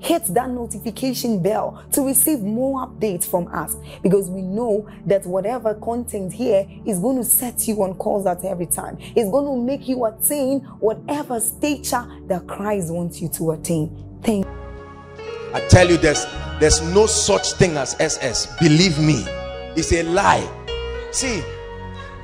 hit that notification bell to receive more updates from us because we know that whatever content here is going to set you on course at every time. It's going to make you attain whatever stature that Christ wants you to attain. Thank I tell you there's there's no such thing as SS. Believe me. It's a lie. See,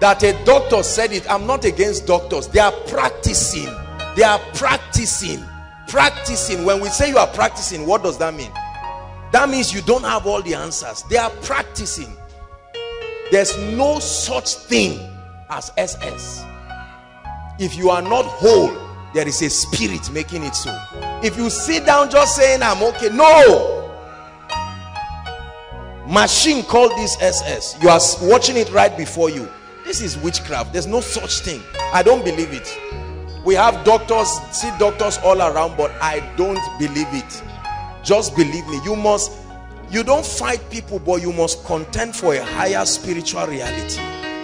that a doctor said it. I'm not against doctors. They are practicing. They are practicing practicing. When we say you are practicing what does that mean? That means you don't have all the answers. They are practicing. There's no such thing as ss if you are not whole there is a spirit making it so. If you sit down just saying i'm okay no. Machine called this ss you are watching it right before you. This is witchcraft. There's no such thing. I don't believe it we have doctors see doctors all around but i don't believe it. Just believe me you must you don't fight people but you must contend for a higher spiritual reality.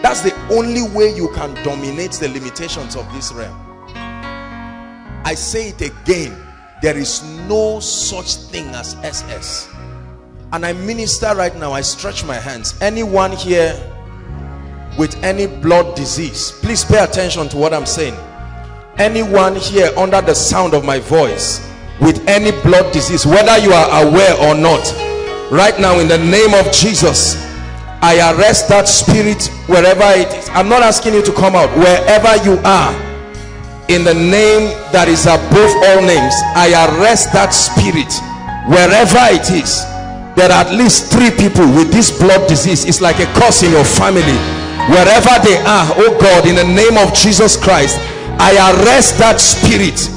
That's the only way you can dominate the limitations of this realm. I say it again there is no such thing as ss and i minister right now i stretch my hands. Anyone here with any blood disease please pay attention to what i'm saying anyone here under the sound of my voice with any blood disease whether you are aware or not right now in the name of Jesus I arrest that spirit wherever it is. I'm not asking you to come out. Wherever you are in the name that is above all names I arrest that spirit wherever it is. There are at least three people with this blood disease. It's like a curse in your family. Wherever they are oh God in the name of Jesus Christ I arrest that spirit.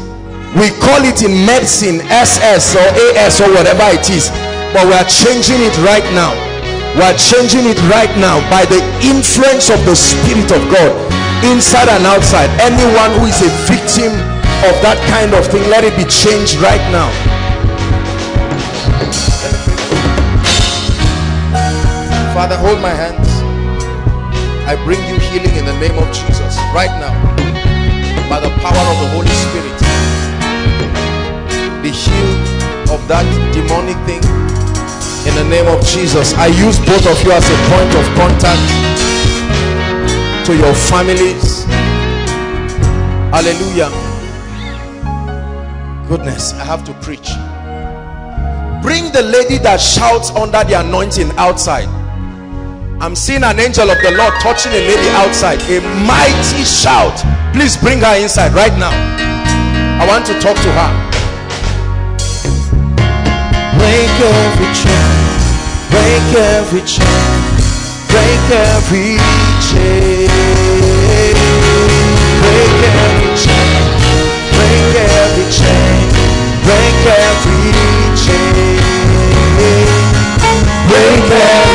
We call it in medicine SS or AS or whatever it is but we are changing it right now. We are changing it right now by the influence of the Spirit of God inside and outside. Anyone who is a victim of that kind of thing let it be changed right now. Father hold my hands. I bring you healing in the name of Jesus right now by the power of the Holy Spirit. Be healed of that demonic thing in the name of Jesus. I use both of you as a point of contact to your families. Hallelujah. Goodness, I have to preach. Bring the lady that shouts under the anointing outside. I'm seeing an angel of the Lord touching a lady outside. A mighty shout. Please bring her inside right now. I want to talk to her. Break every chain. Break every chain. Break every chain. Break every chain. Break every chain. Break every chain. Break every chain.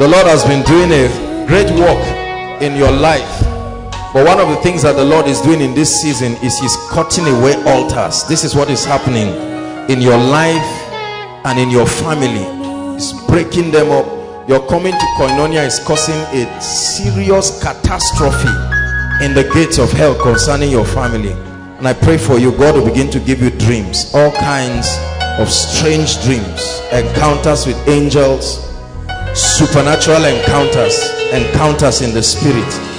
The Lord has been doing a great work in your life. But one of the things that the Lord is doing in this season is He's cutting away altars. This is what is happening in your life and in your family. He's breaking them up. Your coming to Koinonia is causing a serious catastrophe in the gates of hell concerning your family. And I pray for you, God will begin to give you dreams, all kinds of strange dreams, encounters with angels, supernatural encounters, encounters in the spirit.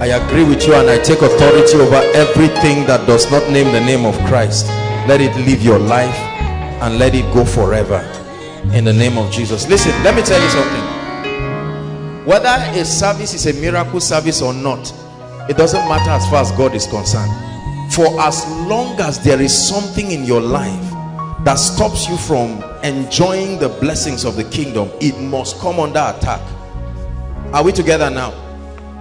I agree with you and I take authority over everything that does not name the name of Christ. Let it live your life and let it go forever in the name of Jesus. Listen, let me tell you something. Whether a service is a miracle service or not, it doesn't matter as far as God is concerned. For as long as there is something in your life that stops you from enjoying the blessings of the kingdom, it must come under attack. Are we together now?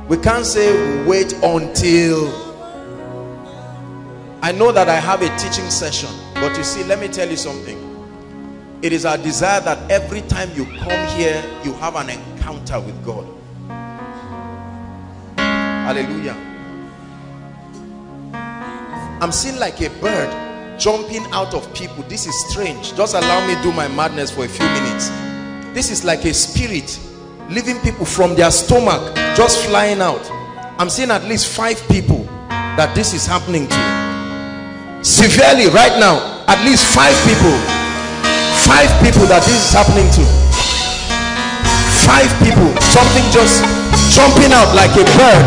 We can't say wait until I know that I have a teaching session, but you see, let me tell you something. It is our desire that every time you come here, you have an encounter with God. Hallelujah. I'm seeing like a bird jumping out of people. This is strange. Just allow me do my madness for a few minutes. This is like a spirit leaving people from their stomach just flying out i'm seeing at least five people that this is happening to severely right now at least five people five people that this is happening to five people something just jumping out like a bird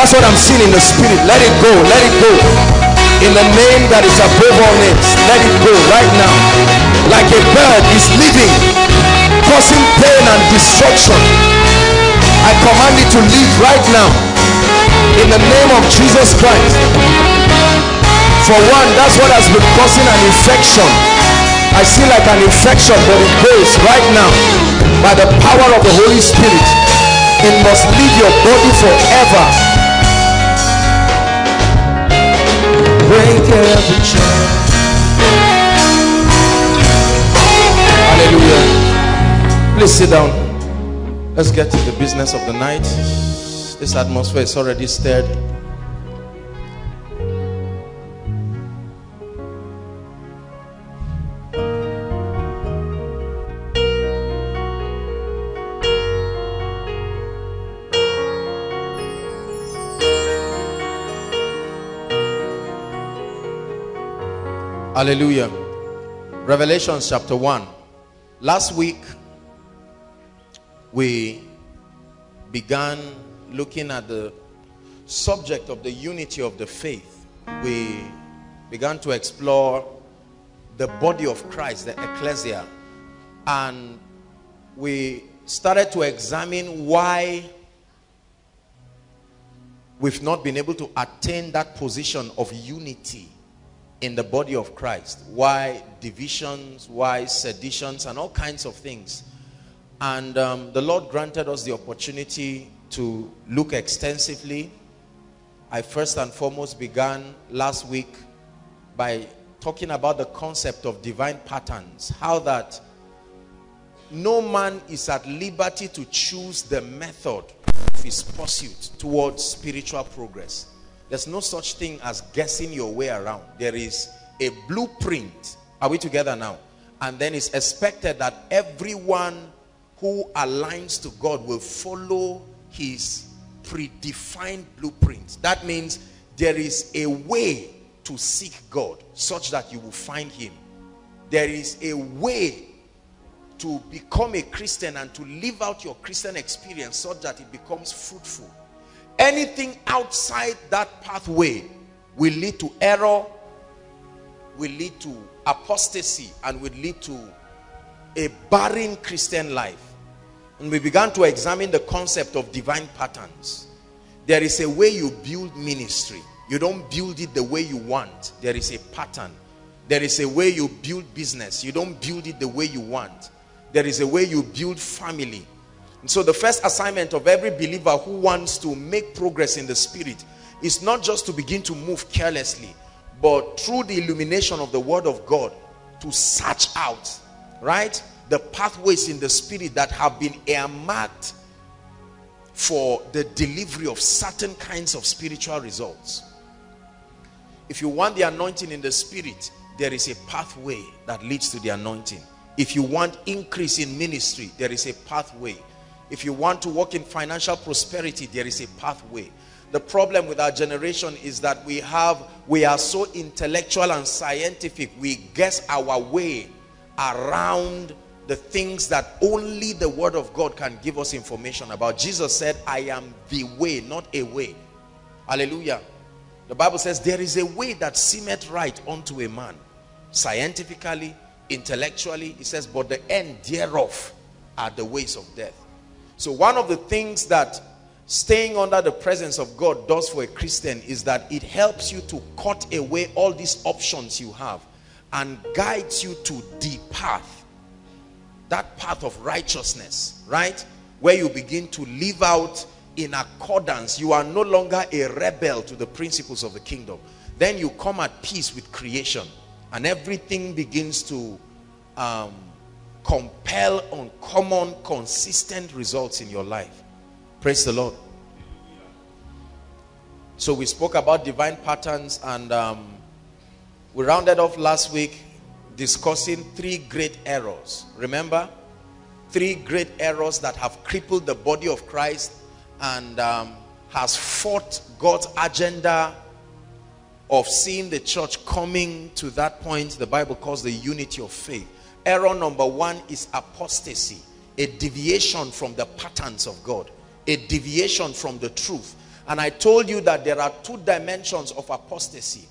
that's what i'm seeing in the spirit let it go let it go in the name that is above all names. Let it go right now. Like a bird is living causing pain and destruction. I command it to leave right now. In the name of Jesus Christ. For one that's what has been causing an infection. I see like an infection but it goes right now by the power of the Holy Spirit. It must leave your body forever break every chain hallelujah Please sit down. Let's get to the business of the night. This atmosphere is already stirred. Hallelujah. Revelation chapter 1. Last week, we began looking at the subject of the unity of the faith. We began to explore the body of Christ, the ecclesia, and we started to examine why we've not been able to attain that position of unity in the body of Christ. Why divisions, why seditions, and all kinds of things and um, the Lord granted us the opportunity to look extensively. I first and foremost began last week by talking about the concept of divine patterns. How that no man is at liberty to choose the method of his pursuit towards spiritual progress. There's no such thing as guessing your way around. There is a blueprint. Are we together now? And then it's expected that everyone who aligns to God will follow his predefined blueprint. That means there is a way to seek God such that you will find him. There is a way to become a Christian and to live out your Christian experience such that it becomes fruitful. Anything outside that pathway will lead to error, will lead to apostasy, and will lead to a barren Christian life. And we began to examine the concept of divine patterns. There is a way you build ministry. You don't build it the way you want. There is a pattern. There is a way you build business. You don't build it the way you want. There is a way you build family. And so the first assignment of every believer who wants to make progress in the spirit is not just to begin to move carelessly, but through the illumination of the word of God to search out, right? The pathways in the spirit that have been earmarked for the delivery of certain kinds of spiritual results. If you want the anointing in the spirit, there is a pathway that leads to the anointing. If you want increase in ministry, there is a pathway. If you want to walk in financial prosperity, there is a pathway. The problem with our generation is that we have, we are so intellectual and scientific. We guess our way around the things that only the word of God can give us information about. Jesus said, I am the way, not a way. Hallelujah. The Bible says there is a way that seemeth right unto a man. Scientifically, intellectually, it says, but the end thereof are the ways of death. So one of the things that staying under the presence of God does for a Christian is that it helps you to cut away all these options you have and guides you to the path that path of righteousness, right? Where you begin to live out in accordance. You are no longer a rebel to the principles of the kingdom. Then you come at peace with creation and everything begins to um, compel uncommon, consistent results in your life. Praise the Lord. So we spoke about divine patterns and um, we rounded off last week discussing three great errors. Remember? Three great errors that have crippled the body of Christ and um, has fought God's agenda of seeing the church coming to that point the Bible calls the unity of faith. Error number one is apostasy, a deviation from the patterns of God, a deviation from the truth. And I told you that there are two dimensions of apostasy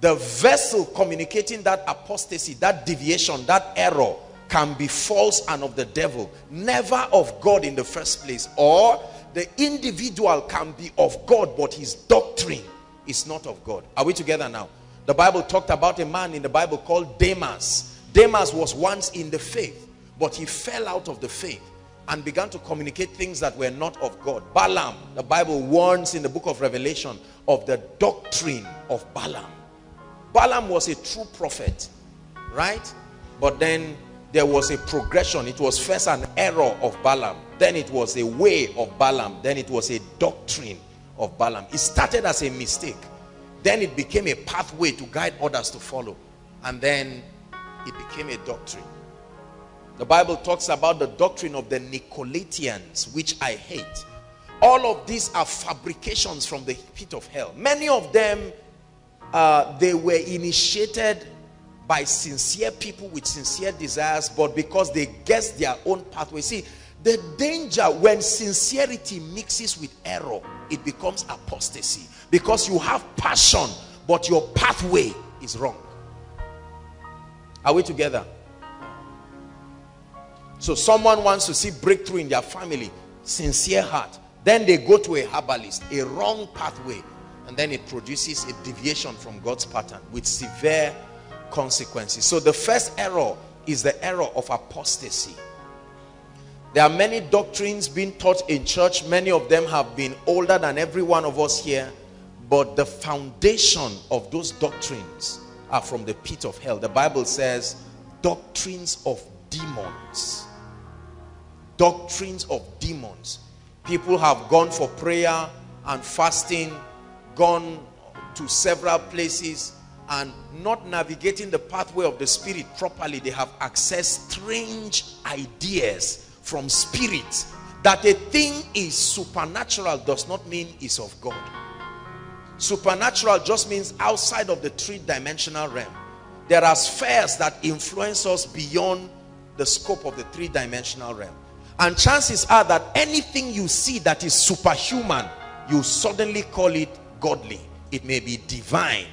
the vessel communicating that apostasy, that deviation, that error can be false and of the devil, never of God in the first place. Or the individual can be of God, but his doctrine is not of God. Are we together now? The Bible talked about a man in the Bible called Demas. Demas was once in the faith, but he fell out of the faith and began to communicate things that were not of God. Balaam, the Bible warns in the book of Revelation of the doctrine of Balaam. Balaam was a true prophet, right? But then there was a progression. It was first an error of Balaam. Then it was a way of Balaam. Then it was a doctrine of Balaam. It started as a mistake. Then it became a pathway to guide others to follow. And then it became a doctrine. The Bible talks about the doctrine of the Nicolaitans, which I hate. All of these are fabrications from the pit of hell. Many of them uh, they were initiated by sincere people with sincere desires, but because they guessed their own pathway. See, the danger when sincerity mixes with error, it becomes apostasy. Because you have passion, but your pathway is wrong. Are we together? So someone wants to see breakthrough in their family, sincere heart. Then they go to a herbalist, a wrong pathway and then it produces a deviation from God's pattern with severe consequences. So the first error is the error of apostasy. There are many doctrines being taught in church. Many of them have been older than every one of us here. But the foundation of those doctrines are from the pit of hell. The Bible says doctrines of demons. Doctrines of demons. People have gone for prayer and fasting gone to several places and not navigating the pathway of the spirit properly they have accessed strange ideas from spirits that a thing is supernatural does not mean is of God supernatural just means outside of the three-dimensional realm there are spheres that influence us beyond the scope of the three-dimensional realm and chances are that anything you see that is superhuman you suddenly call it godly. It may be divine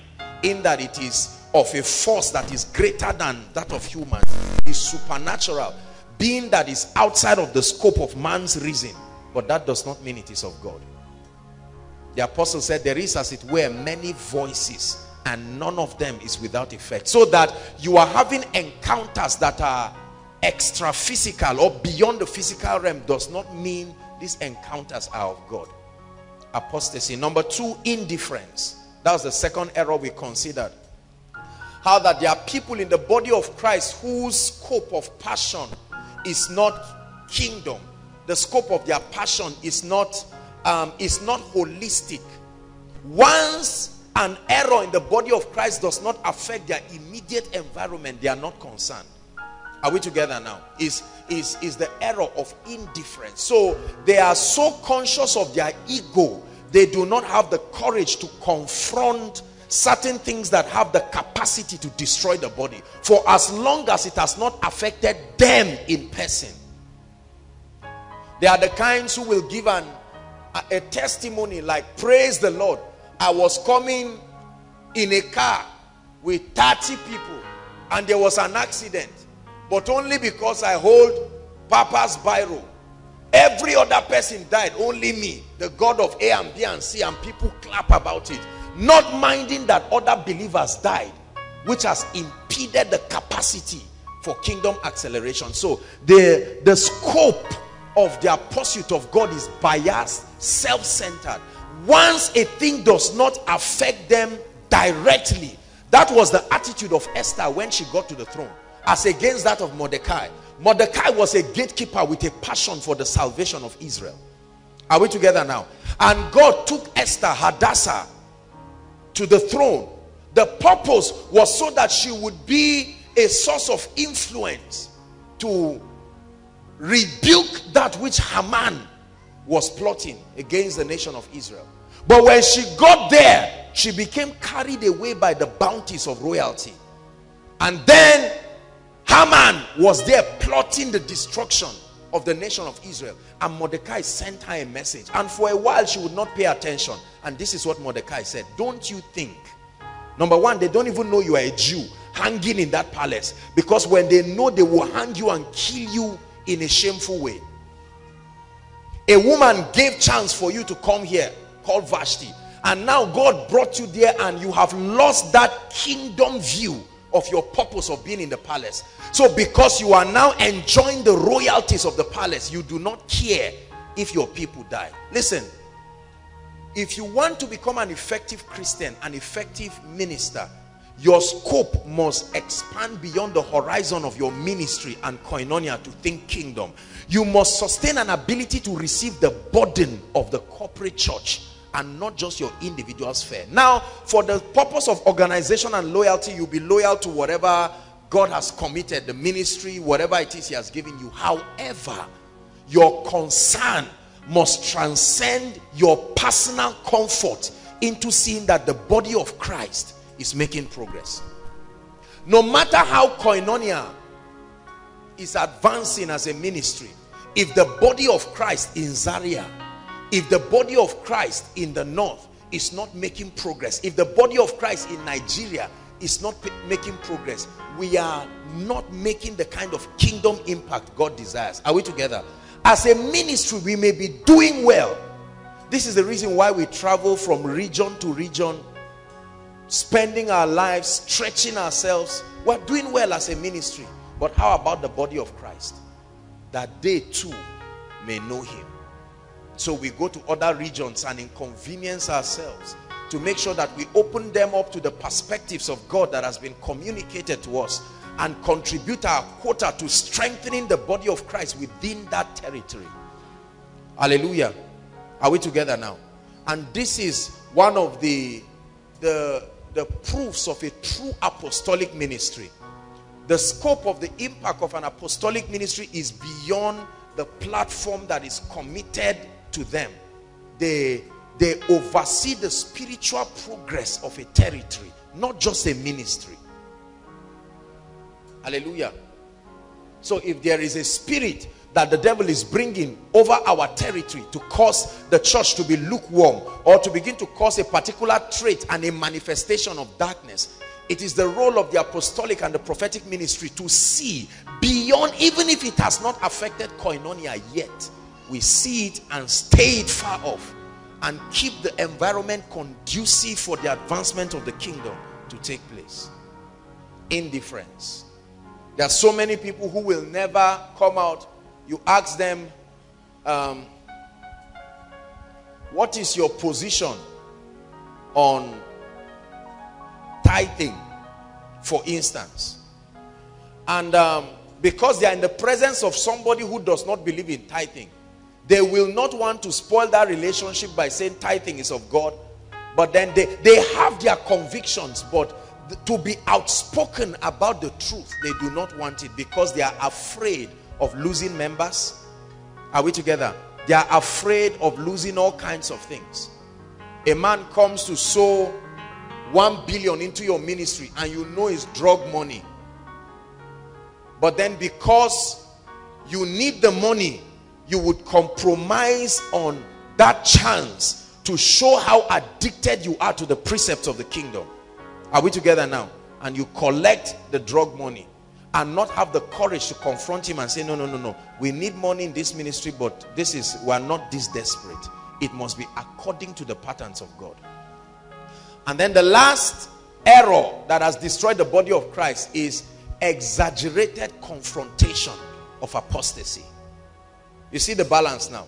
in that it is of a force that is greater than that of humans. It is supernatural. Being that is outside of the scope of man's reason. But that does not mean it is of God. The apostle said there is as it were many voices and none of them is without effect. So that you are having encounters that are extra physical or beyond the physical realm does not mean these encounters are of God apostasy. Number two, indifference. That was the second error we considered. How that there are people in the body of Christ whose scope of passion is not kingdom. The scope of their passion is not um, is not holistic. Once an error in the body of Christ does not affect their immediate environment, they are not concerned. Are we together now? Is is is the error of indifference. So they are so conscious of their ego, they do not have the courage to confront certain things that have the capacity to destroy the body for as long as it has not affected them in person. They are the kinds who will give an a, testimony like praise the Lord. I was coming in a car with 30 people and there was an accident but only because I hold Papa's Bible. Every other person died, only me, the God of A and B and C, and people clap about it, not minding that other believers died, which has impeded the capacity for kingdom acceleration. So the, the scope of their pursuit of God is biased, self-centered. Once a thing does not affect them directly, that was the attitude of Esther when she got to the throne as against that of Mordecai. Mordecai was a gatekeeper with a passion for the salvation of Israel. Are we together now? And God took Esther, Hadassah, to the throne. The purpose was so that she would be a source of influence to rebuke that which Haman was plotting against the nation of Israel. But when she got there, she became carried away by the bounties of royalty. And then Haman was there plotting the destruction of the nation of Israel. And Mordecai sent her a message. And for a while, she would not pay attention. And this is what Mordecai said. Don't you think? Number one, they don't even know you are a Jew hanging in that palace. Because when they know, they will hang you and kill you in a shameful way. A woman gave chance for you to come here called Vashti. And now God brought you there and you have lost that kingdom view of your purpose of being in the palace. So because you are now enjoying the royalties of the palace, you do not care if your people die. Listen, if you want to become an effective Christian, an effective minister, your scope must expand beyond the horizon of your ministry and koinonia to think kingdom. You must sustain an ability to receive the burden of the corporate church and not just your individual sphere. Now, for the purpose of organization and loyalty, you'll be loyal to whatever God has committed, the ministry, whatever it is he has given you. However, your concern must transcend your personal comfort into seeing that the body of Christ is making progress. No matter how koinonia is advancing as a ministry, if the body of Christ in Zaria if the body of Christ in the north is not making progress, if the body of Christ in Nigeria is not making progress, we are not making the kind of kingdom impact God desires. Are we together? As a ministry, we may be doing well. This is the reason why we travel from region to region, spending our lives, stretching ourselves. We're doing well as a ministry. But how about the body of Christ? That they too may know him. So we go to other regions and inconvenience ourselves to make sure that we open them up to the perspectives of God that has been communicated to us and contribute our quota to strengthening the body of Christ within that territory. Hallelujah. Are we together now? And this is one of the, the, the proofs of a true apostolic ministry. The scope of the impact of an apostolic ministry is beyond the platform that is committed to them. They, they oversee the spiritual progress of a territory, not just a ministry. Hallelujah. So if there is a spirit that the devil is bringing over our territory to cause the church to be lukewarm or to begin to cause a particular trait and a manifestation of darkness, it is the role of the apostolic and the prophetic ministry to see beyond, even if it has not affected koinonia yet, we see it and stay it far off and keep the environment conducive for the advancement of the kingdom to take place. Indifference. There are so many people who will never come out. You ask them um, what is your position on tithing, for instance. And um, because they are in the presence of somebody who does not believe in tithing, they will not want to spoil that relationship by saying tithing is of God. But then they, they have their convictions, but to be outspoken about the truth, they do not want it because they are afraid of losing members. Are we together? They are afraid of losing all kinds of things. A man comes to sow one billion into your ministry and you know it's drug money. But then because you need the money, you would compromise on that chance to show how addicted you are to the precepts of the kingdom. Are we together now? And you collect the drug money and not have the courage to confront him and say, no, no, no, no. We need money in this ministry, but this is, we are not this desperate. It must be according to the patterns of God. And then the last error that has destroyed the body of Christ is exaggerated confrontation of apostasy. You see the balance now.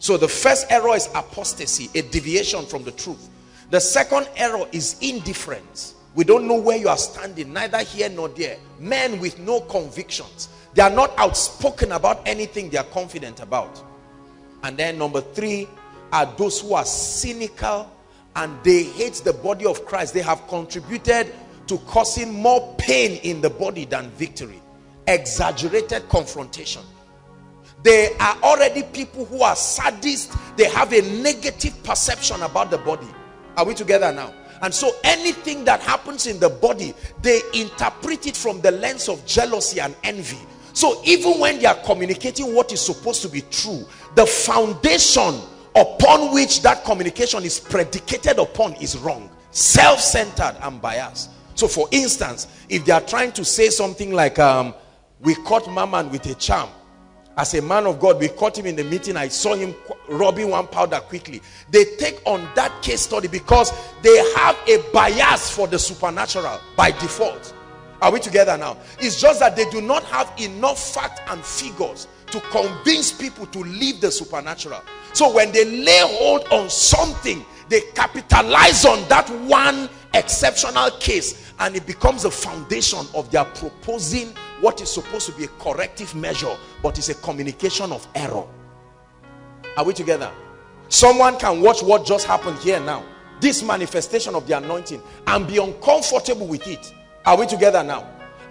So the first error is apostasy, a deviation from the truth. The second error is indifference. We don't know where you are standing, neither here nor there. Men with no convictions. They are not outspoken about anything they are confident about. And then number three are those who are cynical and they hate the body of Christ. They have contributed to causing more pain in the body than victory. Exaggerated confrontation. They are already people who are sadists. They have a negative perception about the body. Are we together now? And so anything that happens in the body, they interpret it from the lens of jealousy and envy. So even when they are communicating what is supposed to be true, the foundation upon which that communication is predicated upon is wrong, self-centered and biased. So for instance, if they are trying to say something like, um, we caught Mammon with a charm. As a man of God, we caught him in the meeting. I saw him rubbing one powder quickly. They take on that case study because they have a bias for the supernatural by default. Are we together now? It's just that they do not have enough fact and figures to convince people to leave the supernatural. So when they lay hold on something, they capitalize on that one exceptional case and it becomes the foundation of their proposing what is supposed to be a corrective measure but is a communication of error. Are we together? Someone can watch what just happened here now. This manifestation of the anointing and be uncomfortable with it. Are we together now?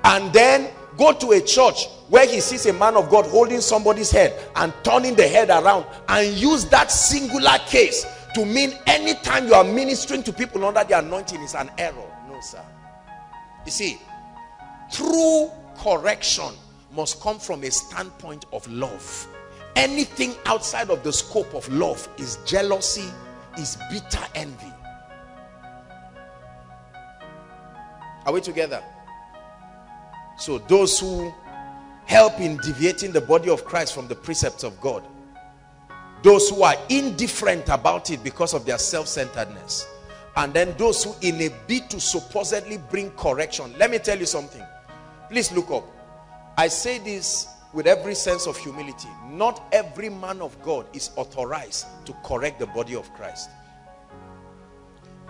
And then go to a church where he sees a man of God holding somebody's head and turning the head around and use that singular case to mean anytime you are ministering to people under the anointing is an error. No, sir. You see, true correction must come from a standpoint of love. Anything outside of the scope of love is jealousy, is bitter envy. Are we together? So those who help in deviating the body of Christ from the precepts of God those who are indifferent about it because of their self-centeredness and then those who in a bid to supposedly bring correction. Let me tell you something. Please look up. I say this with every sense of humility. Not every man of god is authorized to correct the body of christ.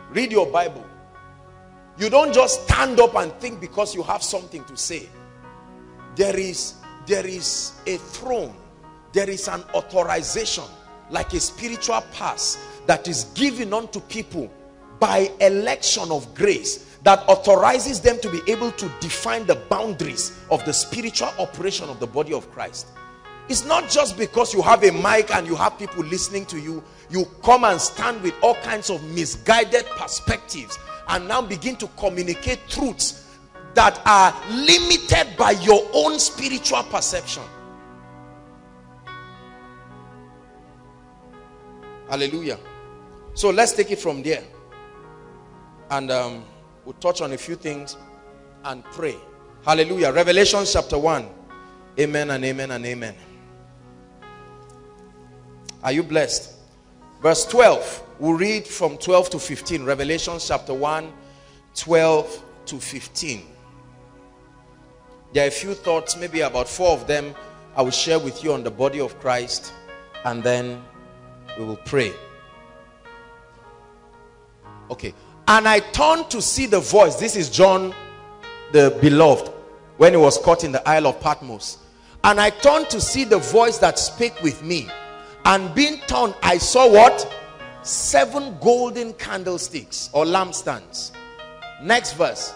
Read your bible you don't just stand up and think because you have something to say there is there is a throne there is an authorization like a spiritual pass that is given unto people by election of grace that authorizes them to be able to define the boundaries of the spiritual operation of the body of Christ. It's not just because you have a mic and you have people listening to you, you come and stand with all kinds of misguided perspectives and now begin to communicate truths that are limited by your own spiritual perception. Hallelujah. So let's take it from there. And um, we'll touch on a few things and pray. Hallelujah. Revelation chapter 1. Amen and amen and amen. Are you blessed? Verse 12. We'll read from 12 to 15. Revelation chapter 1, 12 to 15. There are a few thoughts, maybe about four of them I will share with you on the body of Christ. And then we will pray. Okay. And I turned to see the voice. This is John the beloved when he was caught in the Isle of Patmos. And I turned to see the voice that spake with me. And being turned, I saw what? Seven golden candlesticks or lampstands. Next verse.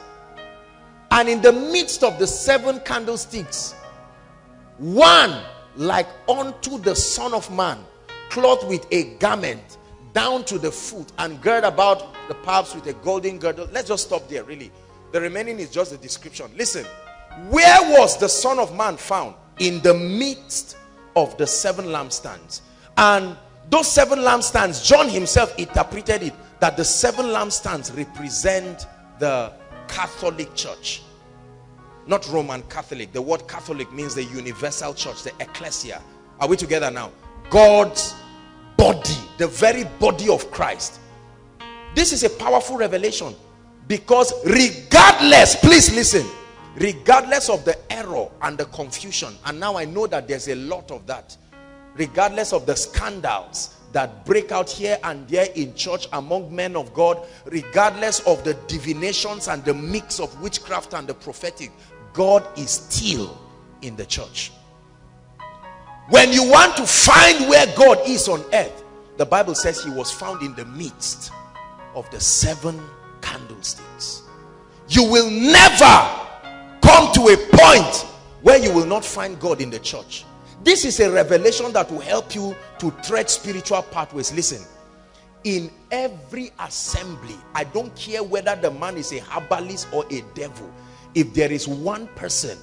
And in the midst of the seven candlesticks, one like unto the Son of Man, clothed with a garment down to the foot, and girded about the paps with a golden girdle. Let's just stop there, really. The remaining is just the description. Listen, where was the Son of Man found? In the midst of the seven lampstands. And those seven lampstands, John himself interpreted it that the seven lampstands represent the Catholic Church. Not Roman Catholic. The word Catholic means the universal church, the ecclesia. Are we together now? God's body, the very body of Christ. This is a powerful revelation because regardless, please listen, regardless of the error and the confusion, and now I know that there's a lot of that, regardless of the scandals that break out here and there in church among men of God, regardless of the divinations and the mix of witchcraft and the prophetic, God is still in the church. When you want to find where God is on earth, the Bible says he was found in the midst of the seven candlesticks. You will never come to a point where you will not find God in the church. This is a revelation that will help you to tread spiritual pathways. Listen, in every assembly, I don't care whether the man is a herbalist or a devil, if there is one person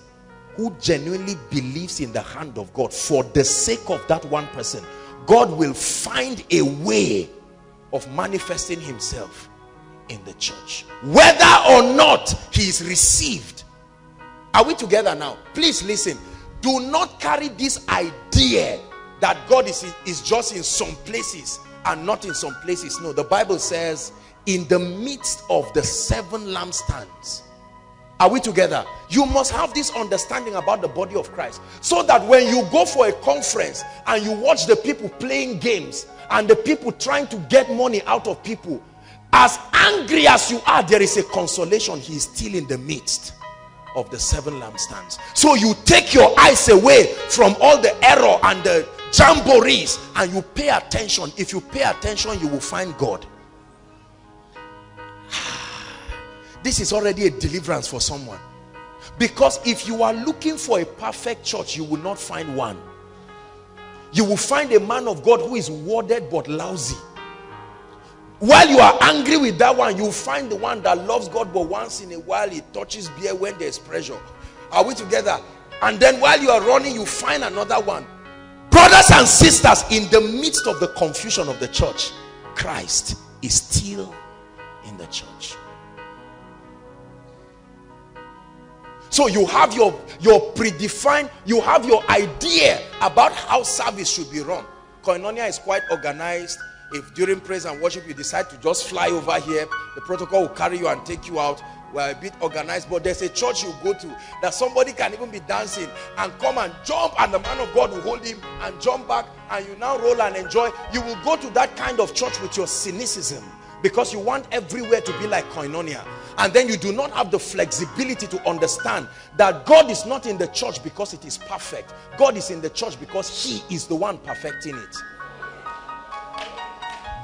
who genuinely believes in the hand of God for the sake of that one person, God will find a way of manifesting himself in the church. Whether or not he is received. Are we together now? Please listen. Do not carry this idea that God is, is just in some places and not in some places. No, the Bible says in the midst of the seven lampstands, are we together? You must have this understanding about the body of Christ. So that when you go for a conference and you watch the people playing games and the people trying to get money out of people, as angry as you are, there is a consolation. He is still in the midst of the seven lampstands. So you take your eyes away from all the error and the jamborees and you pay attention. If you pay attention, you will find God. This is already a deliverance for someone. Because if you are looking for a perfect church, you will not find one. You will find a man of God who is worded but lousy. While you are angry with that one, you find the one that loves God, but once in a while he touches beer when there's pressure. Are we together? And then while you are running, you find another one. Brothers and sisters, in the midst of the confusion of the church, Christ is still in the church. So you have your, your predefined, you have your idea about how service should be run. Koinonia is quite organized. If during praise and worship you decide to just fly over here, the protocol will carry you and take you out. We're a bit organized, but there's a church you go to that somebody can even be dancing and come and jump, and the man of God will hold him and jump back, and you now roll and enjoy. You will go to that kind of church with your cynicism because you want everywhere to be like koinonia and then you do not have the flexibility to understand that God is not in the church because it is perfect God is in the church because he is the one perfecting it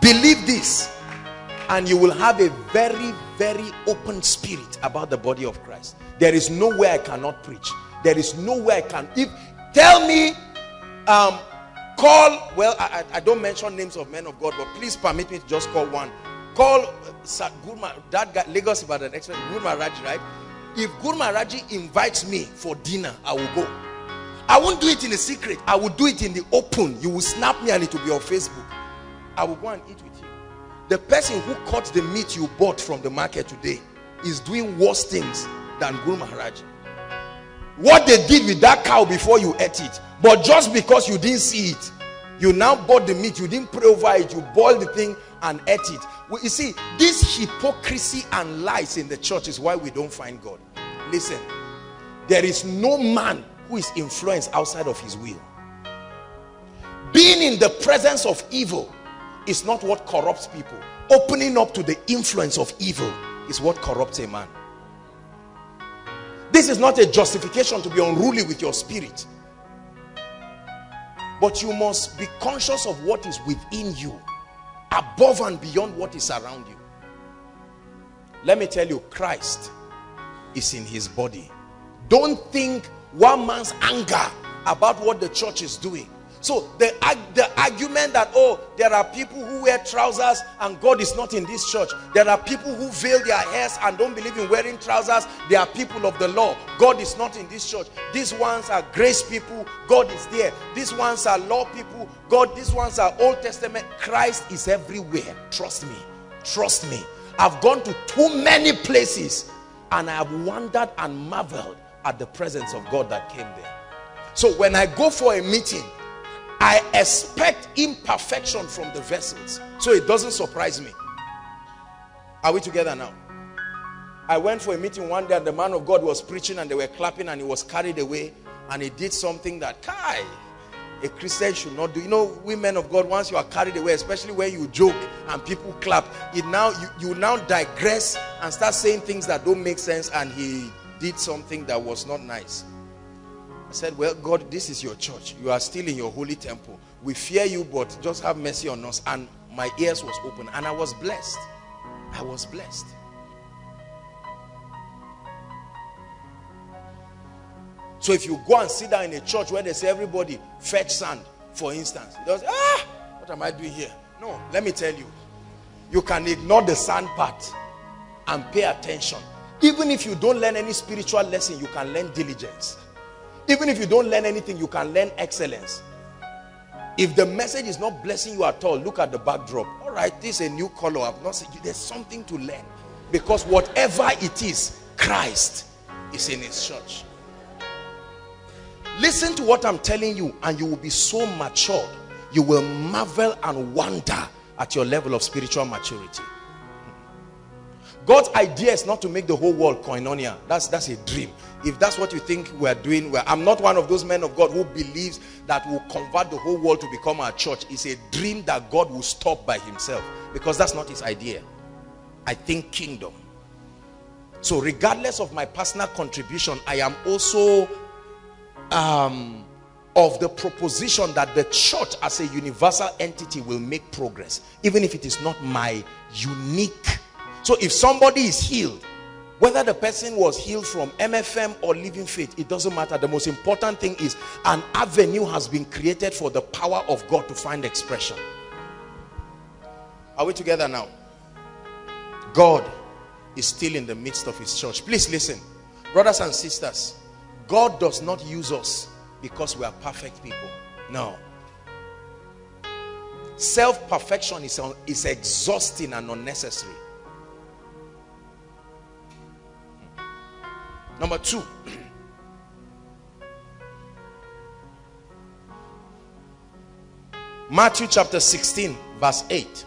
believe this and you will have a very very open spirit about the body of Christ there is nowhere I cannot preach there is nowhere I can if tell me um call well I, I don't mention names of men of God but please permit me to just call one Call uh, Gurma, that guy, Lagos about an expert, Guru Maharaj Ji, right? If Guru Maharaj Ji invites me for dinner, I will go. I won't do it in a secret. I will do it in the open. You will snap me and it will be on Facebook. I will go and eat with you. The person who caught the meat you bought from the market today is doing worse things than Guru Maharaj. What they did with that cow before you ate it, but just because you didn't see it, you now bought the meat, you didn't pray over it, you boiled the thing and ate it. Well, you see, this hypocrisy and lies in the church is why we don't find God. Listen, there is no man who is influenced outside of his will. Being in the presence of evil is not what corrupts people. opening up to the influence of evil is what corrupts a man. This is not a justification to be unruly with your spirit. But you must be conscious of what is within you above and beyond what is around you. Let me tell you Christ is in his body. Don't think one man's anger about what the church is doing so the, the argument that, oh, there are people who wear trousers and God is not in this church. There are people who veil their hairs and don't believe in wearing trousers. They are people of the law. God is not in this church. These ones are grace people. God is there. These ones are law people. God, these ones are Old Testament. Christ is everywhere. Trust me. Trust me. I've gone to too many places and I have wondered and marveled at the presence of God that came there. So when I go for a meeting, I expect imperfection from the vessels. So it doesn't surprise me. Are we together now? I went for a meeting one day and the man of God was preaching and they were clapping and he was carried away and he did something that, Kai, a Christian should not do. You know, women of God, once you are carried away, especially when you joke and people clap, it now you, you now digress and start saying things that don't make sense and he did something that was not nice. I said, well, God, this is your church. You are still in your holy temple. We fear you, but just have mercy on us. And my ears was open and I was blessed. I was blessed. So if you go and sit down in a church where they say everybody fetch sand, for instance, does, ah, what am I doing here? No, let me tell you. You can ignore the sand part and pay attention. Even if you don't learn any spiritual lesson, you can learn diligence. Even if you don't learn anything, you can learn excellence. If the message is not blessing you at all, look at the backdrop. All right, this is a new color. I've not seen There's something to learn. Because whatever it is, Christ is in his church. Listen to what I'm telling you and you will be so matured. You will marvel and wonder at your level of spiritual maturity. God's idea is not to make the whole world koinonia. That's, that's a dream if that's what you think we're doing well i'm not one of those men of god who believes that will convert the whole world to become our church. It's a dream that god will stop by himself because that's not his idea. I think kingdom. So regardless of my personal contribution i am also um, of the proposition that the church as a universal entity will make progress even if it is not my unique. So if somebody is healed whether the person was healed from MFM or living faith, it doesn't matter. The most important thing is an avenue has been created for the power of God to find expression. Are we together now? God is still in the midst of his church. Please listen. Brothers and sisters, God does not use us because we are perfect people. No. Self-perfection is, is exhausting and unnecessary. Number two. Matthew chapter 16 verse 8.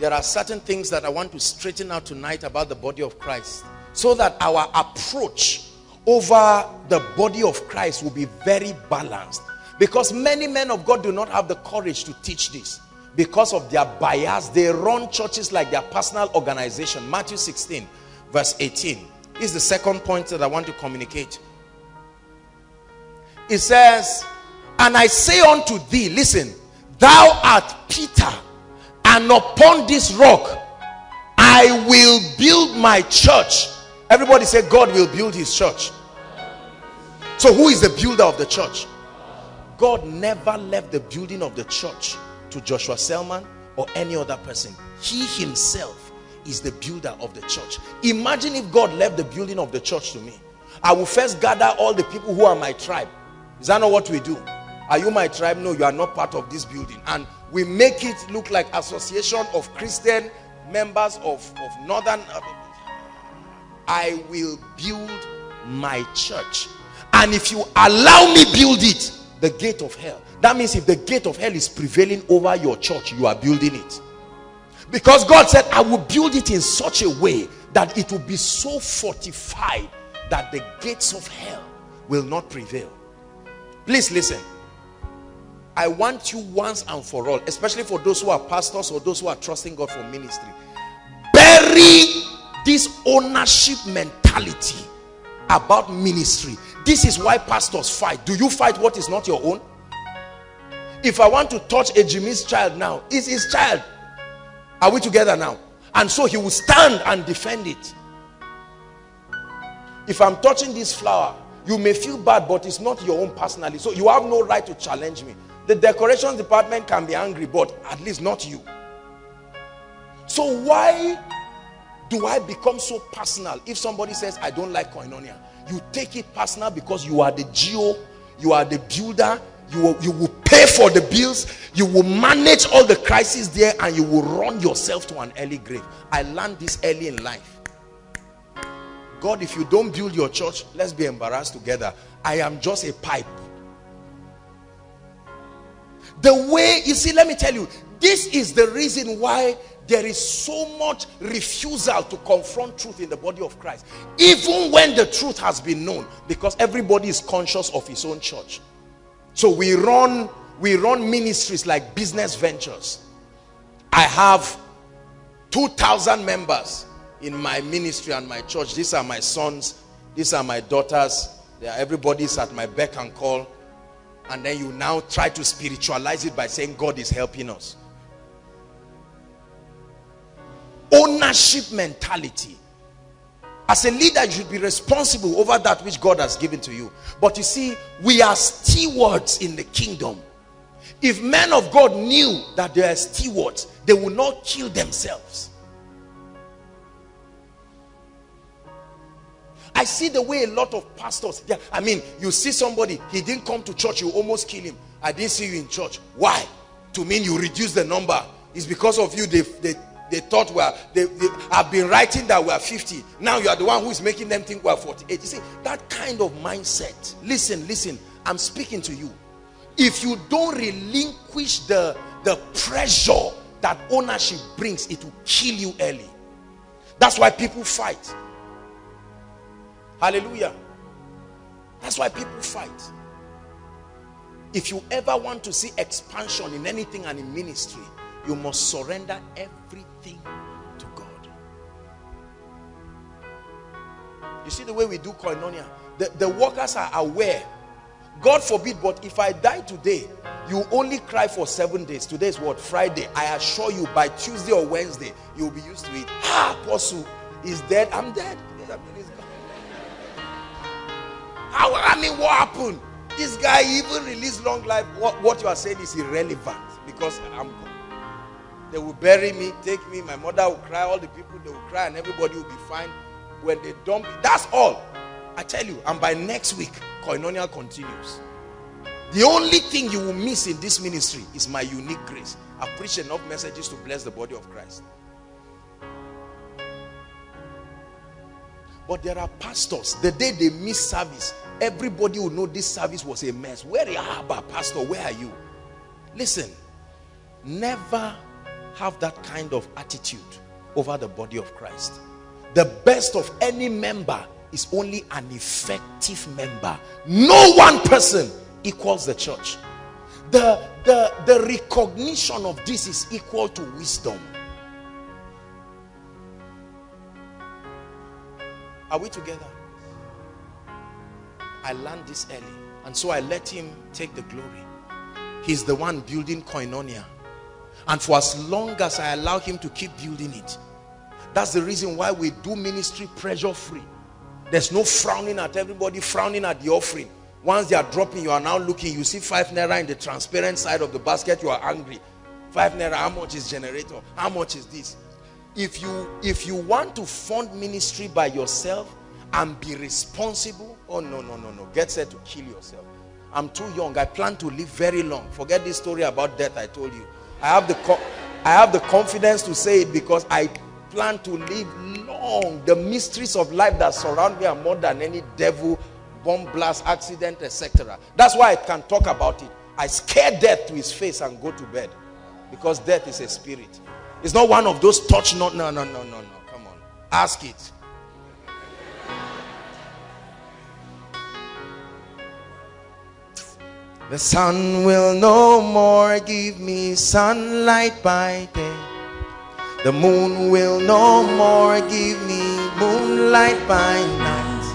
There are certain things that I want to straighten out tonight about the body of Christ so that our approach over the body of Christ will be very balanced because many men of God do not have the courage to teach this because of their bias they run churches like their personal organization. Matthew 16 verse 18 is the second point that i want to communicate. It says and i say unto thee listen thou art peter and upon this rock i will build my church. Everybody say god will build his church. So who is the builder of the church? God never left the building of the church to Joshua Selman or any other person. He himself is the builder of the church. Imagine if God left the building of the church to me. I will first gather all the people who are my tribe. Is that not what we do? Are you my tribe? No, you are not part of this building. And we make it look like association of Christian members of, of northern. Uh, I will build my church. And if you allow me build it, the gate of hell that means if the gate of hell is prevailing over your church, you are building it. Because God said, I will build it in such a way that it will be so fortified that the gates of hell will not prevail. Please listen. I want you once and for all, especially for those who are pastors or those who are trusting God for ministry, bury this ownership mentality about ministry. This is why pastors fight. Do you fight what is not your own? If I want to touch a Jimmy's child now, it's his child. Are we together now? And so he will stand and defend it. If I'm touching this flower, you may feel bad, but it's not your own personally. So you have no right to challenge me. The decorations department can be angry, but at least not you. So why do I become so personal? If somebody says, I don't like koinonia, you take it personal because you are the GO, you are the builder, you will, you will pay for the bills, you will manage all the crises there, and you will run yourself to an early grave. I learned this early in life. God, if you don't build your church, let's be embarrassed together. I am just a pipe. The way, you see, let me tell you, this is the reason why there is so much refusal to confront truth in the body of Christ. Even when the truth has been known, because everybody is conscious of his own church. So we run, we run ministries like business ventures. I have 2,000 members in my ministry and my church. These are my sons. These are my daughters. They are, everybody's at my beck and call. And then you now try to spiritualize it by saying God is helping us. Ownership mentality. As a leader, you should be responsible over that which God has given to you. But you see, we are stewards in the kingdom. If men of God knew that they are stewards, they would not kill themselves. I see the way a lot of pastors, yeah, I mean, you see somebody, he didn't come to church, you almost kill him. I didn't see you in church. Why? To mean you reduce the number. It's because of you, they, they, they thought we are, they, they have been writing that we are 50. Now you are the one who is making them think we are 48. You see, that kind of mindset. Listen, listen, I'm speaking to you. If you don't relinquish the, the pressure that ownership brings, it will kill you early. That's why people fight. Hallelujah. That's why people fight. If you ever want to see expansion in anything and in ministry, you must surrender everything to God. You see the way we do koinonia? The, the workers are aware. God forbid, but if I die today, you only cry for seven days. Today is what? Friday. I assure you, by Tuesday or Wednesday, you'll be used to it. Ah, Apostle is dead. I'm dead. How, I mean, what happened? This guy even released long life. What, what you are saying is irrelevant because I'm. They will bury me, take me. My mother will cry. All the people they will cry, and everybody will be fine. When they dump, that's all. I tell you. And by next week, koinonia continues. The only thing you will miss in this ministry is my unique grace. I preach enough messages to bless the body of Christ. But there are pastors, the day they miss service, everybody will know this service was a mess. Where are you, pastor? Where are you? Listen, never have that kind of attitude over the body of Christ. The best of any member is only an effective member. No one person equals the church. The, the, the recognition of this is equal to wisdom. Are we together? I learned this early. And so I let him take the glory. He's the one building koinonia. And for as long as I allow him to keep building it, that's the reason why we do ministry pressure free. There's no frowning at everybody, frowning at the offering. Once they are dropping, you are now looking. You see five naira in the transparent side of the basket, you are angry. Five naira, how much is generator? How much is this? if you if you want to fund ministry by yourself and be responsible oh no no no no get set to kill yourself i'm too young i plan to live very long forget this story about death i told you i have the i have the confidence to say it because i plan to live long the mysteries of life that surround me are more than any devil bomb blast accident etc that's why i can talk about it i scare death to his face and go to bed because death is a spirit it's not one of those touch not no no no no no. Come on. Ask it. The sun will no more give me sunlight by day. The moon will no more give me moonlight by night.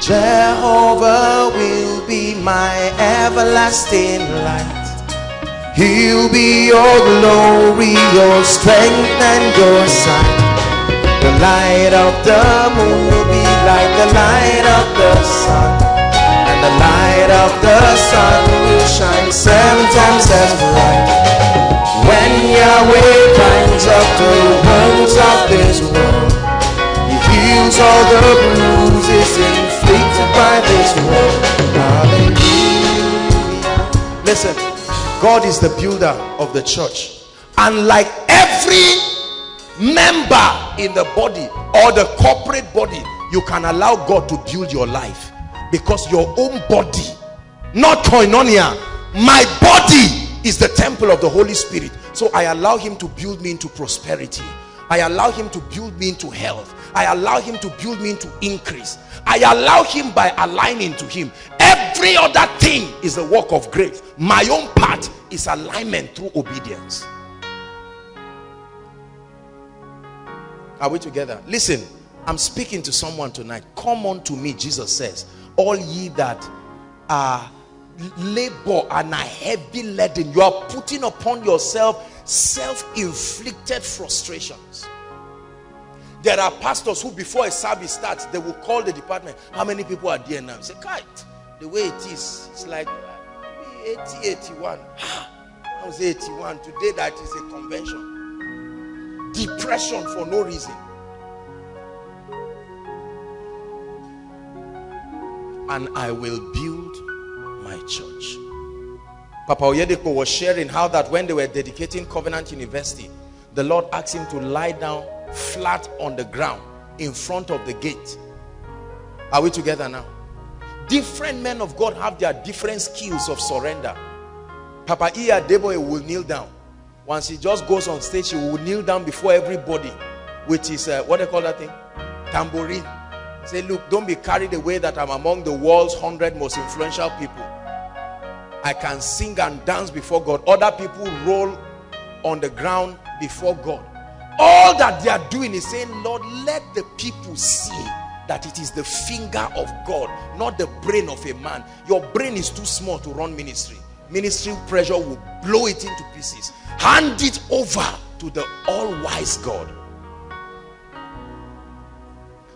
Jehovah will be my everlasting light. He'll be your glory, your strength, and your sight. The light of the moon will be like the light of the sun. Light of the sun will shine seven times as bright. When Yahweh binds up the wounds of this world, He heals all the bruises inflicted by this world. Hallelujah. Listen, God is the builder of the church. And like every member in the body or the corporate body, you can allow God to build your life because your own body, not koinonia, my body is the temple of the Holy Spirit. So I allow him to build me into prosperity. I allow him to build me into health. I allow him to build me into increase. I allow him by aligning to him. Every other thing is the work of grace. My own part is alignment through obedience. Are we together? Listen, I'm speaking to someone tonight. Come on to me, Jesus says, all ye that are labor and are heavy laden, you are putting upon yourself self-inflicted frustrations. There are pastors who before a service starts, they will call the department. How many people are there now? Say, kite. The way it is, it's like eh, 80, 81. Ah, I was 81. Today that is a convention. Depression for no reason. And I will build my church. Papa Oyedepo was sharing how that when they were dedicating Covenant University, the Lord asked him to lie down flat on the ground in front of the gate. Are we together now? Different men of God have their different skills of surrender. Papa Oyedepo will kneel down. Once he just goes on stage, he will kneel down before everybody with his, uh, what they call that thing? Tambourine. Say, look, don't be carried away that I'm among the world's 100 most influential people. I can sing and dance before God. Other people roll on the ground before God. All that they are doing is saying, Lord, let the people see that it is the finger of God, not the brain of a man. Your brain is too small to run ministry. Ministry pressure will blow it into pieces. Hand it over to the all-wise God.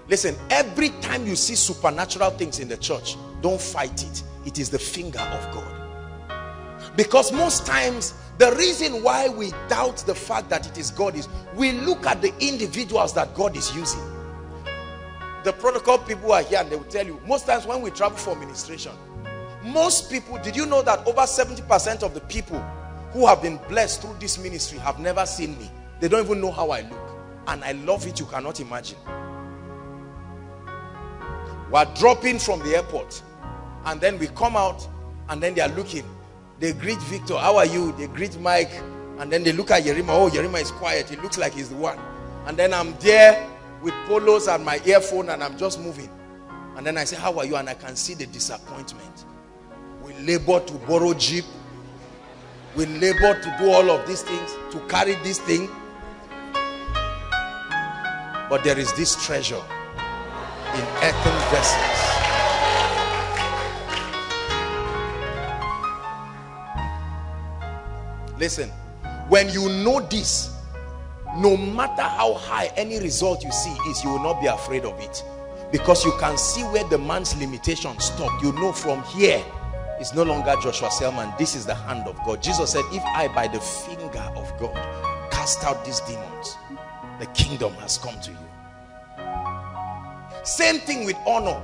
Listen, every time you see supernatural things in the church, don't fight it. It is the finger of God. Because most times, the reason why we doubt the fact that it is God is we look at the individuals that God is using. The protocol people are here and they will tell you, most times when we travel for ministration, most people, did you know that over 70% of the people who have been blessed through this ministry have never seen me? They don't even know how I look. And I love it, you cannot imagine. We're dropping from the airport and then we come out and then they are looking. They greet Victor, how are you? They greet Mike and then they look at Yerima. Oh, Yerima is quiet. He looks like he's the one. And then I'm there with polos and my earphone and I'm just moving. And then I say, how are you? And I can see the disappointment. We labor to borrow jeep. We labor to do all of these things, to carry this thing. But there is this treasure in earthen vessels. Listen, when you know this, no matter how high any result you see is, you will not be afraid of it. Because you can see where the man's limitation stopped. You know from here, it's no longer Joshua Selman. This is the hand of God. Jesus said, if I by the finger of God cast out these demons, the kingdom has come to you. Same thing with honor.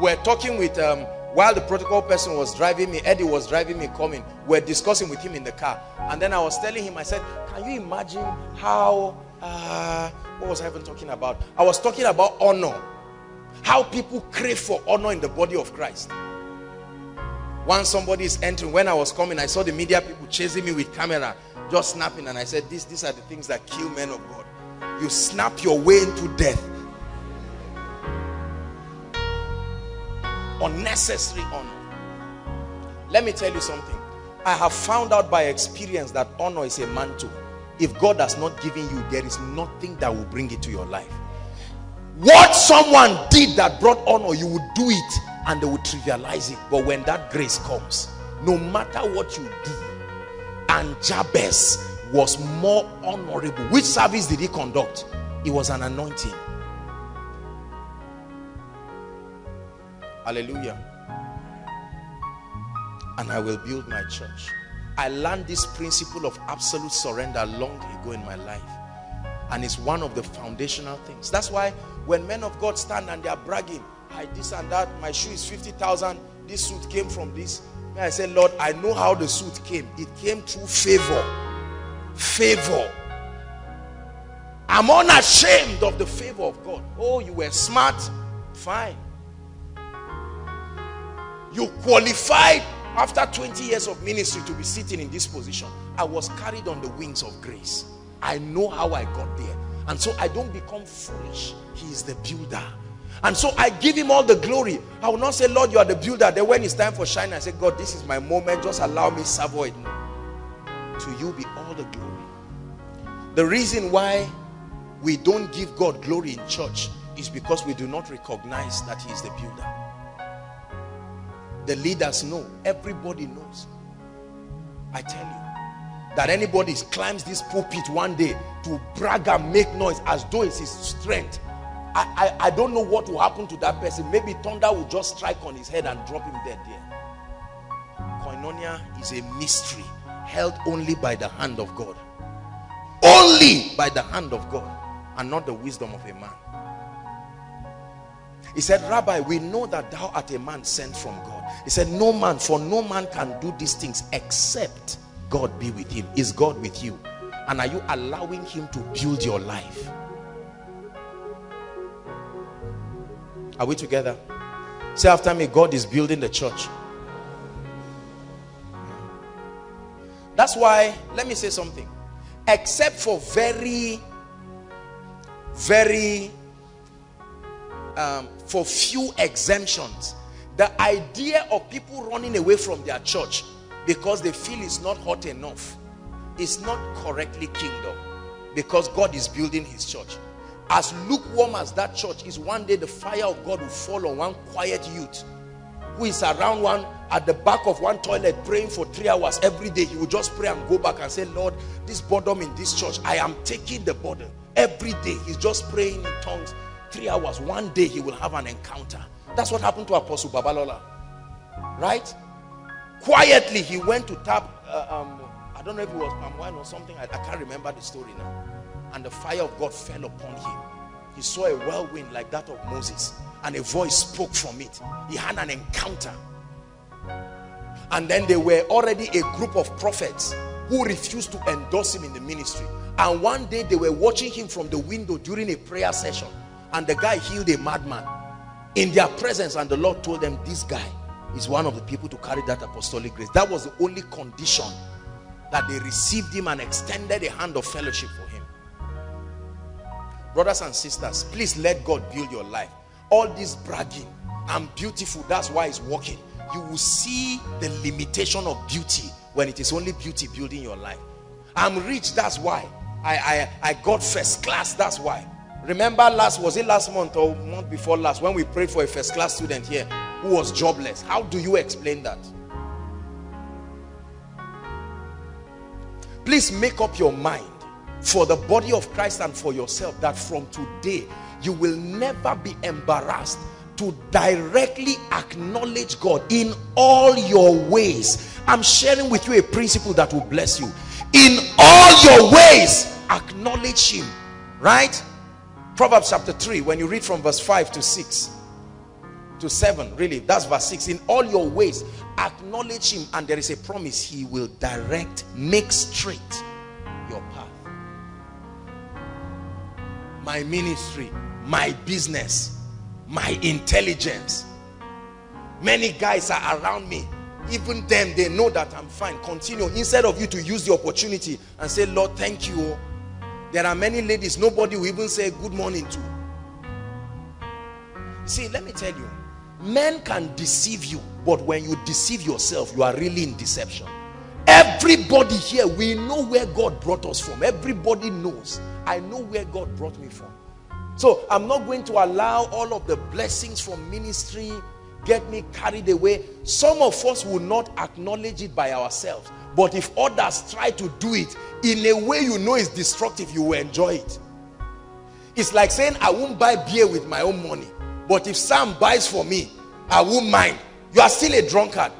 We're talking with, um, while the protocol person was driving me, Eddie was driving me coming. We're discussing with him in the car. And then I was telling him, I said, can you imagine how, uh, what was I even talking about? I was talking about honor. How people crave for honor in the body of Christ. Once somebody is entering, when I was coming, I saw the media people chasing me with camera, just snapping. And I said, this, these are the things that kill men of God. You snap your way into death. Unnecessary honor. Let me tell you something. I have found out by experience that honor is a mantle. If God has not given you, there is nothing that will bring it to your life. What someone did that brought honor, you would do it and they would trivialize it. But when that grace comes, no matter what you do, and Jabez was more honorable. Which service did he conduct? It was an anointing. Hallelujah. And I will build my church. I learned this principle of absolute surrender long ago in my life. And it's one of the foundational things. That's why when men of God stand and they are bragging, I this and that, my shoe is 50,000, this suit came from this. I say, Lord, I know how the suit came. It came through favor. Favor. I'm unashamed of the favor of God. Oh, you were smart. Fine. You qualified after 20 years of ministry to be sitting in this position. I was carried on the wings of grace. I know how I got there. And so I don't become foolish. He is the builder. And so I give him all the glory. I will not say, Lord, you are the builder. Then when it's time for shine, I say, God, this is my moment. Just allow me savour it. To you be all the glory. The reason why we don't give God glory in church is because we do not recognize that he is the builder. The leaders know. Everybody knows. I tell you that anybody climbs this pulpit one day to brag and make noise as though it's his strength I, I, I don't know what will happen to that person. Maybe thunder will just strike on his head and drop him dead there. Koinonia is a mystery held only by the hand of God. Only by the hand of God and not the wisdom of a man. He said, Rabbi, we know that thou art a man sent from God. He said, No man, for no man can do these things except God be with him. Is God with you? And are you allowing him to build your life? Are we together? Say after me, God is building the church. That's why, let me say something. Except for very, very, um, for few exemptions, the idea of people running away from their church because they feel it's not hot enough is not correctly kingdom because God is building his church. As lukewarm as that church is one day the fire of God will fall on one quiet youth who is around one at the back of one toilet praying for three hours every day. He will just pray and go back and say Lord this boredom in this church I am taking the burden. Every day he's just praying in tongues three hours one day he will have an encounter that's what happened to Apostle Babalola right quietly he went to tap uh, um, I don't know if it was palm wine or something I, I can't remember the story now and the fire of God fell upon him. He saw a whirlwind like that of Moses and a voice spoke from it. He had an encounter. And then there were already a group of prophets who refused to endorse him in the ministry. And one day they were watching him from the window during a prayer session. And the guy healed a madman. In their presence. And the Lord told them, this guy is one of the people to carry that apostolic grace. That was the only condition that they received him and extended a hand of fellowship for him. Brothers and sisters please let god build your life. All this bragging i'm beautiful that's why it's working. You will see the limitation of beauty when it is only beauty building your life. I'm rich that's why. I i, I got first class that's why remember last was it last month or month before last when we prayed for a first class student here who was jobless how do you explain that please make up your mind for the body of Christ and for yourself that from today you will never be embarrassed to directly acknowledge God in all your ways. I'm sharing with you a principle that will bless you. In all your ways, acknowledge Him. Right? Proverbs chapter 3, when you read from verse 5 to 6 to 7, really, that's verse 6. In all your ways, acknowledge Him, and there is a promise He will direct, make straight your path my ministry, my business, my intelligence. Many guys are around me. Even them, they know that I'm fine. Continue. Instead of you to use the opportunity and say, Lord, thank you. There are many ladies, nobody will even say good morning to. See, let me tell you, Men can deceive you, but when you deceive yourself, you are really in deception. Everybody here, we know where God brought us from. Everybody knows. I know where God brought me from. So I'm not going to allow all of the blessings from ministry get me carried away. Some of us will not acknowledge it by ourselves. But if others try to do it in a way you know is destructive, you will enjoy it. It's like saying, I won't buy beer with my own money. But if Sam buys for me, I won't mind. You are still a drunkard.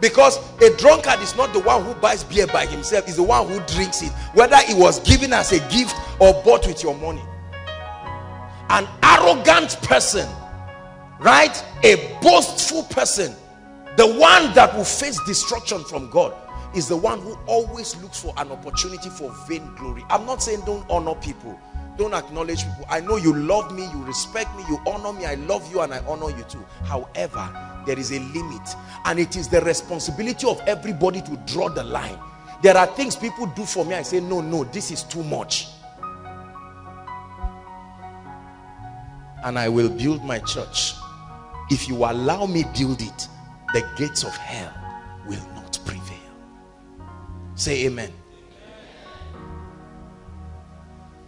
Because a drunkard is not the one who buys beer by himself, is the one who drinks it. Whether it was given as a gift or bought with your money. An arrogant person, right? A boastful person, the one that will face destruction from God is the one who always looks for an opportunity for vain glory. I'm not saying don't honor people. Don't acknowledge people. I know you love me you respect me you honor me i love you and i honor you too. However there is a limit and it is the responsibility of everybody to draw the line. There are things people do for me i say no no this is too much. And i will build my church. If you allow me build it the gates of hell will say amen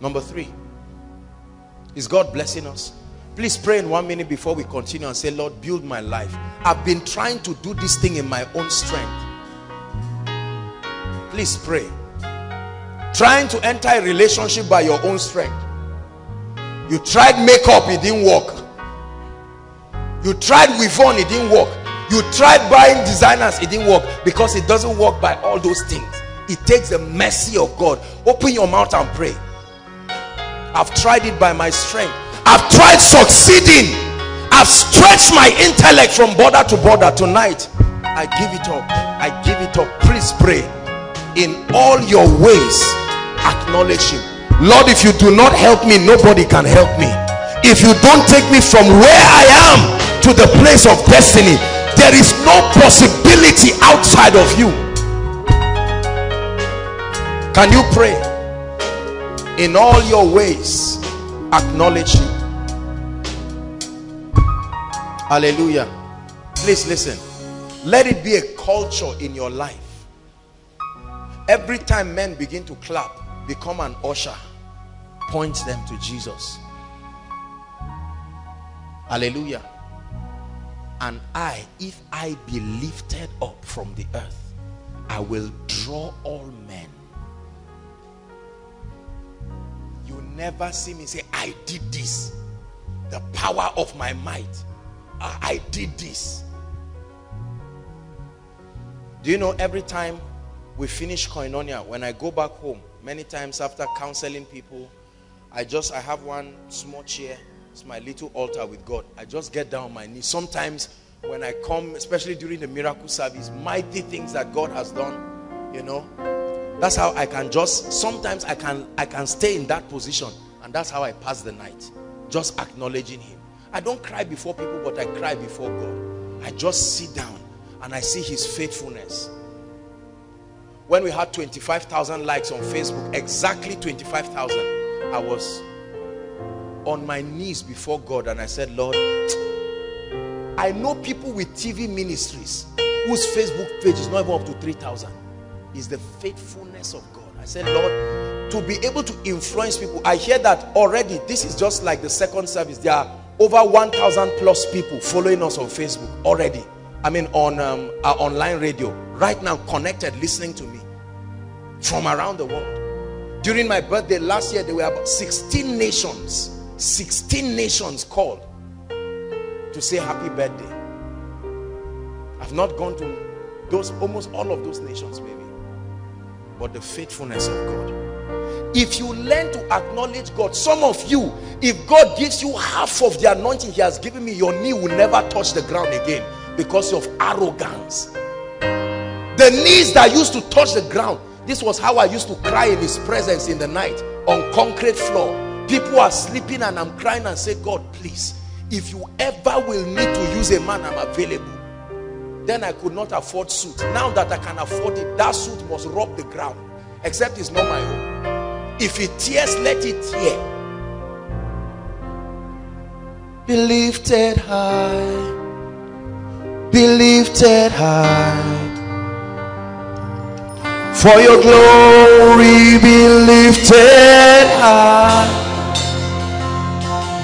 Number three, is God blessing us? Please pray in one minute before we continue and say, Lord, build my life. I've been trying to do this thing in my own strength. Please pray. Trying to enter a relationship by your own strength. You tried makeup, it didn't work. You tried with on, it didn't work. You tried buying designers, it didn't work because it doesn't work by all those things. It takes the mercy of God. Open your mouth and pray. I've tried it by my strength. I've tried succeeding. I've stretched my intellect from border to border. Tonight, I give it up. I give it up. Please pray. In all your ways, acknowledge him. Lord, if you do not help me, nobody can help me. If you don't take me from where I am to the place of destiny, there is no possibility outside of you. Can you pray? in all your ways acknowledge him. Hallelujah. Please listen. Let it be a culture in your life. Every time men begin to clap become an usher. Point them to jesus. Hallelujah. And i if i be lifted up from the earth i will draw all men never see me say, I did this. The power of my might. Ah, I did this. Do you know every time we finish koinonia, when I go back home, many times after counseling people, I just, I have one small chair. It's my little altar with God. I just get down on my knees. Sometimes when I come, especially during the miracle service, mighty things that God has done, you know, that's how i can just sometimes i can i can stay in that position and that's how i pass the night just acknowledging him. I don't cry before people but i cry before god. I just sit down and i see his faithfulness. When we had 25,000 likes on facebook exactly 25,000 i was on my knees before god and i said lord i know people with tv ministries whose facebook page is not even up to 3,000 is the faithfulness of God. I said, Lord, to be able to influence people. I hear that already. This is just like the second service. There are over 1,000 plus people following us on Facebook already. I mean, on um, our online radio. Right now, connected, listening to me from around the world. During my birthday last year, there were about 16 nations. 16 nations called to say happy birthday. I've not gone to those almost all of those nations, maybe but the faithfulness of God. If you learn to acknowledge God, some of you, if God gives you half of the anointing he has given me, your knee will never touch the ground again because of arrogance. The knees that used to touch the ground, this was how I used to cry in his presence in the night on concrete floor. People are sleeping and I'm crying and say, God, please, if you ever will need to use a man, I'm available then I could not afford suit. Now that I can afford it, that suit must rub the ground. Except it's not my own. If it tears, let it tear. Be lifted high be lifted high. For your glory be lifted high.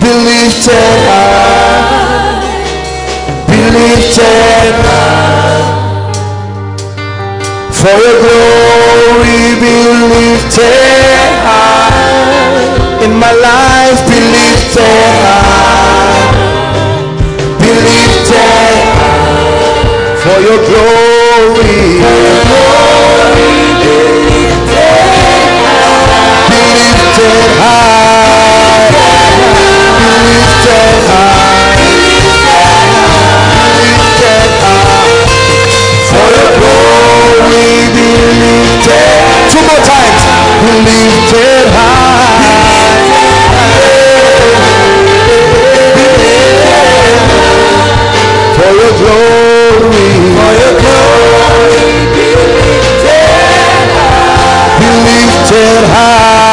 Be lifted high. Lifted high. For your glory be lifted high. In my life be lifted high. Be lifted high. For your glory. Be lifted high. Lifted. Two more times. Lifted high. For your glory. For your glory be lifted high. Be lifted high.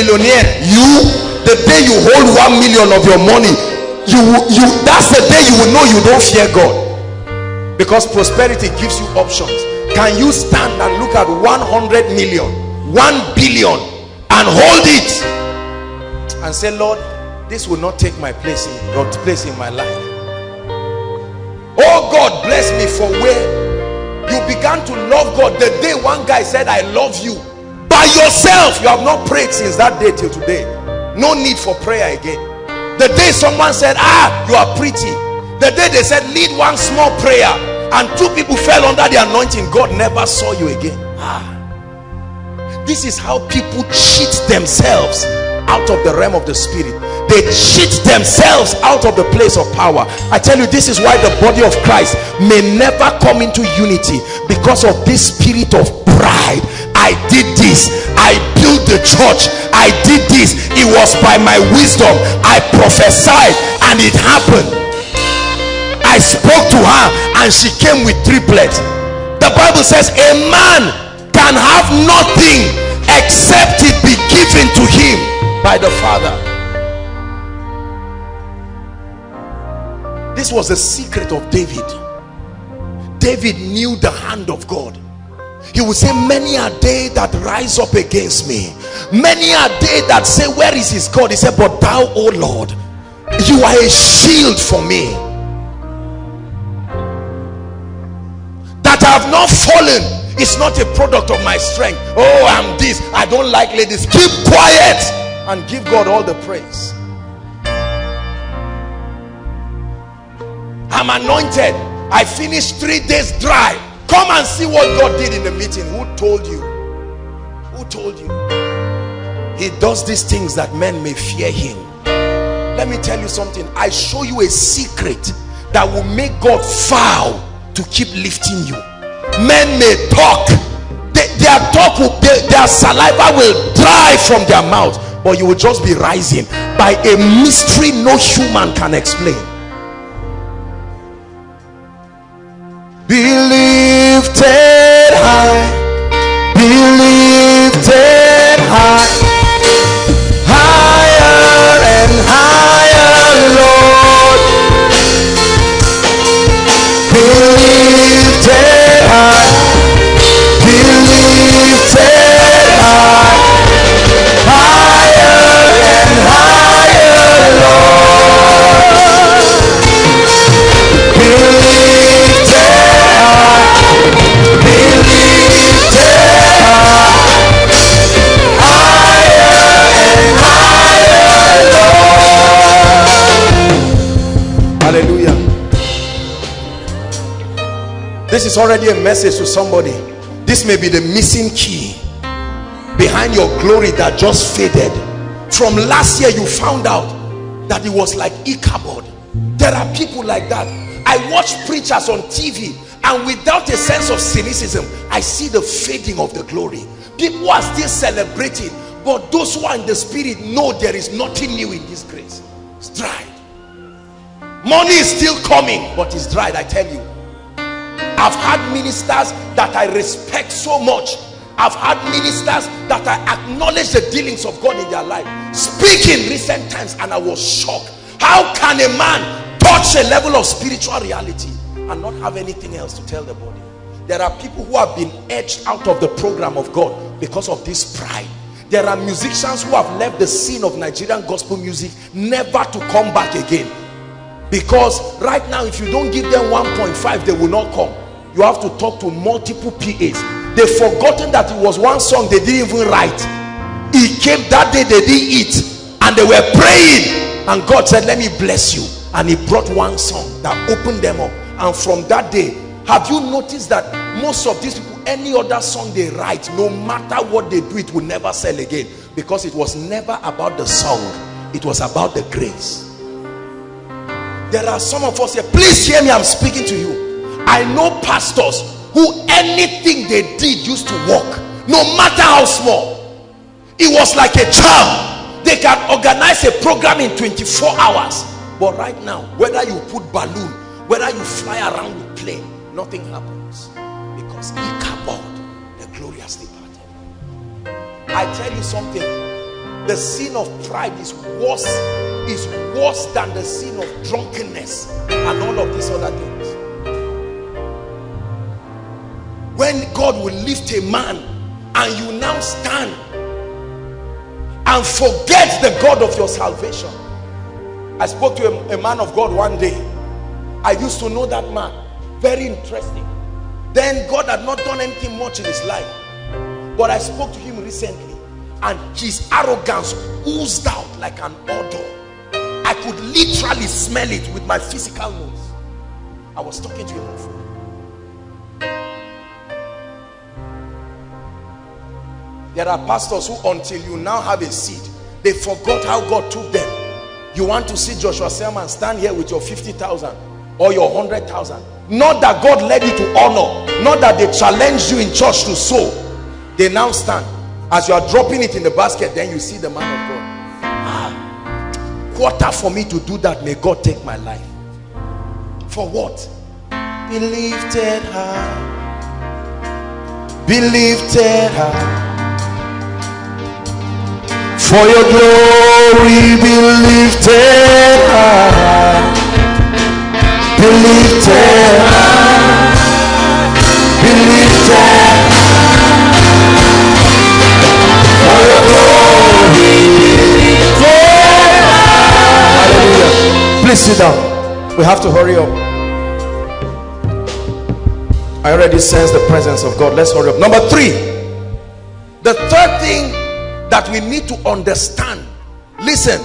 Millionaire. You, the day you hold one million of your money, you you that's the day you will know you don't fear God. Because prosperity gives you options. Can you stand and look at 100 million, 1 billion, and hold it and say, Lord, this will not take my place in not place in my life. Oh God, bless me for where you began to love God. The day one guy said, I love you by yourself, you have not prayed since that day till today. No need for prayer again. The day someone said, Ah, you are pretty. The day they said, Lead one small prayer, and two people fell under the anointing, God never saw you again. Ah, this is how people cheat themselves out of the realm of the spirit they cheat themselves out of the place of power i tell you this is why the body of christ may never come into unity because of this spirit of pride i did this. I built the church. I did this. It was by my wisdom. I prophesied and it happened. I spoke to her and she came with triplets. The bible says a man can have nothing except it be given to him by the father. This was the secret of david. David knew the hand of god he will say many are they that rise up against me. Many are they that say where is his god? He said but thou o lord you are a shield for me that i have not fallen. It's not a product of my strength. Oh i'm this. I don't like ladies. Keep quiet and give god all the praise. I'm anointed. I finished three days dry come and see what god did in the meeting. Who told you? Who told you? He does these things that men may fear him. Let me tell you something. I show you a secret that will make god foul to keep lifting you. Men may talk. They, their talk will, they, their saliva will dry from their mouth but you will just be rising by a mystery no human can explain. Be lifted high. Be lifted high this is already a message to somebody. This may be the missing key behind your glory that just faded. From last year you found out that it was like Ichabod. There are people like that. I watch preachers on TV and without a sense of cynicism I see the fading of the glory. People are still celebrating but those who are in the spirit know there is nothing new in this grace. It's dried. Money is still coming but it's dried I tell you I've had ministers that I respect so much. I've had ministers that I acknowledge the dealings of God in their life. Speak in recent times and I was shocked. How can a man touch a level of spiritual reality and not have anything else to tell the body? There are people who have been edged out of the program of God because of this pride. There are musicians who have left the scene of Nigerian gospel music never to come back again. Because right now, if you don't give them 1.5, they will not come. You have to talk to multiple PAs. They've forgotten that it was one song they didn't even write. He came that day, they didn't eat. And they were praying. And God said, let me bless you. And he brought one song that opened them up. And from that day, have you noticed that most of these people any other song they write no matter what they do it will never sell again because it was never about the song it was about the grace there are some of us here please hear me i'm speaking to you i know pastors who anything they did used to work no matter how small. It was like a charm. They can organize a program in 24 hours. But right now whether you put balloon whether you fly around with plane nothing happens. Because Ichabod, the glorious departed. I tell you something, the sin of pride is worse, is worse than the sin of drunkenness and all of these other things. When God will lift a man and you now stand and forget the God of your salvation. I spoke to a, a man of God one day. I used to know that man. Very interesting then God had not done anything much in his life. But I spoke to him recently and his arrogance oozed out like an odor. I could literally smell it with my physical nose. I was talking to him on phone. There are pastors who until you now have a seed, they forgot how God took them. You want to see Joshua Selman stand here with your 50,000 or your 100,000 not that God led you to honor not that they challenged you in church to sow. They now stand. As you are dropping it in the basket then you see the man of God. Ah, quarter for me to do that. May God take my life. For what? Be lifted high. Be lifted high for your glory be lifted high be lifted be lifted for your glory be lifted Hallelujah. Please sit down. We have to hurry up. I already sense the presence of God. Let's hurry up. Number three, the third thing that we need to understand. Listen,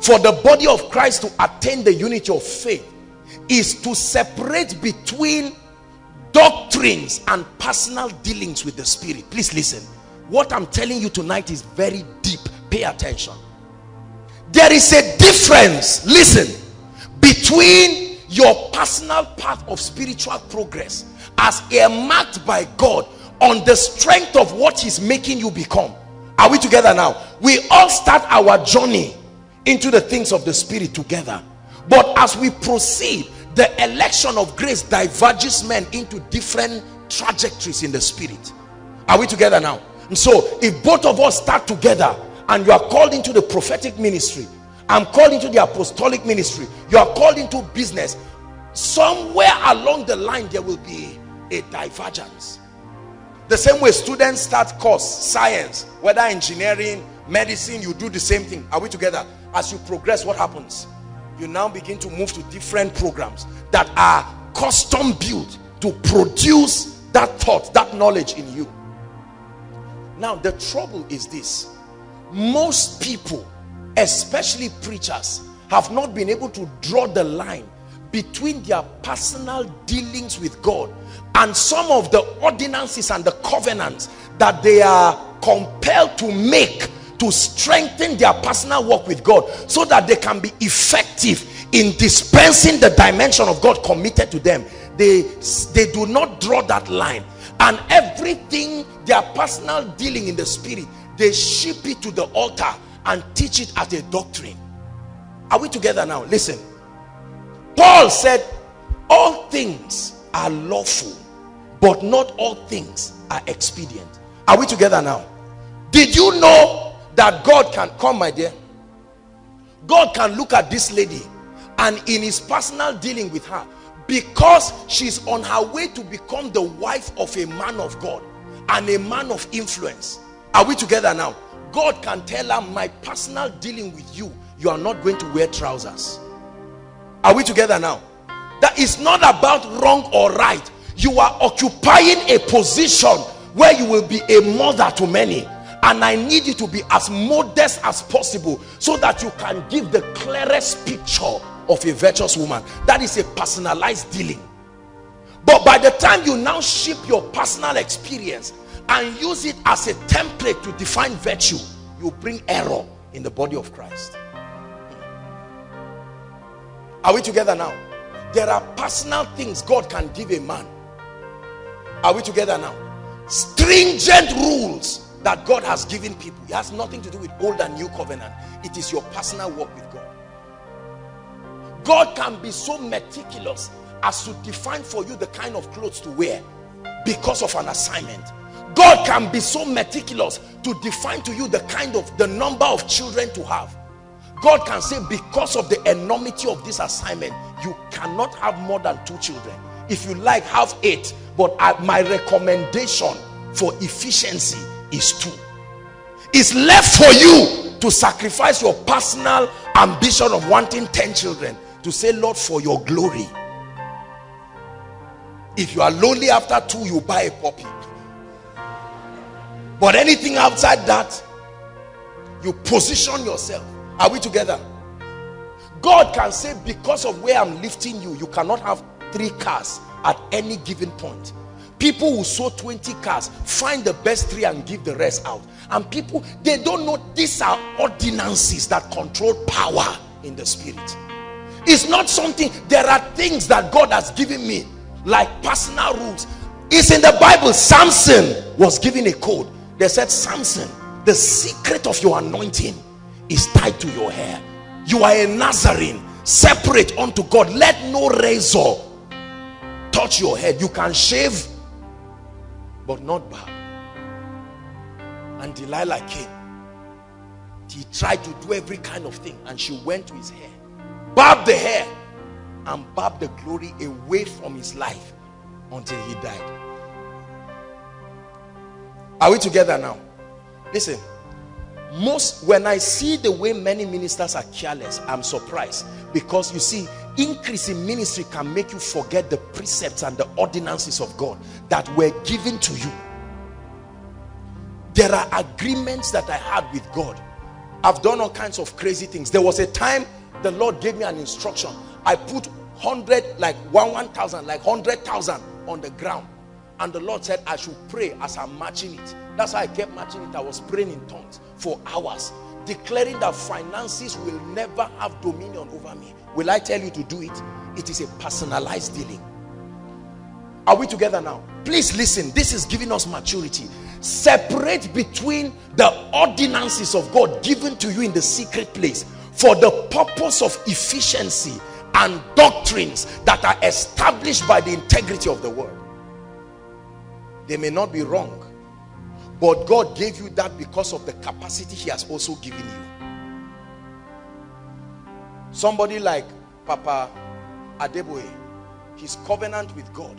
for the body of Christ to attain the unity of faith, is to separate between doctrines and personal dealings with the spirit. Please listen. What i'm telling you tonight is very deep. Pay attention. There is a difference listen between your personal path of spiritual progress as earmarked by god on the strength of what he's making you become are we together now? We all start our journey into the things of the spirit together. But as we proceed the election of grace diverges men into different trajectories in the spirit. Are we together now? And so if both of us start together and you are called into the prophetic ministry i'm called into the apostolic ministry you are called into business somewhere along the line there will be a divergence the same way students start course science whether engineering medicine you do the same thing. Are we together? As you progress what happens? You now begin to move to different programs that are custom built to produce that thought that knowledge in you. Now the trouble is this. Most people especially preachers have not been able to draw the line between their personal dealings with God and some of the ordinances and the covenants that they are compelled to make to strengthen their personal work with God so that they can be effective in dispensing the dimension of God committed to them. They they do not draw that line. And everything their personal dealing in the spirit they ship it to the altar and teach it as a doctrine. Are we together now? Listen Paul said all things are lawful but not all things are expedient. Are we together now? Did you know that God can come, my dear? God can look at this lady and in his personal dealing with her, because she's on her way to become the wife of a man of God and a man of influence. Are we together now? God can tell her, my personal dealing with you, you are not going to wear trousers. Are we together now? That is not about wrong or right. You are occupying a position where you will be a mother to many. And I need you to be as modest as possible so that you can give the clearest picture of a virtuous woman. That is a personalized dealing. But by the time you now ship your personal experience and use it as a template to define virtue, you bring error in the body of Christ. Are we together now? There are personal things God can give a man. Are we together now? Stringent rules that God has given people. It has nothing to do with old and new covenant. It is your personal work with God. God can be so meticulous as to define for you the kind of clothes to wear because of an assignment. God can be so meticulous to define to you the kind of the number of children to have. God can say because of the enormity of this assignment, you cannot have more than two children. If you like, have eight. But my recommendation for efficiency is two. It's left for you to sacrifice your personal ambition of wanting 10 children to say, Lord, for your glory. If you are lonely after two, you buy a puppy. But anything outside that, you position yourself. Are we together? God can say, because of where I'm lifting you, you cannot have three cars at any given point. People who sow 20 cars, find the best three and give the rest out. And people, they don't know these are ordinances that control power in the spirit. It's not something, there are things that God has given me, like personal rules. It's in the Bible. Samson was given a code they said, Samson, the secret of your anointing is tied to your hair. You are a Nazarene, separate unto God. Let no razor touch your head. You can shave, but not barb. And Delilah came. He tried to do every kind of thing, and she went to his hair, barbed the hair, and barbed the glory away from his life until he died. Are we together now? Listen, most when I see the way many ministers are careless, I'm surprised because you see, increase in ministry can make you forget the precepts and the ordinances of God that were given to you. There are agreements that I had with God. I've done all kinds of crazy things. There was a time the Lord gave me an instruction. I put 100, like one 1,000, like 100,000 on the ground and the Lord said I should pray as I'm matching it. That's why I kept matching it. I was praying in tongues for hours, declaring that finances will never have dominion over me. Will I tell you to do it? It is a personalized dealing. Are we together now? Please listen. This is giving us maturity. Separate between the ordinances of God given to you in the secret place for the purpose of efficiency and doctrines that are established by the integrity of the word. They may not be wrong. But God gave you that because of the capacity he has also given you. Somebody like Papa Adeboye, his covenant with God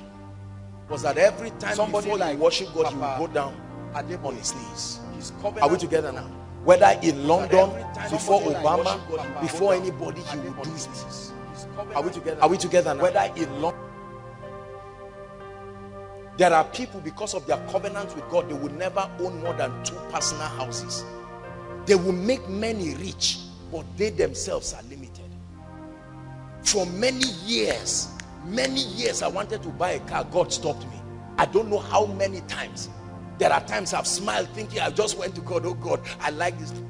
was that every time Somebody before like worship God, Papa he would go down Adeboye, on his knees. His Are we together now? Whether in London, before Obama, like before anybody, he would do this. Are we together? Are we together now? Whether in London there are people, because of their covenant with God, they will never own more than two personal houses. They will make many rich, but they themselves are limited. For many years, many years, I wanted to buy a car. God stopped me. I don't know how many times. There are times I've smiled thinking I just went to God. Oh God, I like this. No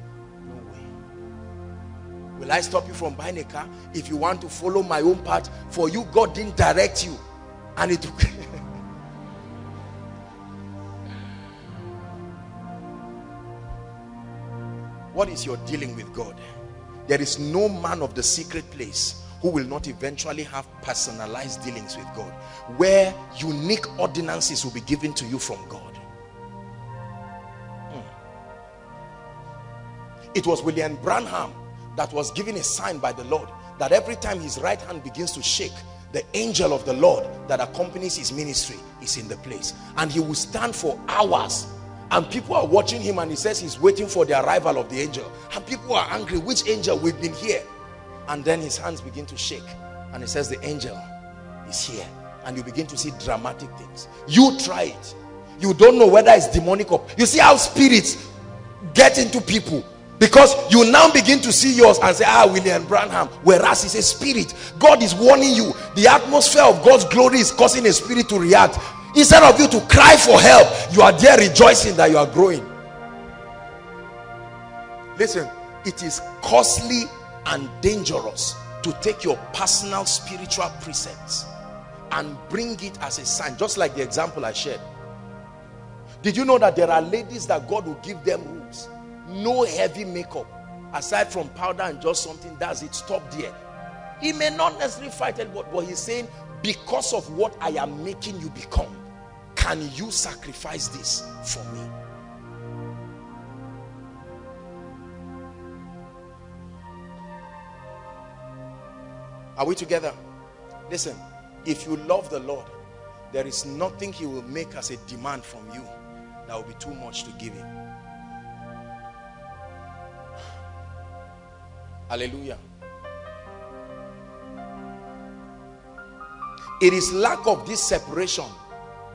way. Will I stop you from buying a car? If you want to follow my own path, for you, God didn't direct you. And it What is your dealing with God? There is no man of the secret place who will not eventually have personalized dealings with God, where unique ordinances will be given to you from God. Hmm. It was William Branham that was given a sign by the Lord that every time his right hand begins to shake, the angel of the Lord that accompanies his ministry is in the place. And he will stand for hours and people are watching him and he says he's waiting for the arrival of the angel. And people are angry, which angel? We've been here. And then his hands begin to shake and he says the angel is here. And you begin to see dramatic things. You try it. You don't know whether it's demonic or... You see how spirits get into people because you now begin to see yours and say ah william branham whereas it's a spirit god is warning you the atmosphere of god's glory is causing a spirit to react instead of you to cry for help you are there rejoicing that you are growing. Listen it is costly and dangerous to take your personal spiritual precepts and bring it as a sign just like the example i shared. Did you know that there are ladies that god will give them rules no heavy makeup aside from powder and just something does it stop there. He may not necessarily fight it but, but he's saying because of what i am making you become can you sacrifice this for me? Are we together? Listen if you love the lord there is nothing he will make as a demand from you that will be too much to give him. Hallelujah. It is lack of this separation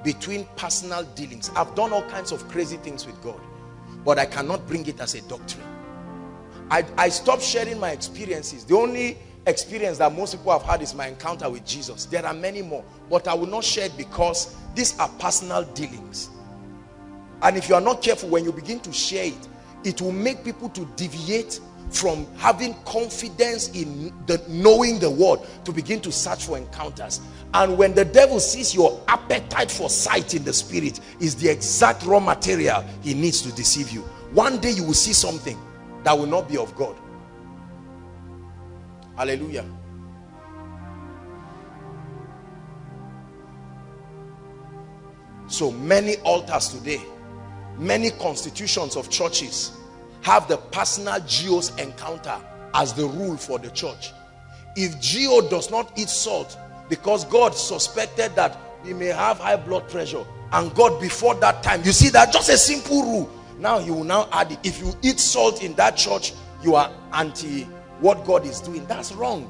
between personal dealings. I've done all kinds of crazy things with God, but I cannot bring it as a doctrine. I, I stopped sharing my experiences. The only experience that most people have had is my encounter with Jesus. There are many more, but I will not share it because these are personal dealings. And if you are not careful, when you begin to share it, it will make people to deviate from having confidence in the knowing the word to begin to search for encounters. And when the devil sees your appetite for sight in the spirit is the exact raw material he needs to deceive you. One day you will see something that will not be of god. Hallelujah. So many altars today many constitutions of churches have the personal GO's encounter as the rule for the church. If Geo does not eat salt because God suspected that he may have high blood pressure and God before that time, you see that just a simple rule. Now he will now add it. If you eat salt in that church, you are anti what God is doing. That's wrong.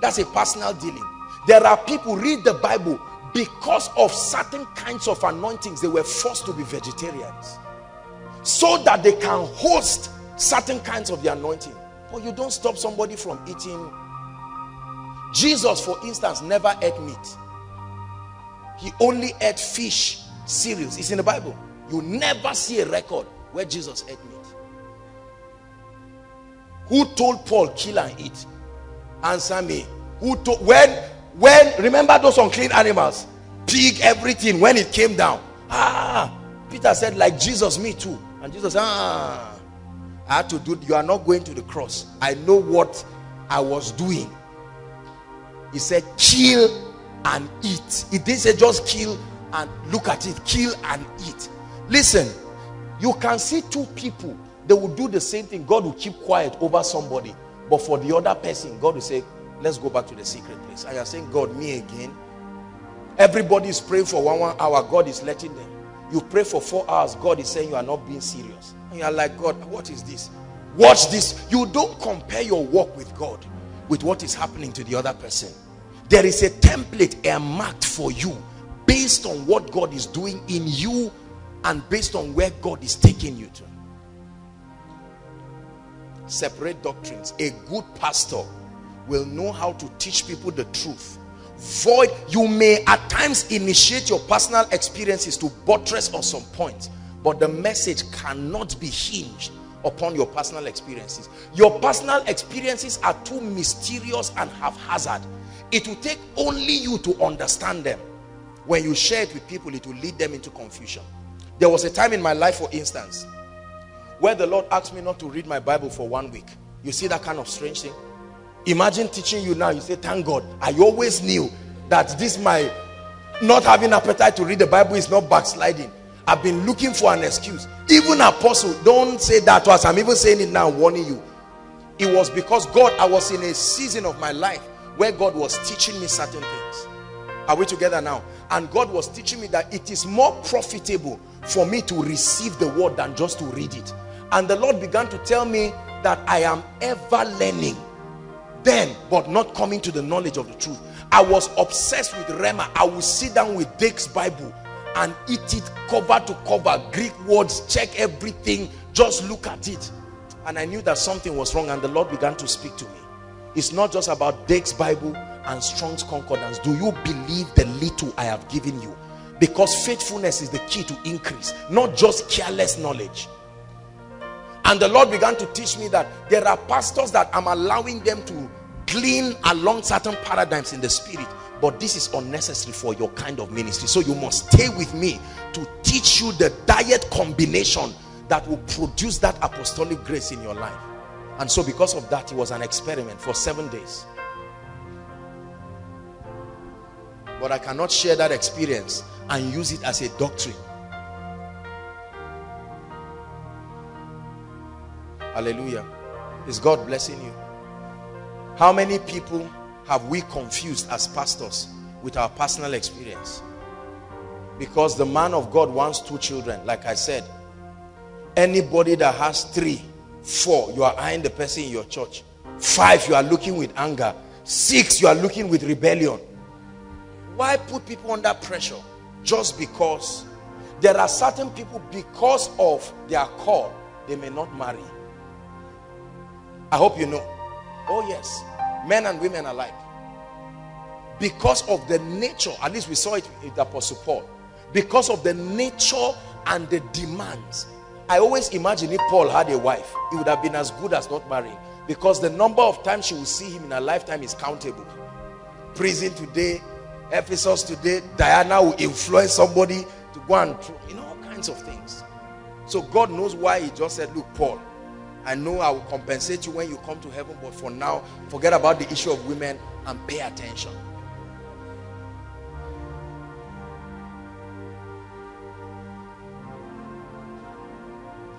That's a personal dealing. There are people read the Bible because of certain kinds of anointings, they were forced to be vegetarians so that they can host certain kinds of the anointing. But you don't stop somebody from eating. Jesus, for instance, never ate meat. He only ate fish, cereals. It's in the Bible. You never see a record where Jesus ate meat. Who told Paul, kill and eat? Answer me. Who told, when, when, remember those unclean animals? Pig, everything, when it came down. Ah, Peter said, like Jesus, me too. And Jesus, ah, I had to do, you are not going to the cross. I know what I was doing. He said, kill and eat. He didn't say just kill and look at it, kill and eat. Listen, you can see two people, they will do the same thing. God will keep quiet over somebody. But for the other person, God will say, let's go back to the secret place. And you're saying, God, me again. Everybody is praying for one, one hour. God is letting them. You pray for four hours, God is saying you are not being serious. And you are like, God, what is this? Watch this. You don't compare your walk with God with what is happening to the other person. There is a template earmarked for you based on what God is doing in you and based on where God is taking you to. Separate doctrines. A good pastor will know how to teach people the truth void. You may at times initiate your personal experiences to buttress on some points but the message cannot be hinged upon your personal experiences. Your personal experiences are too mysterious and haphazard. It will take only you to understand them. When you share it with people it will lead them into confusion. There was a time in my life for instance where the lord asked me not to read my bible for one week. You see that kind of strange thing Imagine teaching you now, you say, thank God, I always knew that this my not having appetite to read the Bible is not backsliding. I've been looking for an excuse. Even apostle, don't say that to us. I'm even saying it now, warning you. It was because God, I was in a season of my life where God was teaching me certain things. Are we together now? And God was teaching me that it is more profitable for me to receive the word than just to read it. And the Lord began to tell me that I am ever learning then, but not coming to the knowledge of the truth. I was obsessed with Rhema. I would sit down with Dake's Bible and eat it cover to cover, Greek words, check everything, just look at it. And I knew that something was wrong and the Lord began to speak to me. It's not just about Dake's Bible and Strong's Concordance. Do you believe the little I have given you? Because faithfulness is the key to increase, not just careless knowledge. And the Lord began to teach me that there are pastors that I'm allowing them to glean along certain paradigms in the spirit but this is unnecessary for your kind of ministry. So you must stay with me to teach you the diet combination that will produce that apostolic grace in your life. And so because of that it was an experiment for seven days. But I cannot share that experience and use it as a doctrine hallelujah is God blessing you how many people have we confused as pastors with our personal experience? Because the man of God wants two children, like I said. Anybody that has three, four, you are eyeing the person in your church. Five, you are looking with anger. Six, you are looking with rebellion. Why put people under pressure? Just because there are certain people, because of their call, they may not marry. I hope you know. Oh yes, men and women alike. Because of the nature, at least we saw it with Apostle Paul. Because of the nature and the demands. I always imagine if Paul had a wife, he would have been as good as not marrying. Because the number of times she will see him in a lifetime is countable. Prison today, Ephesus today, Diana will influence somebody to go and, you know, all kinds of things. So God knows why he just said, look, Paul, I know I will compensate you when you come to heaven, but for now, forget about the issue of women and pay attention.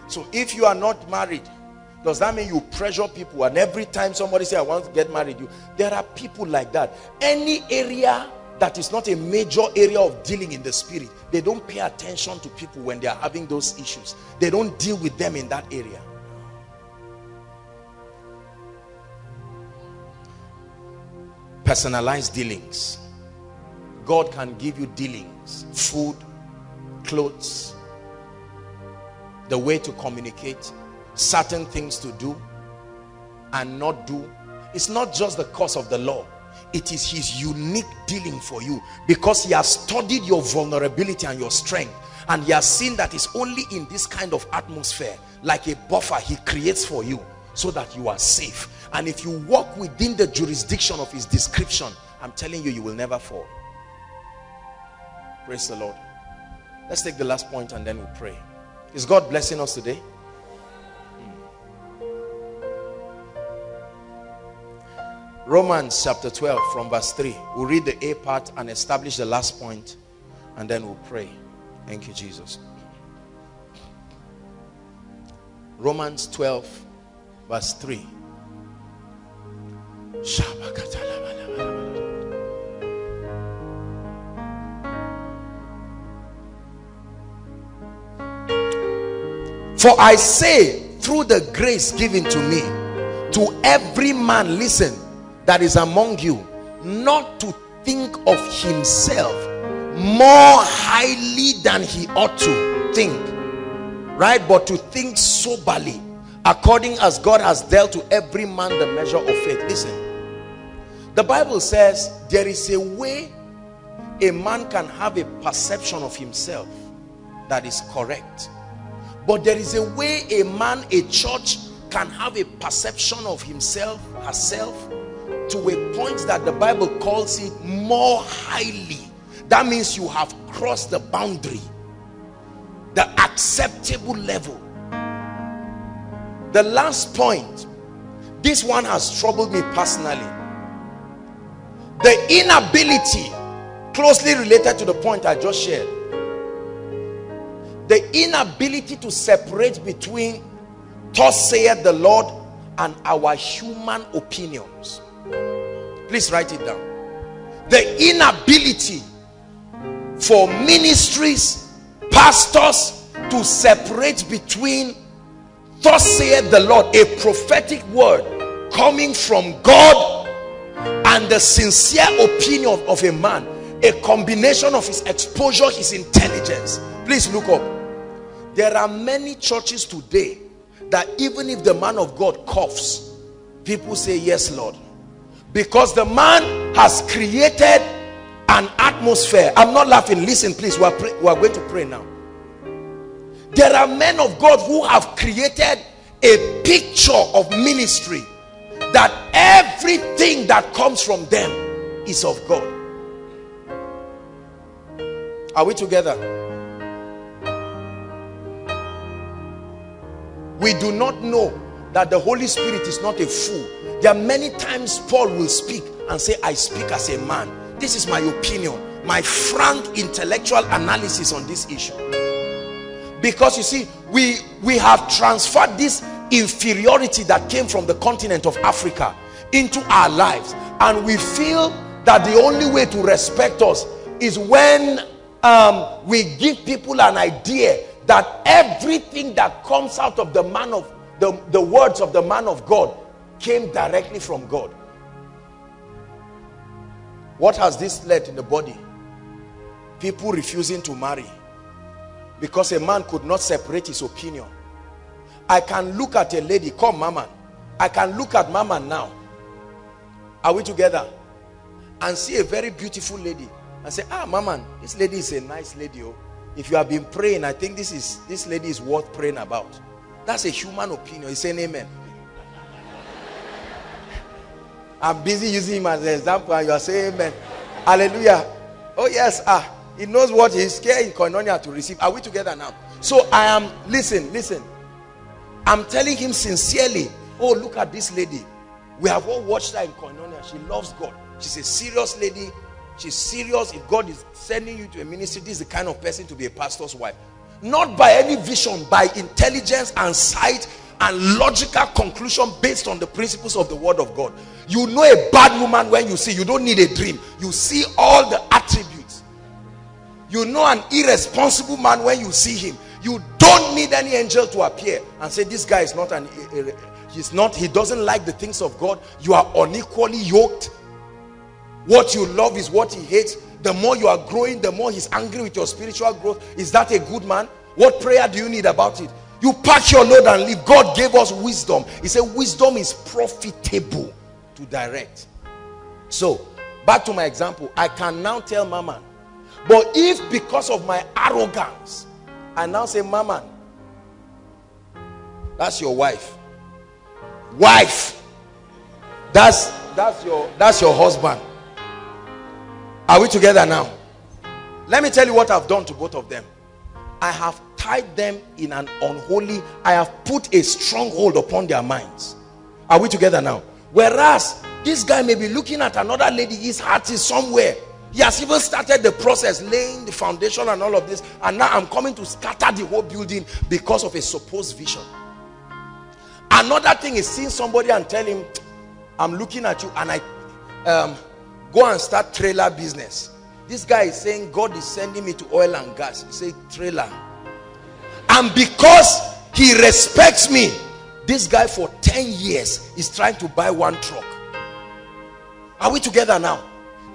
So if you are not married, does that mean you pressure people? And every time somebody say I want to get married you there are people like that. Any area that is not a major area of dealing in the spirit they don't pay attention to people when they are having those issues. They don't deal with them in that area personalized dealings. God can give you dealings food clothes the way to communicate certain things to do and not do. It's not just the cause of the law. It is his unique dealing for you because he has studied your vulnerability and your strength. And he has seen that it's only in this kind of atmosphere like a buffer he creates for you so that you are safe and if you walk within the jurisdiction of his description i'm telling you you will never fall. Praise the lord. Let's take the last point and then we'll pray. Is god blessing us today? Hmm. romans chapter 12 from verse 3 we'll read the a part and establish the last point and then we'll pray. Thank you jesus. Romans 12 verse 3 for I say through the grace given to me to every man listen that is among you not to think of himself more highly than he ought to think right but to think soberly according as God has dealt to every man the measure of faith listen the Bible says there is a way a man can have a perception of himself that is correct. But there is a way a man, a church can have a perception of himself, herself to a point that the Bible calls it more highly. That means you have crossed the boundary, the acceptable level. The last point this one has troubled me personally. The inability closely related to the point i just shared. The inability to separate between thus saith the lord and our human opinions. Please write it down. The inability for ministries pastors to separate between thus saith the lord a prophetic word coming from god and the sincere opinion of a man a combination of his exposure his intelligence. Please look up. There are many churches today that even if the man of god coughs people say yes lord. Because the man has created an atmosphere. I'm not laughing. Listen please. We are, we are going to pray now there are men of god who have created a picture of ministry that everything that comes from them is of god. Are we together? We do not know that the holy spirit is not a fool. There are many times paul will speak and say i speak as a man. This is my opinion my frank intellectual analysis on this issue because you see we we have transferred this inferiority that came from the continent of africa into our lives and we feel that the only way to respect us is when um, we give people an idea that everything that comes out of the man of the, the words of the man of God came directly from God. What has this led in the body? People refusing to marry because a man could not separate his opinion. I can look at a lady, come mama. I can look at mama now. Are we together? And see a very beautiful lady and say, ah, mama, this lady is a nice lady. Oh. If you have been praying, I think this is this lady is worth praying about. That's a human opinion. He's saying amen. I'm busy using him as an example, and you are saying amen. Hallelujah. Oh, yes. Ah, he knows what he's scared in koinonia to receive. Are we together now? So I am, listen, listen. I'm telling him sincerely, oh, look at this lady. We have all watched her in koinonia. She loves God. She's a serious lady. She's serious. If God is sending you to a ministry, this is the kind of person to be a pastor's wife. Not by any vision, by intelligence and sight and logical conclusion based on the principles of the word of God. You know a bad woman when you see, you don't need a dream. You see all the attributes. You know an irresponsible man when you see him. You don't need any angel to appear and say this guy is not an eh, eh, he's not he doesn't like the things of God. You are unequally yoked. What you love is what he hates. The more you are growing, the more he's angry with your spiritual growth. Is that a good man? What prayer do you need about it? You pack your load and leave. God gave us wisdom. He said wisdom is profitable to direct. So, back to my example. I can now tell Mama, but if because of my arrogance, I now say, Mama, that's your wife. Wife. That's that's your that's your husband. Are we together now? Let me tell you what I've done to both of them. I have tied them in an unholy, I have put a stronghold upon their minds. Are we together now? Whereas this guy may be looking at another lady, his heart is somewhere. He has even started the process, laying the foundation and all of this. And now I'm coming to scatter the whole building because of a supposed vision. Another thing is seeing somebody and tell him, I'm looking at you and I um, go and start trailer business. This guy is saying God is sending me to oil and gas. He say trailer. And because he respects me, this guy for 10 years is trying to buy one truck. Are we together now?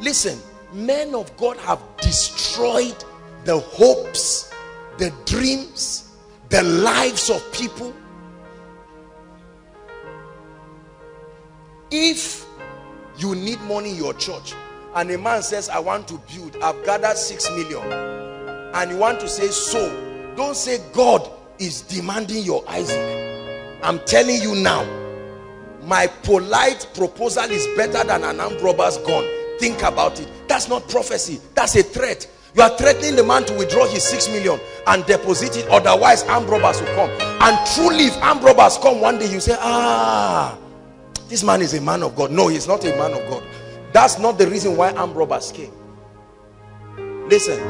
Listen, men of God have destroyed the hopes, the dreams, the lives of people. If you need money in your church and a man says, I want to build, I've gathered six million, and you want to say so, don't say God is demanding your Isaac. I'm telling you now, my polite proposal is better than an armed robber's gun. Think about it. That's not prophecy, that's a threat. You are threatening the man to withdraw his six million and deposit it, otherwise, armed robbers will come. And truly, if armed robbers come one day, you say, Ah, This man is a man of God. No, he's not a man of God. That's not the reason why armed robbers came. Listen.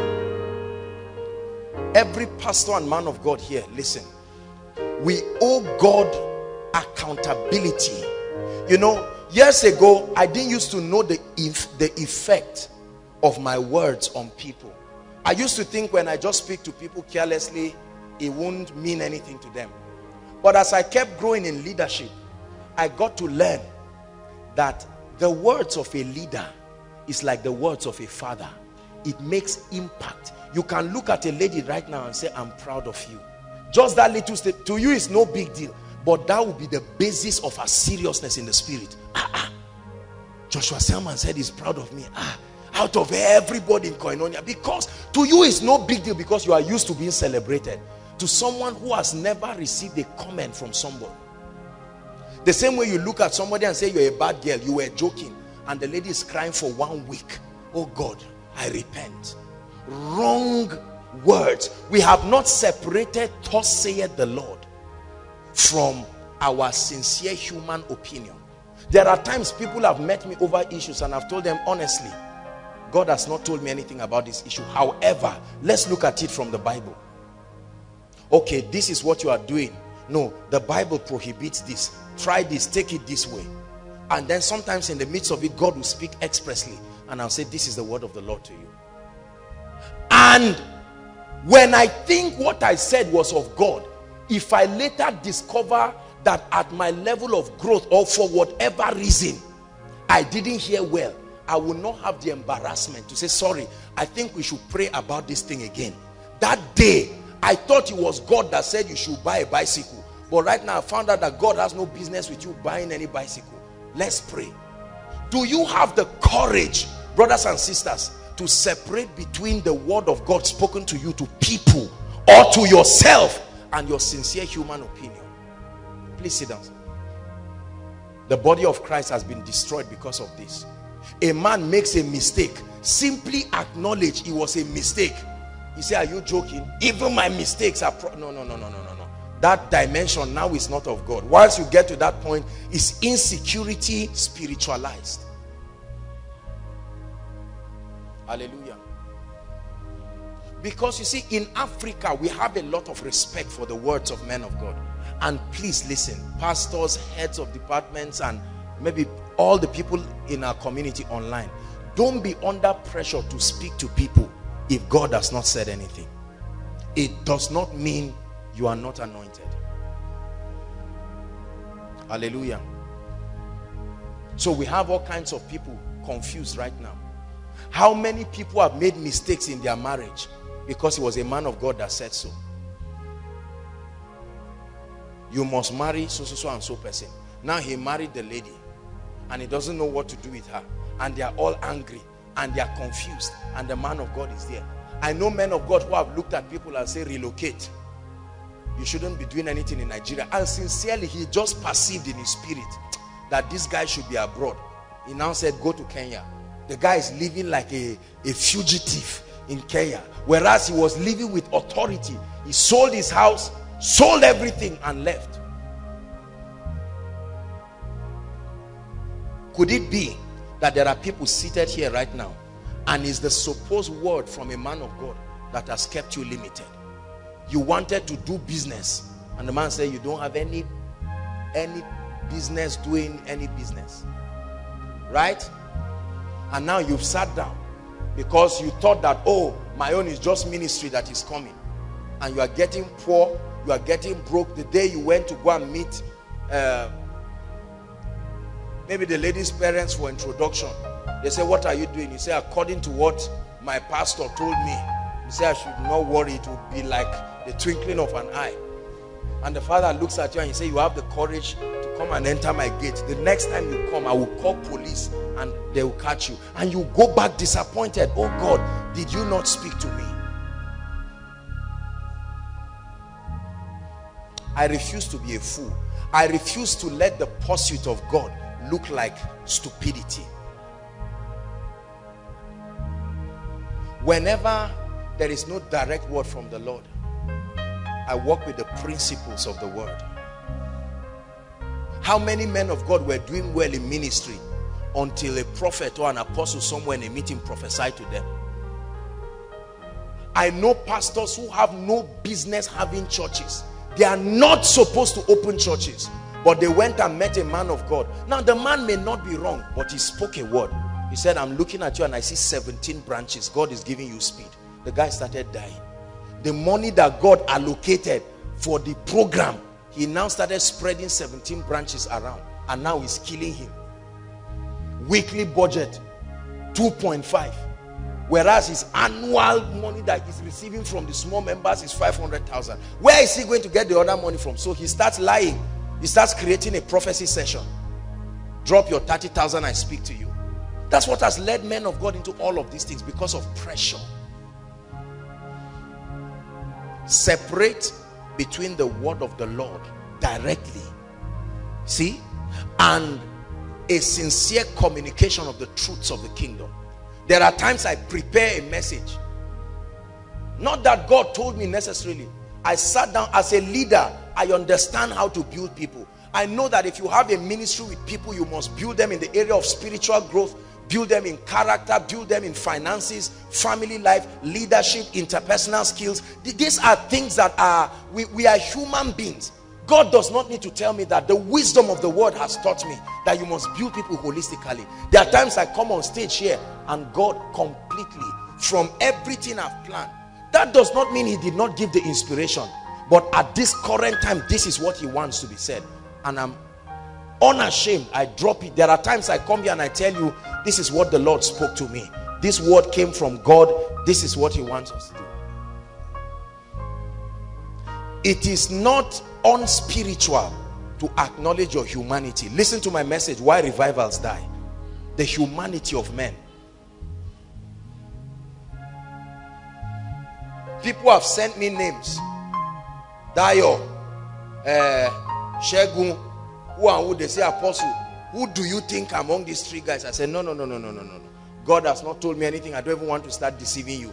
Every pastor and man of God here, listen. We owe God accountability. You know, years ago, I didn't used to know the, if, the effect of my words on people. I used to think when I just speak to people carelessly, it won't mean anything to them. But as I kept growing in leadership, I got to learn that the words of a leader is like the words of a father. It makes impact. You can look at a lady right now and say, I'm proud of you. Just that little step to you is no big deal. But that will be the basis of our seriousness in the spirit. Ah, ah. Joshua Selman said he's proud of me. Ah, out of everybody in Koinonia. Because to you it's no big deal because you are used to being celebrated. To someone who has never received a comment from somebody. The same way you look at somebody and say you're a bad girl, you were joking, and the lady is crying for one week. Oh God, I repent. Wrong words. We have not separated, thus saith the Lord, from our sincere human opinion. There are times people have met me over issues and I've told them honestly, God has not told me anything about this issue. However, let's look at it from the Bible. Okay, this is what you are doing. No, the Bible prohibits this try this take it this way and then sometimes in the midst of it God will speak expressly and I'll say this is the word of the Lord to you and when I think what I said was of God if I later discover that at my level of growth or for whatever reason I didn't hear well I will not have the embarrassment to say sorry I think we should pray about this thing again that day I thought it was God that said you should buy a bicycle but right now, I found out that God has no business with you buying any bicycle. Let's pray. Do you have the courage, brothers and sisters, to separate between the word of God spoken to you to people or to yourself and your sincere human opinion? Please sit down. The body of Christ has been destroyed because of this. A man makes a mistake. Simply acknowledge it was a mistake. You say, are you joking? Even my mistakes are... no, no, no, no, no, no no. that dimension now is not of God. Once you get to that point, it's insecurity spiritualized. Hallelujah. Because you see, in Africa, we have a lot of respect for the words of men of God. And please listen, pastors, heads of departments, and maybe all the people in our community online, don't be under pressure to speak to people if God has not said anything. It does not mean you are not anointed. Hallelujah. So we have all kinds of people confused right now. How many people have made mistakes in their marriage because he was a man of God that said so? You must marry so, so, so, and so person. Now he married the lady and he doesn't know what to do with her. And they are all angry and they are confused. And the man of God is there. I know men of God who have looked at people and say, relocate you shouldn't be doing anything in Nigeria. And sincerely, he just perceived in his spirit that this guy should be abroad. He now said, go to Kenya. The guy is living like a, a fugitive in Kenya. Whereas he was living with authority. He sold his house, sold everything and left. Could it be that there are people seated here right now and is the supposed word from a man of God that has kept you limited? you wanted to do business and the man said you don't have any any business doing any business right and now you've sat down because you thought that oh my own is just ministry that is coming. And you are getting poor you are getting broke. The day you went to go and meet uh, maybe the lady's parents for introduction they say what are you doing? You say according to what my pastor told me. He said i should not worry. It will be like the twinkling of an eye. And the father looks at you and he says, you have the courage to come and enter my gate. The next time you come, I will call police and they will catch you. And you go back disappointed. Oh God, did you not speak to me? I refuse to be a fool. I refuse to let the pursuit of God look like stupidity. Whenever there is no direct word from the Lord, I work with the principles of the word. How many men of God were doing well in ministry until a prophet or an apostle somewhere in a meeting prophesied to them? I know pastors who have no business having churches. They are not supposed to open churches. But they went and met a man of God. Now the man may not be wrong, but he spoke a word. He said, I'm looking at you and I see 17 branches. God is giving you speed. The guy started dying. The money that God allocated for the program, he now started spreading 17 branches around. And now he's killing him. Weekly budget, 2.5 whereas his annual money that he's receiving from the small members is 500,000 where is he going to get the other money from? So he starts lying. He starts creating a prophecy session. Drop your 30,000 I speak to you. That's what has led men of God into all of these things because of pressure separate between the word of the Lord directly see and a sincere communication of the truths of the kingdom there are times I prepare a message. Not that God told me necessarily. I sat down as a leader. I understand how to build people. I know that if you have a ministry with people, you must build them in the area of spiritual growth, build them in character, build them in finances, family life, leadership, interpersonal skills. These are things that are, we, we are human beings. God does not need to tell me that the wisdom of the word has taught me that you must build people holistically. There are times I come on stage here and God completely from everything I've planned. That does not mean he did not give the inspiration. But at this current time, this is what he wants to be said. And I'm unashamed. I drop it. There are times I come here and I tell you, this is what the Lord spoke to me. This word came from God. This is what he wants us to do. It is not unspiritual to acknowledge your humanity. Listen to my message, why revivals die. The humanity of men. People have sent me names. Dayo, uh, Shegun, who and who they say apostle. Who do you think among these three guys? I said, no, no, no, no, no, no, no. God has not told me anything. I don't even want to start deceiving you.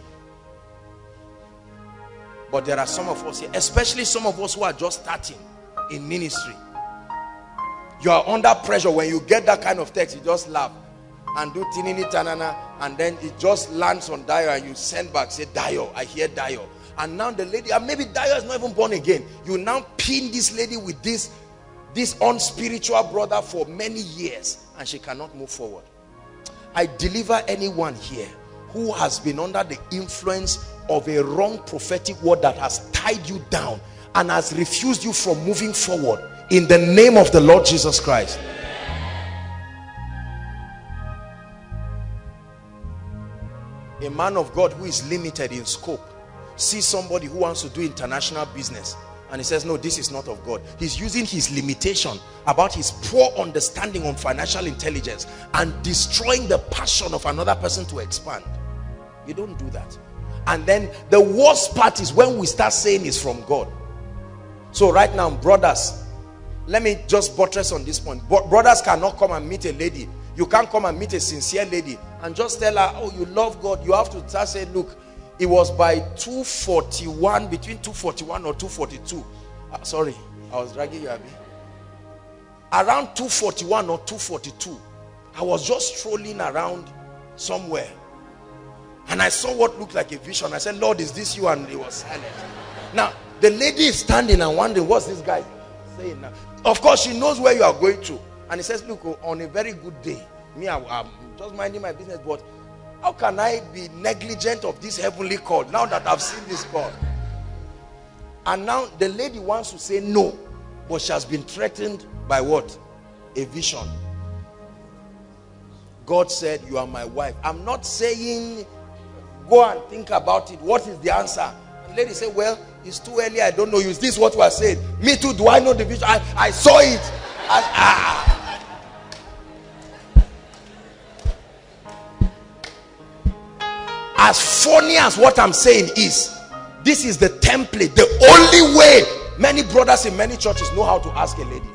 But there are some of us here, especially some of us who are just starting in ministry. You are under pressure when you get that kind of text, you just laugh and do tinini tanana, and then it just lands on Dio and you send back, say, Dio, I hear Dio. And now the lady, and maybe Dio is not even born again. You now pin this lady with this, this unspiritual brother for many years, and she cannot move forward. I deliver anyone here who has been under the influence of a wrong prophetic word that has tied you down and has refused you from moving forward in the name of the Lord Jesus Christ. A man of God who is limited in scope sees somebody who wants to do international business and he says no this is not of God. He's using his limitation about his poor understanding on financial intelligence and destroying the passion of another person to expand. You don't do that. And then the worst part is when we start saying it's from God. So right now brothers let me just buttress on this point. Brothers cannot come and meet a lady. You can't come and meet a sincere lady and just tell her oh you love God. You have to start saying look it was by 241 between 241 or 242 uh, sorry I was dragging you a bit around 241 or 242 I was just strolling around somewhere and I saw what looked like a vision. I said, Lord, is this you? And he was silent. Now, the lady is standing and wondering, what's this guy saying now? Of course, she knows where you are going to. And he says, look, on a very good day, me, I, am just minding my business, but how can I be negligent of this heavenly call now that I've seen this call? And now the lady wants to say no, but she has been threatened by what? A vision. God said, you are my wife. I'm not saying Go and think about it. What is the answer? The lady said, Well, it's too early. I don't know you. Is this what are saying? Me too. Do I know the vision? I, I saw it. I, ah. As funny as what I'm saying is, this is the template, the only way many brothers in many churches know how to ask a lady.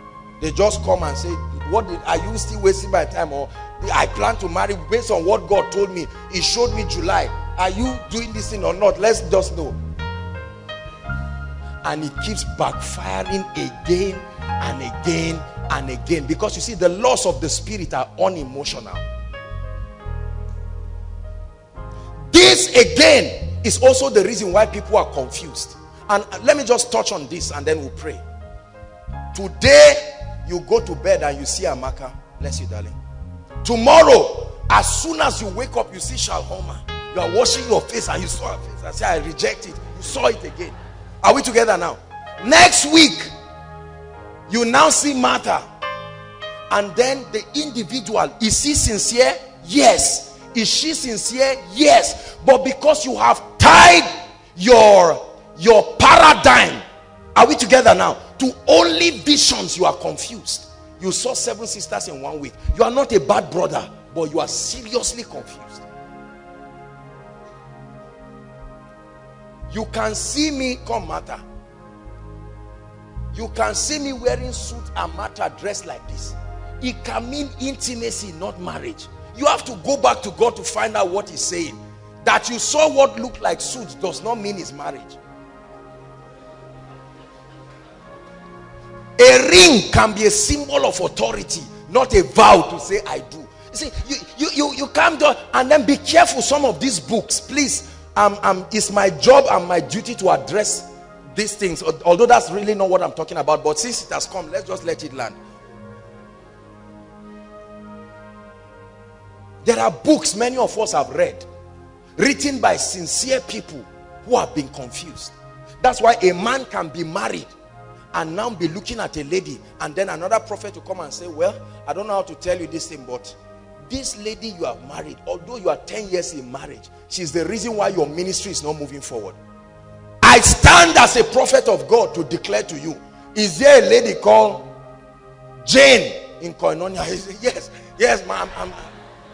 They just come and say, What did, are you still wasting my time? Or I plan to marry based on what God told me. He showed me July. Are you doing this thing or not? Let's just know. And it keeps backfiring again and again and again because you see the laws of the spirit are unemotional this again is also the reason why people are confused. And uh, let me just touch on this and then we'll pray. Today you go to bed and you see amaka. Bless you darling. Tomorrow as soon as you wake up you see shalhoma. You are washing your face and you saw her face. I say i reject it. You saw it again. Are we together now? Next week you now see Martha. And then the individual is he sincere? Yes is she sincere? Yes. But because you have tied your your paradigm are we together now? To only visions you are confused. You saw seven sisters in one week. You are not a bad brother but you are seriously confused. You can see me come matter. You can see me wearing suit and matter dressed like this. It can mean intimacy not marriage you have to go back to God to find out what he's saying. That you saw what looked like suits does not mean it's marriage. A ring can be a symbol of authority not a vow to say I do. You see you you you, you come down and then be careful some of these books. Please um, um, it's my job and my duty to address these things. Although that's really not what i'm talking about but since it has come let's just let it land there are books many of us have read written by sincere people who have been confused that's why a man can be married and now be looking at a lady and then another prophet to come and say well i don't know how to tell you this thing but this lady you have married although you are 10 years in marriage she's the reason why your ministry is not moving forward I stand as a prophet of God to declare to you. Is there a lady called Jane in Koinonia? He yes, yes, ma'am.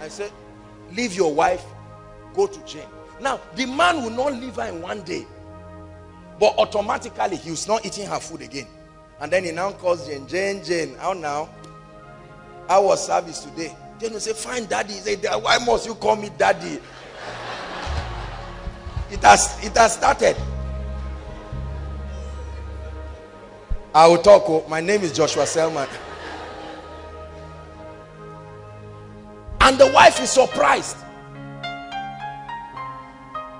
I said, leave your wife, go to Jane. Now, the man will not leave her in one day. But automatically, he was not eating her food again. And then he now calls Jane, Jane, Jane, how now? How was service today? Then he say, fine, daddy. He say, why must you call me daddy? It has, it has started. I will talk. Oh, my name is Joshua Selman. And the wife is surprised.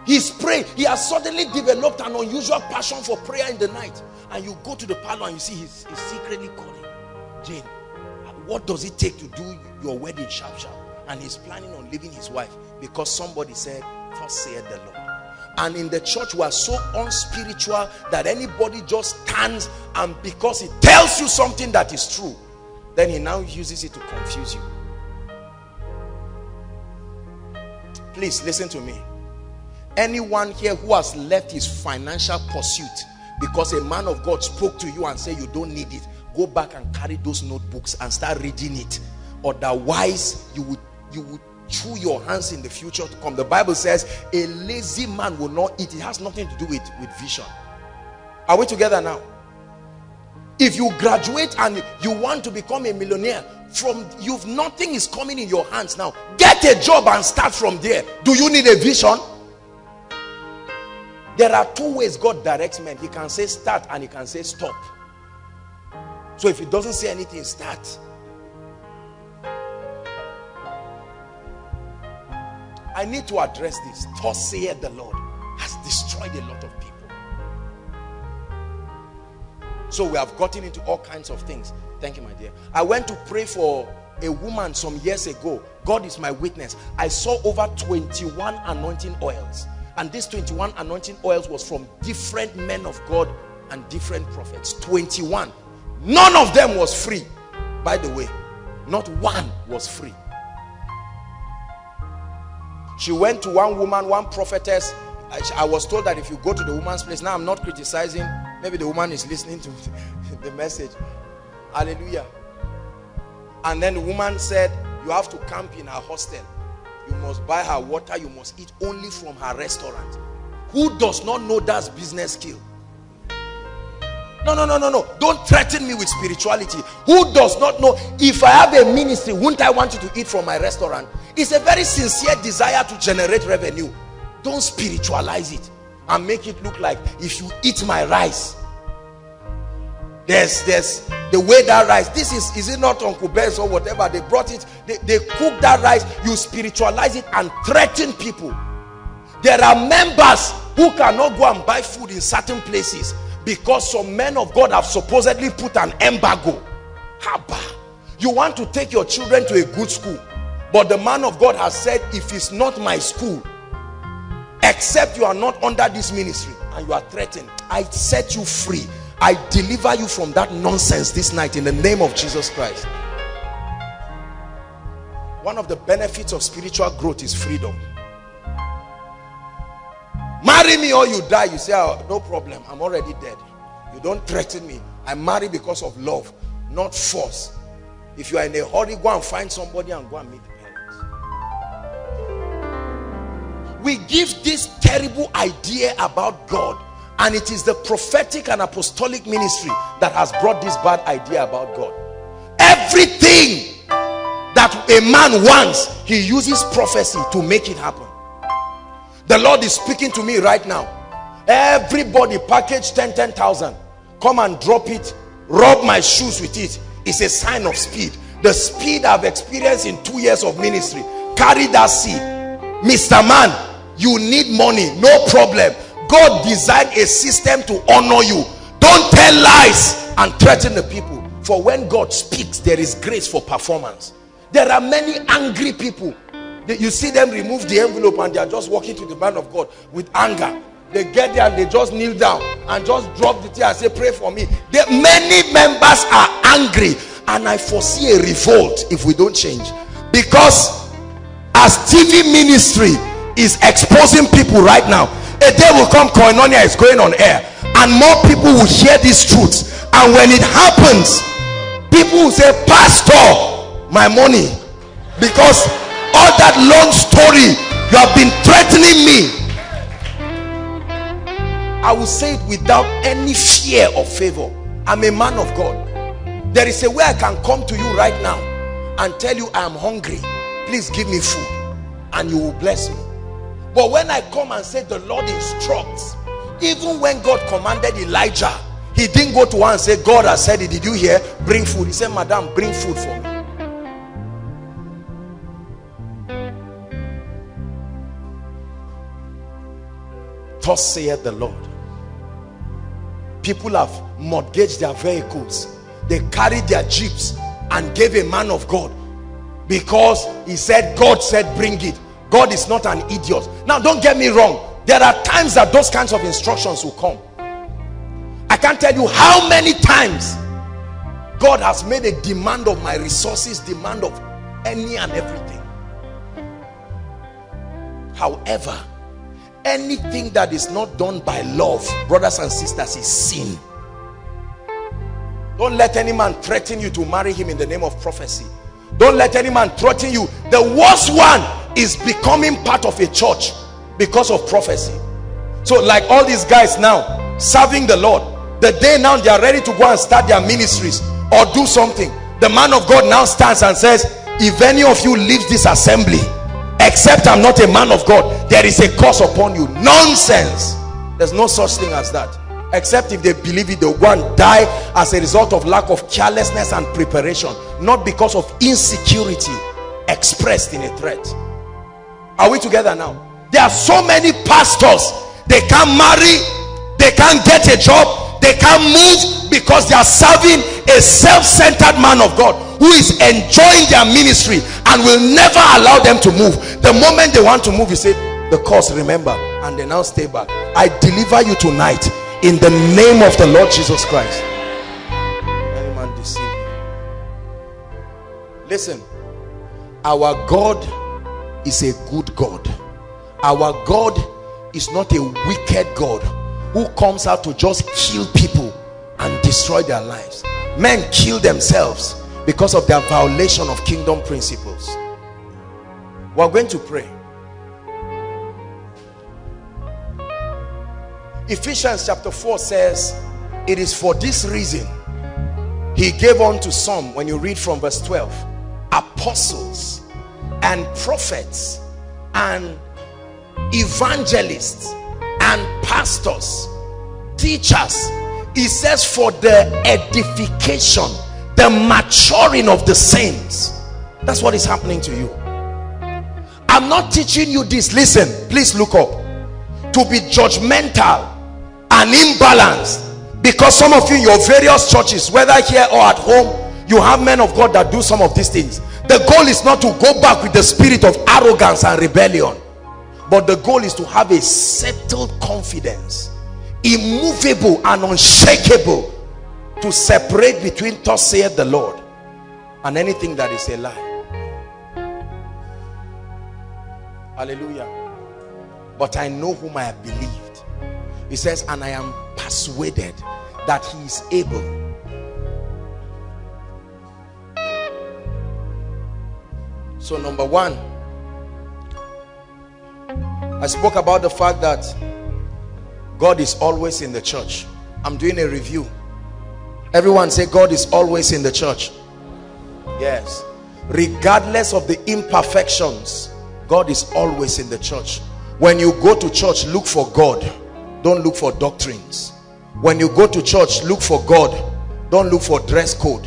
He's praying. He has suddenly developed an unusual passion for prayer in the night. And you go to the parlor and you see he's, he's secretly calling Jane. What does it take to do your wedding sharp sharp? And he's planning on leaving his wife because somebody said, Thus saith the Lord and in the church we are so unspiritual that anybody just stands and because he tells you something that is true then he now uses it to confuse you please listen to me anyone here who has left his financial pursuit because a man of God spoke to you and said you don't need it go back and carry those notebooks and start reading it otherwise you would you would chew your hands in the future to come. The Bible says a lazy man will not eat. It has nothing to do with, with vision. Are we together now? If you graduate and you want to become a millionaire, from you've nothing is coming in your hands now. Get a job and start from there. Do you need a vision? There are two ways God directs men. He can say start and he can say stop. So if he doesn't say anything, start. I need to address this. Thus saith the Lord has destroyed a lot of So we have gotten into all kinds of things. Thank you, my dear. I went to pray for a woman some years ago. God is my witness. I saw over 21 anointing oils. And these 21 anointing oils was from different men of God and different prophets. 21. None of them was free. By the way, not one was free. She went to one woman, one prophetess. I, was told that if you go to the woman's place, now I'm not criticizing. Maybe the woman is listening to the message. Hallelujah. And then the woman said, you have to camp in her hostel. You must buy her water. You must eat only from her restaurant. Who does not know that's business skill? No, no, no, no, no. Don't threaten me with spirituality. Who does not know if I have a ministry, wouldn't I want you to eat from my restaurant? It's a very sincere desire to generate revenue. Don't spiritualize it and make it look like if you eat my rice, there's there's the way that rice this is is it not uncle ben's or whatever? They brought it they, they cook that rice. You spiritualize it and threaten people. There are members who cannot go and buy food in certain places because some men of god have supposedly put an embargo. Haba. You want to take your children to a good school but the man of god has said if it's not my school except you are not under this ministry and you are threatened i set you free I deliver you from that nonsense this night in the name of Jesus Christ. One of the benefits of spiritual growth is freedom. Marry me or you die. You say, oh, no problem. I'm already dead. You don't threaten me. I marry because of love, not force. If you are in a hurry, go and find somebody and go and meet We give this terrible idea about God and it is the prophetic and apostolic ministry that has brought this bad idea about God. Everything that a man wants, he uses prophecy to make it happen. The Lord is speaking to me right now. Everybody package 10, 10,000. Come and drop it. Rub my shoes with it. It's a sign of speed. The speed I've experienced in two years of ministry. Carry that seed. Mr. Man, you need money. No problem God designed a system to honor you. Don't tell lies and threaten the people. For when God speaks, there is grace for performance. There are many angry people. You see them remove the envelope and they are just walking to the man of God with anger. They get there and they just kneel down and just drop the tear and say, pray for me. There, many members are angry and I foresee a revolt if we don't change. Because as TV ministry is exposing people right now, a day will come koinonia is going on air and more people will hear these truths. And when it happens people will say pastor my money. Because all that long story you have been threatening me. I will say it without any fear of favor. I'm a man of god. There is a way i can come to you right now and tell you i am hungry. Please give me food and you will bless me but when I come and say the Lord instructs, even when God commanded Elijah, he didn't go to one and say, God has said it. Did you hear? Bring food. He said, Madam, bring food for me. Thus saith the Lord. People have mortgaged their vehicles. They carried their jeeps and gave a man of God because he said, God said, bring it. God is not an idiot. Now, don't get me wrong. There are times that those kinds of instructions will come. I can't tell you how many times God has made a demand of my resources, demand of any and everything. However, anything that is not done by love, brothers and sisters, is sin. Don't let any man threaten you to marry him in the name of prophecy. Don't let any man threaten you. The worst one is becoming part of a church because of prophecy. So like all these guys now serving the lord the day now they are ready to go and start their ministries or do something the man of god now stands and says if any of you leave this assembly except i'm not a man of god there is a curse upon you. Nonsense. There's no such thing as that. Except if they believe it they'll go and die as a result of lack of carelessness and preparation not because of insecurity expressed in a threat are we together now? There are so many pastors. They can't marry. They can't get a job. They can't move because they are serving a self-centered man of God who is enjoying their ministry and will never allow them to move. The moment they want to move, he said, the course, remember. And they now stay back. I deliver you tonight in the name of the Lord Jesus Christ. Any man you. Listen, our God is a good God. Our God is not a wicked God who comes out to just kill people and destroy their lives. Men kill themselves because of their violation of kingdom principles. We're going to pray. Ephesians chapter 4 says, It is for this reason he gave unto some, when you read from verse 12, apostles and prophets and evangelists and pastors teachers It says for the edification, the maturing of the saints. That's what is happening to you. I'm not teaching you this. Listen, please look up. To be judgmental and imbalanced. Because some of you, your various churches, whether here or at home, you have men of God that do some of these things. The goal is not to go back with the spirit of arrogance and rebellion. But the goal is to have a settled confidence. Immovable and unshakable. To separate between thus saith the Lord and anything that is a lie. Hallelujah. But I know whom I have believed. He says, and I am persuaded that he is able. So number one, I spoke about the fact that God is always in the church. I'm doing a review. Everyone say God is always in the church. Yes. Regardless of the imperfections God is always in the church. When you go to church, look for God. Don't look for doctrines. When you go to church, look for God. Don't look for dress code.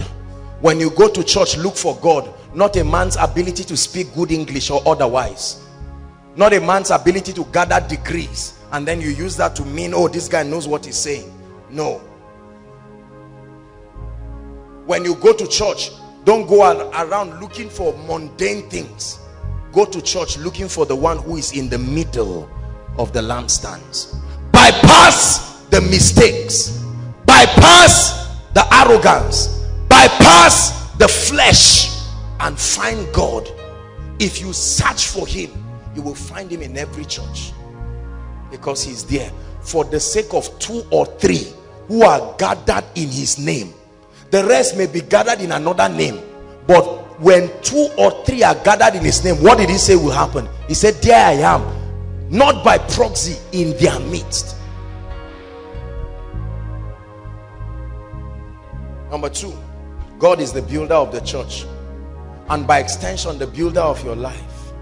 When you go to church, look for God. Not a man's ability to speak good English or otherwise. Not a man's ability to gather degrees. And then you use that to mean, oh, this guy knows what he's saying. No. When you go to church, don't go around looking for mundane things go to church looking for the one who is in the middle of the lampstands bypass the mistakes bypass the arrogance bypass the flesh and find God. If you search for him you will find him in every church. Because he's there. For the sake of two or three who are gathered in his name. The rest may be gathered in another name. But when two or three are gathered in his name what did he say will happen? He said there i am. Not by proxy in their midst. Number two god is the builder of the church and by extension the builder of your life.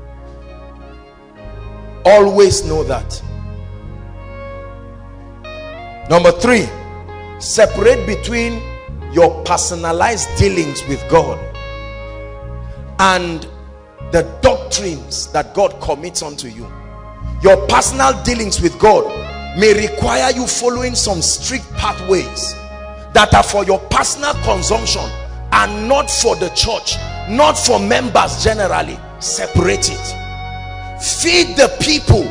Always know that. Number three separate between your personalized dealings with god and the doctrines that God commits unto you. Your personal dealings with God may require you following some strict pathways that are for your personal consumption and not for the church, not for members generally. Separate it. Feed the people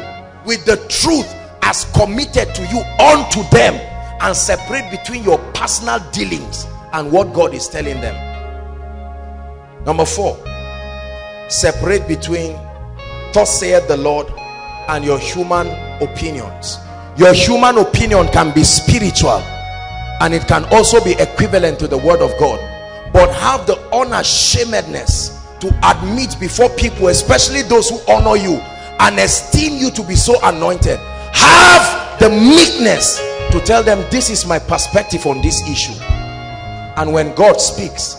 with the truth as committed to you unto them and separate between your personal dealings and what God is telling them. Number four, separate between thus saith the Lord and your human opinions your human opinion can be spiritual and it can also be equivalent to the word of God but have the unashamedness to admit before people especially those who honor you and esteem you to be so anointed. Have the meekness to tell them this is my perspective on this issue. And when God speaks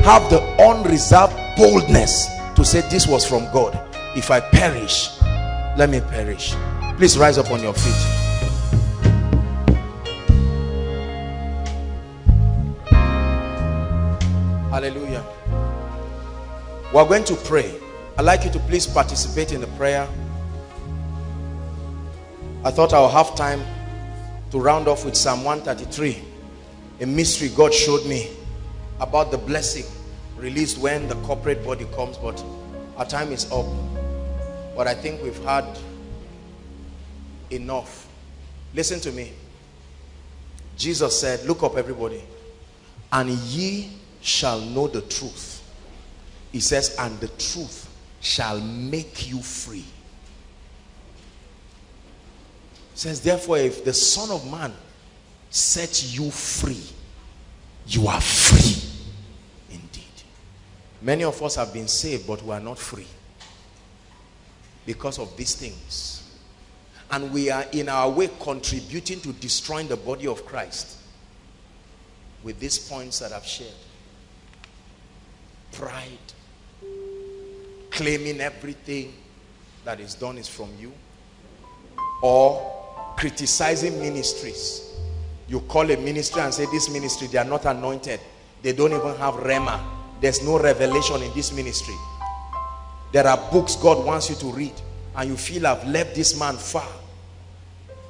have the unreserved boldness to say this was from God. If I perish let me perish. Please rise up on your feet hallelujah. We're going to pray. I'd like you to please participate in the prayer. I thought I'll have time to round off with Psalm 133 a mystery God showed me about the blessing released when the corporate body comes but our time is up. But I think we've had enough. Listen to me. Jesus said look up everybody and ye shall know the truth he says and the truth shall make you free he says therefore if the son of man sets you free you are free indeed. Many of us have been saved, but we are not free because of these things. And we are in our way contributing to destroying the body of Christ with these points that I've shared. Pride, claiming everything that is done is from you, or criticizing ministries You call a ministry and say, this ministry, they are not anointed. They don't even have rhema. There's no revelation in this ministry. There are books God wants you to read and you feel I've left this man far.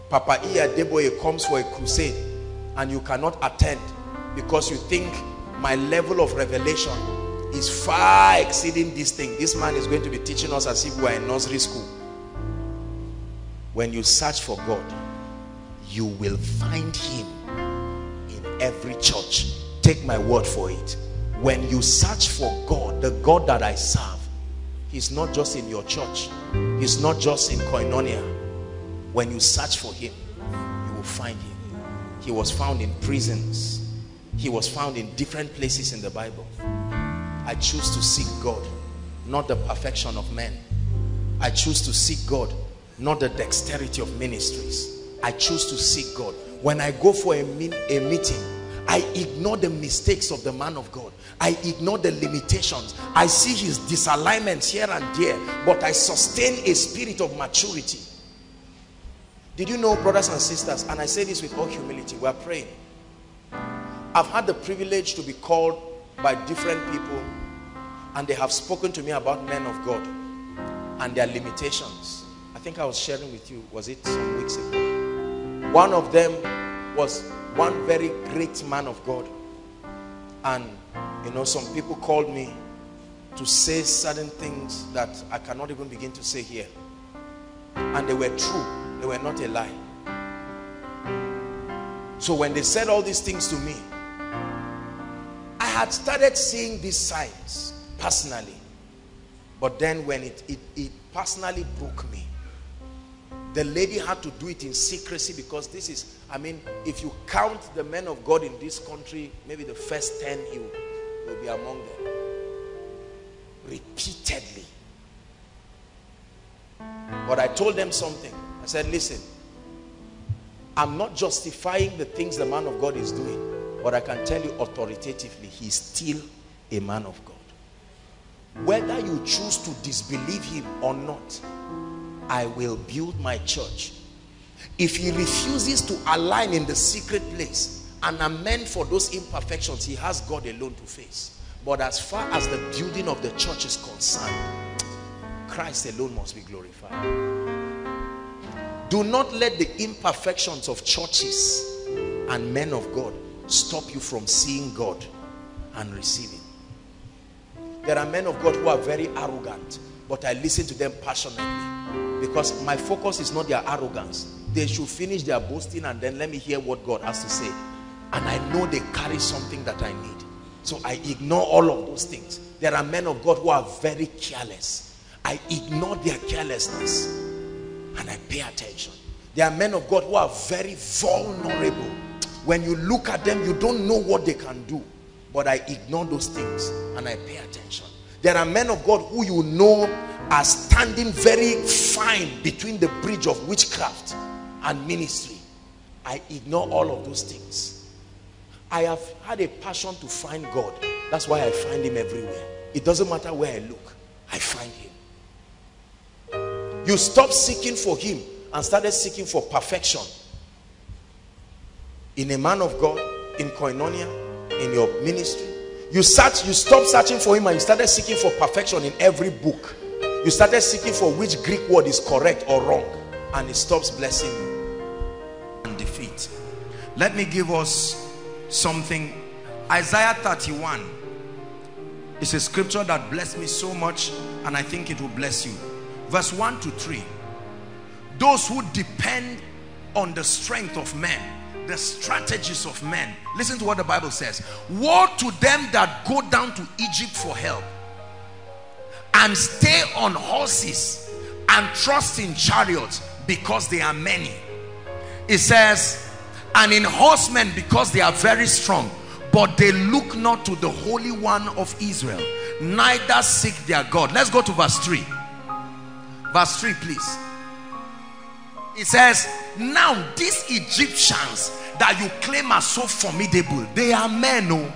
Papa Adeboye comes for a crusade and you cannot attend because you think my level of revelation is far exceeding this thing. This man is going to be teaching us as if we are in nursery school. When you search for God, you will find him in every church. Take my word for it. When you search for God, the God that I serve, he's not just in your church. He's not just in Koinonia. When you search for him, you will find him. He was found in prisons. He was found in different places in the Bible. I choose to seek God, not the perfection of men. I choose to seek God, not the dexterity of ministries. I choose to seek God. When I go for a, a meeting, I ignore the mistakes of the man of God. I ignore the limitations. I see his disalignments here and there, but I sustain a spirit of maturity. Did you know, brothers and sisters, and I say this with all humility, we are praying. I've had the privilege to be called by different people and they have spoken to me about men of God and their limitations. I think I was sharing with you, was it some weeks ago? One of them was one very great man of God. And, you know, some people called me to say certain things that I cannot even begin to say here. And they were true. They were not a lie. So when they said all these things to me, I had started seeing these signs personally. But then when it, it, it personally broke me, the lady had to do it in secrecy because this is, I mean, if you count the men of God in this country, maybe the first 10, you will be among them. Repeatedly. But I told them something. I said, listen, I'm not justifying the things the man of God is doing, but I can tell you authoritatively, he's still a man of God. Whether you choose to disbelieve him or not, I will build my church. If he refuses to align in the secret place and amend for those imperfections, he has God alone to face. But as far as the building of the church is concerned, Christ alone must be glorified. Do not let the imperfections of churches and men of God stop you from seeing God and receiving. There are men of God who are very arrogant, but I listen to them passionately because my focus is not their arrogance. They should finish their boasting and then let me hear what God has to say. And I know they carry something that I need. So I ignore all of those things. There are men of God who are very careless. I ignore their carelessness and I pay attention. There are men of God who are very vulnerable when you look at them you don't know what they can do but I ignore those things and I pay attention there are men of God who you know are standing very fine between the bridge of witchcraft and ministry. I ignore all of those things. I have had a passion to find God. That's why I find him everywhere. It doesn't matter where I look. I find him. You stop seeking for him and started seeking for perfection. In a man of God, in koinonia, in your ministry, you search, you stop searching for him and you started seeking for perfection in every book. You started seeking for which Greek word is correct or wrong. And it stops blessing you. And defeat. Let me give us something. Isaiah 31 is a scripture that blessed me so much and I think it will bless you. Verse 1 to 3. Those who depend on the strength of men the strategies of men. Listen to what the bible says. Woe to them that go down to egypt for help and stay on horses and trust in chariots because they are many. It says and in horsemen because they are very strong but they look not to the holy one of israel neither seek their god. Let's go to verse 3 verse 3 please it says now these egyptians that you claim are so formidable they are men oh.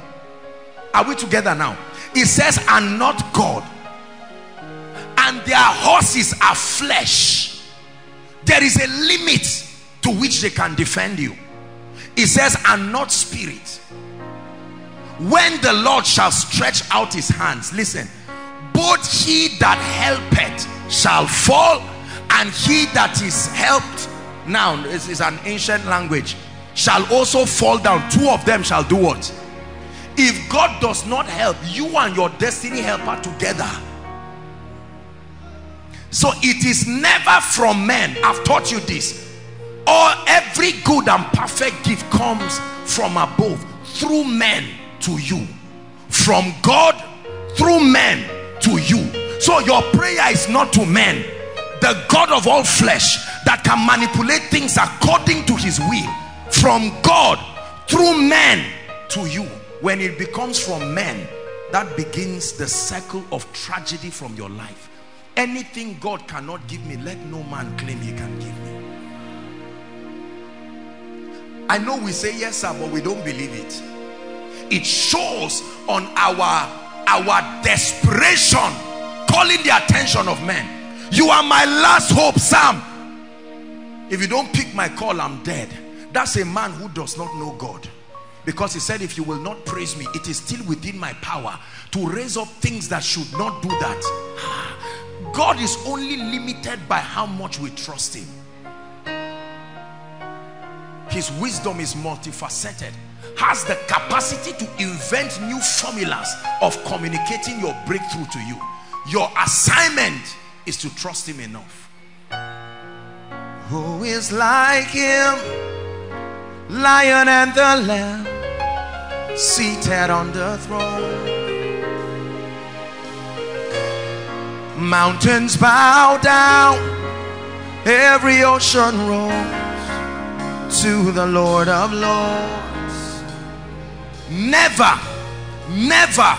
Are we together now? It says and not god. And their horses are flesh. There is a limit to which they can defend you. It says and not spirit. When the lord shall stretch out his hands listen both he that helpeth shall fall and he that is helped now this is an ancient language shall also fall down. Two of them shall do what? If god does not help you and your destiny helper together. So it is never from men. I've taught you this. All every good and perfect gift comes from above through men to you. From god through men to you. So your prayer is not to men the god of all flesh that can manipulate things according to his will from god through men to you. When it becomes from men that begins the cycle of tragedy from your life. Anything god cannot give me let no man claim he can give me. I know we say yes sir but we don't believe it. It shows on our our desperation calling the attention of men you are my last hope Sam. If you don't pick my call I'm dead. That's a man who does not know God. Because he said if you will not praise me it is still within my power to raise up things that should not do that. God is only limited by how much we trust him. His wisdom is multifaceted has the capacity to invent new formulas of communicating your breakthrough to you. Your assignment is to trust him enough. Who is like him? Lion and the lamb seated on the throne. Mountains bow down every ocean rolls to the Lord of Lords. Never, never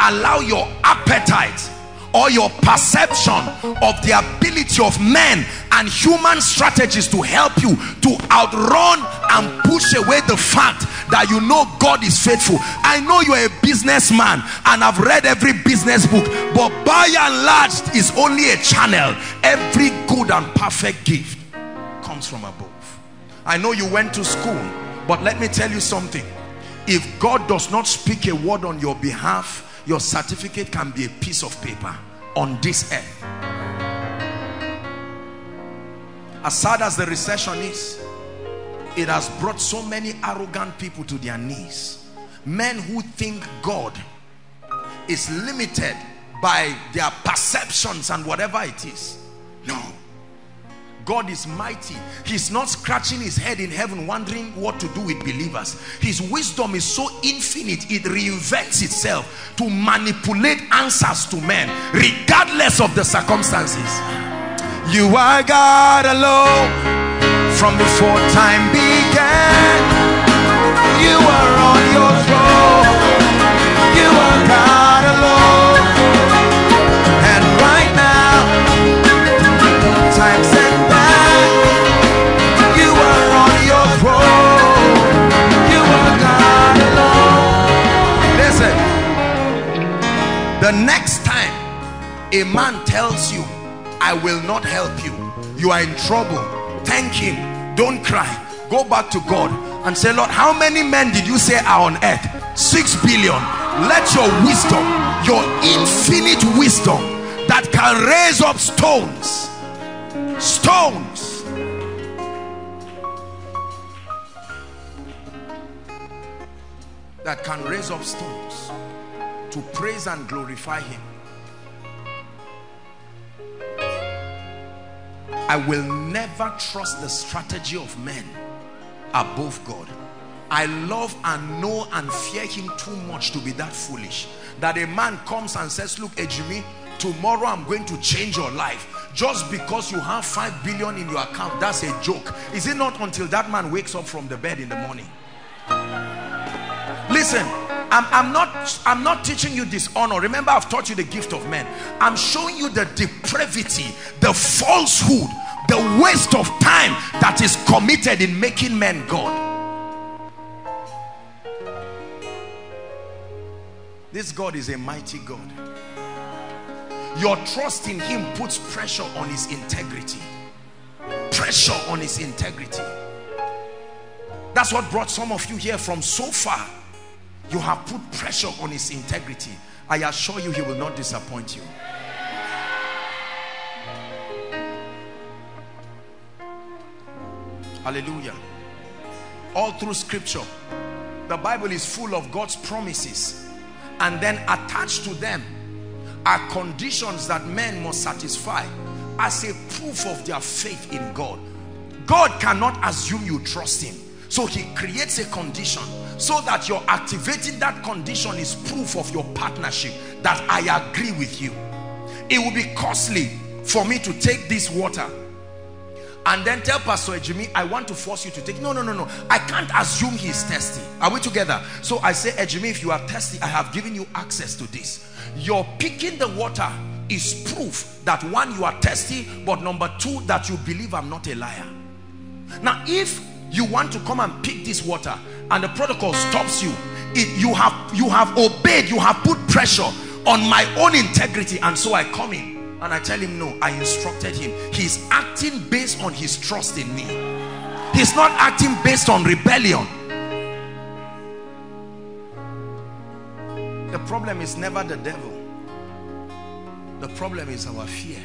allow your appetite or your perception of the ability of men and human strategies to help you to outrun and push away the fact that you know God is faithful. I know you're a businessman and I've read every business book, but by and large is only a channel. Every good and perfect gift comes from above. I know you went to school, but let me tell you something. If God does not speak a word on your behalf, your certificate can be a piece of paper on this earth. As sad as the recession is, it has brought so many arrogant people to their knees. Men who think God is limited by their perceptions and whatever it is. No. God is mighty. He's not scratching his head in heaven wondering what to do with believers. His wisdom is so infinite, it reinvents itself to manipulate answers to men, regardless of the circumstances. You are God alone from before time began. You are the next time a man tells you, I will not help you, you are in trouble, thank him, don't cry, go back to God and say, Lord, how many men did you say are on earth? Six billion. Let your wisdom, your infinite wisdom that can raise up stones, stones. That can raise up stones to praise and glorify him. I will never trust the strategy of men above God. I love and know and fear him too much to be that foolish. That a man comes and says, look, Ejimi, tomorrow I'm going to change your life. Just because you have five billion in your account, that's a joke. Is it not until that man wakes up from the bed in the morning? Listen, I'm, I'm, not I'm not teaching you dishonor. Remember I've taught you the gift of men. I'm showing you the depravity the falsehood the waste of time that is committed in making men God. This God is a mighty God. Your trust in him puts pressure on his integrity. Pressure on his integrity. That's what brought some of you here from so far. You have put pressure on his integrity. I assure you he will not disappoint you. Hallelujah. All through scripture, the Bible is full of God's promises. And then attached to them are conditions that men must satisfy as a proof of their faith in God. God cannot assume you trust him. So he creates a condition so that you're activating that condition is proof of your partnership that I agree with you. It will be costly for me to take this water and then tell Pastor Ejimi, I want to force you to take. No, no, no, no. I can't assume he's thirsty. Are we together? So I say, Ejimi, if you are thirsty, I have given you access to this. You're picking the water is proof that one, you are thirsty, but number two, that you believe I'm not a liar. Now, if you want to come and pick this water and the protocol stops you, it, you have you have obeyed, you have put pressure on my own integrity, and so I come in and I tell him no, I instructed him. He's acting based on his trust in me. He's not acting based on rebellion. The problem is never the devil. The problem is our fear.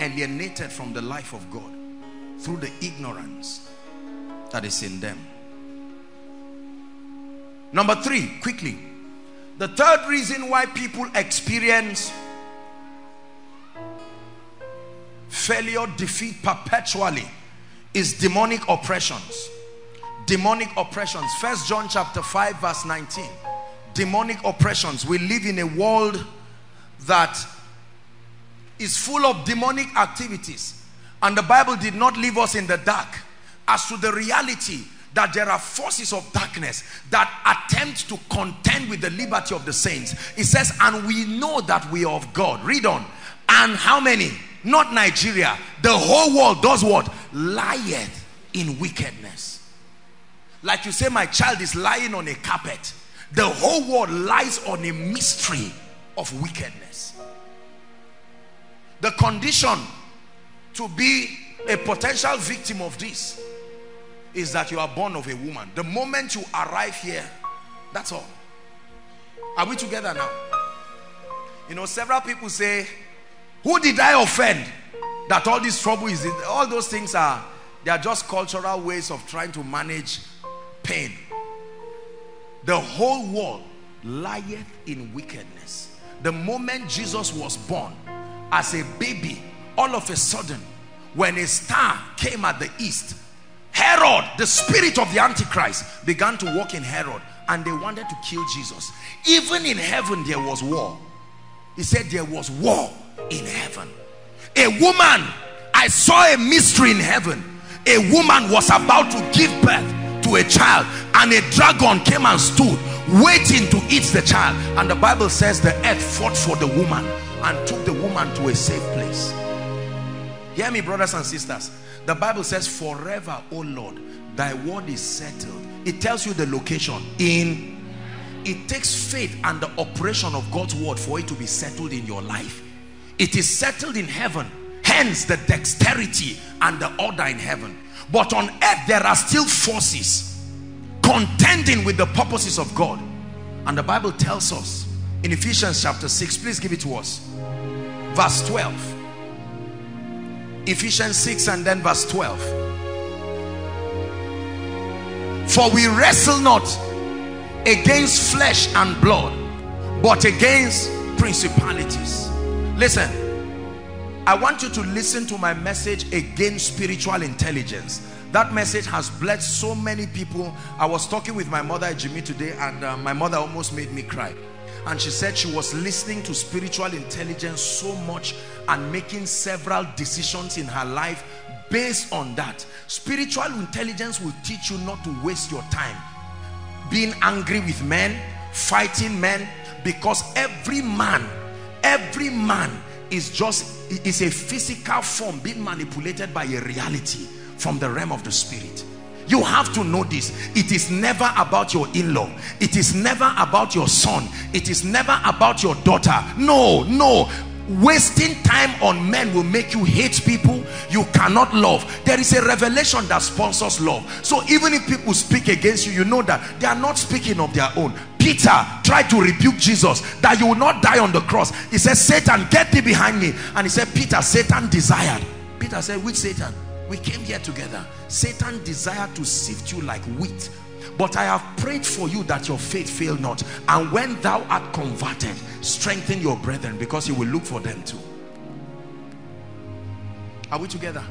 Alienated from the life of God through the ignorance that is in them. Number three, quickly. The third reason why people experience failure, defeat perpetually is demonic oppressions. Demonic oppressions. First John chapter 5 verse 19. Demonic oppressions. We live in a world that is full of demonic activities. And the Bible did not leave us in the dark as to the reality that there are forces of darkness that attempt to contend with the liberty of the saints. It says, and we know that we are of God. Read on. And how many? Not Nigeria. The whole world does what? Lieth in wickedness. Like you say, my child is lying on a carpet. The whole world lies on a mystery of wickedness. The condition to be a potential victim of this is that you are born of a woman. The moment you arrive here, that's all. Are we together now? You know, several people say, who did I offend? That all this trouble is, in, all those things are, they are just cultural ways of trying to manage pain. The whole world lieth in wickedness. The moment Jesus was born as a baby, all of a sudden, when a star came at the east, Herod, the spirit of the Antichrist, began to walk in Herod and they wanted to kill Jesus. Even in heaven, there was war. He said there was war in heaven. A woman, I saw a mystery in heaven. A woman was about to give birth to a child and a dragon came and stood waiting to eat the child. And the Bible says the earth fought for the woman and took the woman to a safe place. Hear me, brothers and sisters. The Bible says, Forever, O Lord, thy word is settled. It tells you the location in it takes faith and the operation of God's word for it to be settled in your life. It is settled in heaven. Hence the dexterity and the order in heaven. But on earth there are still forces contending with the purposes of God. And the Bible tells us in Ephesians chapter 6, please give it to us. Verse 12. Ephesians 6 and then verse 12. For we wrestle not against flesh and blood, but against principalities. Listen, I want you to listen to my message against spiritual intelligence. That message has blessed so many people. I was talking with my mother Jimmy today and uh, my mother almost made me cry. And she said she was listening to spiritual intelligence so much and making several decisions in her life based on that. Spiritual intelligence will teach you not to waste your time being angry with men, fighting men, because every man, every man is just is a physical form being manipulated by a reality from the realm of the spirit. You have to know this. It is never about your in-law. It is never about your son. It is never about your daughter. No, no wasting time on men will make you hate people you cannot love there is a revelation that sponsors love so even if people speak against you you know that they are not speaking of their own Peter tried to rebuke Jesus that you will not die on the cross he said Satan get thee behind me and he said Peter Satan desired Peter said which Satan we came here together. Satan desired to sift you like wheat. But I have prayed for you that your faith fail not. And when thou art converted strengthen your brethren because he will look for them too. Are we together?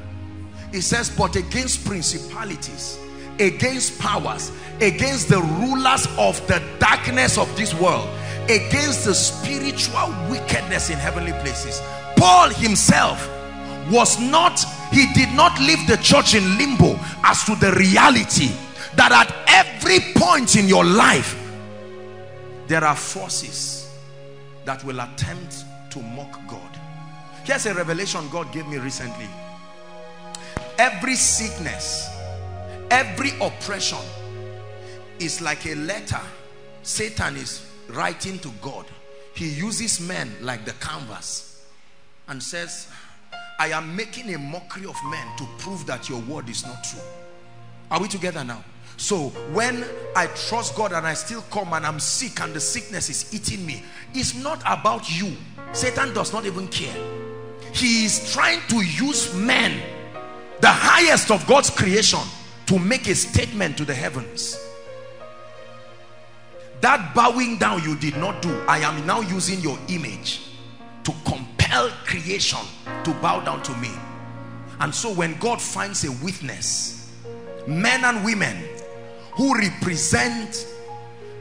It says but against principalities against powers against the rulers of the darkness of this world against the spiritual wickedness in heavenly places Paul himself was not he did not leave the church in limbo as to the reality that at every point in your life there are forces that will attempt to mock God. Here's a revelation God gave me recently. Every sickness every oppression is like a letter Satan is writing to God. He uses men like the canvas and says I am making a mockery of men to prove that your word is not true. Are we together now? So when I trust God and I still come and I'm sick and the sickness is eating me it's not about you. Satan does not even care. He is trying to use men the highest of God's creation to make a statement to the heavens. That bowing down you did not do. I am now using your image to compel creation to bow down to me. And so when God finds a witness men and women who represent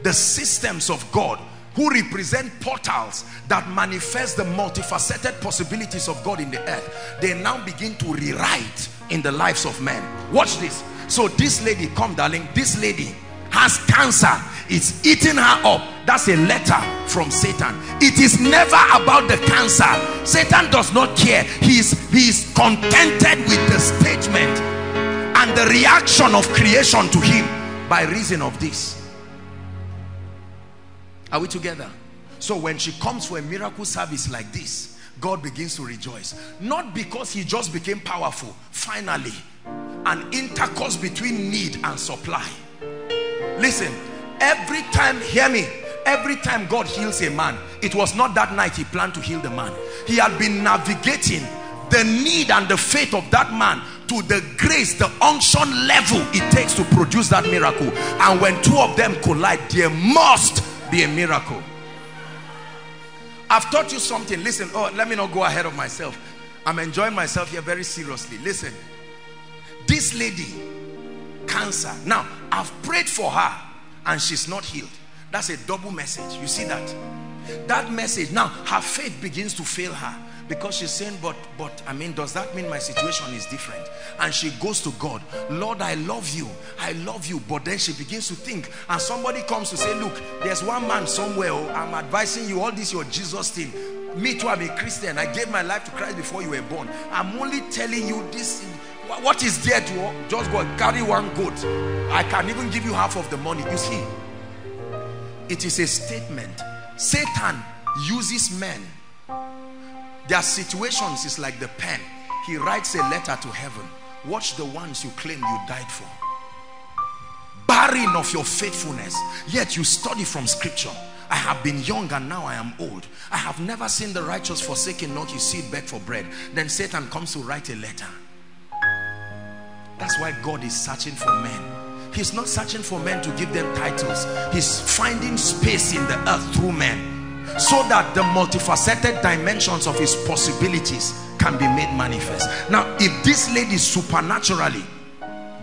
the systems of God who represent portals that manifest the multifaceted possibilities of God in the earth they now begin to rewrite in the lives of men. Watch this. So this lady come darling this lady has cancer it's eating her up. That's a letter from satan. It is never about the cancer. Satan does not care. He's he's contented with the statement and the reaction of creation to him by reason of this. Are we together? So when she comes for a miracle service like this God begins to rejoice. Not because he just became powerful finally an intercourse between need and supply listen every time hear me every time God heals a man it was not that night he planned to heal the man. He had been navigating the need and the faith of that man to the grace the unction level it takes to produce that miracle. And when two of them collide there must be a miracle. I've taught you something. Listen oh let me not go ahead of myself. I'm enjoying myself here very seriously. Listen. This lady cancer. Now I've prayed for her and she's not healed. That's a double message. You see that? That message now her faith begins to fail her because she's saying but but i mean does that mean my situation is different? And she goes to god lord i love you. I love you. But then she begins to think and somebody comes to say look there's one man somewhere oh, i'm advising you all this your jesus thing. Me too i'm a christian. I gave my life to christ before you were born. I'm only telling you this what is there to just go and carry one goat? I can even give you half of the money. You see it is a statement. Satan uses men. Their situations is like the pen. He writes a letter to heaven. Watch the ones you claim you died for. Barren of your faithfulness yet you study from scripture. I have been young and now I am old. I have never seen the righteous forsaken, nor his seed beg for bread. Then Satan comes to write a letter. That's why God is searching for men. He's not searching for men to give them titles. He's finding space in the earth through men. So that the multifaceted dimensions of his possibilities can be made manifest. Now, if this lady supernaturally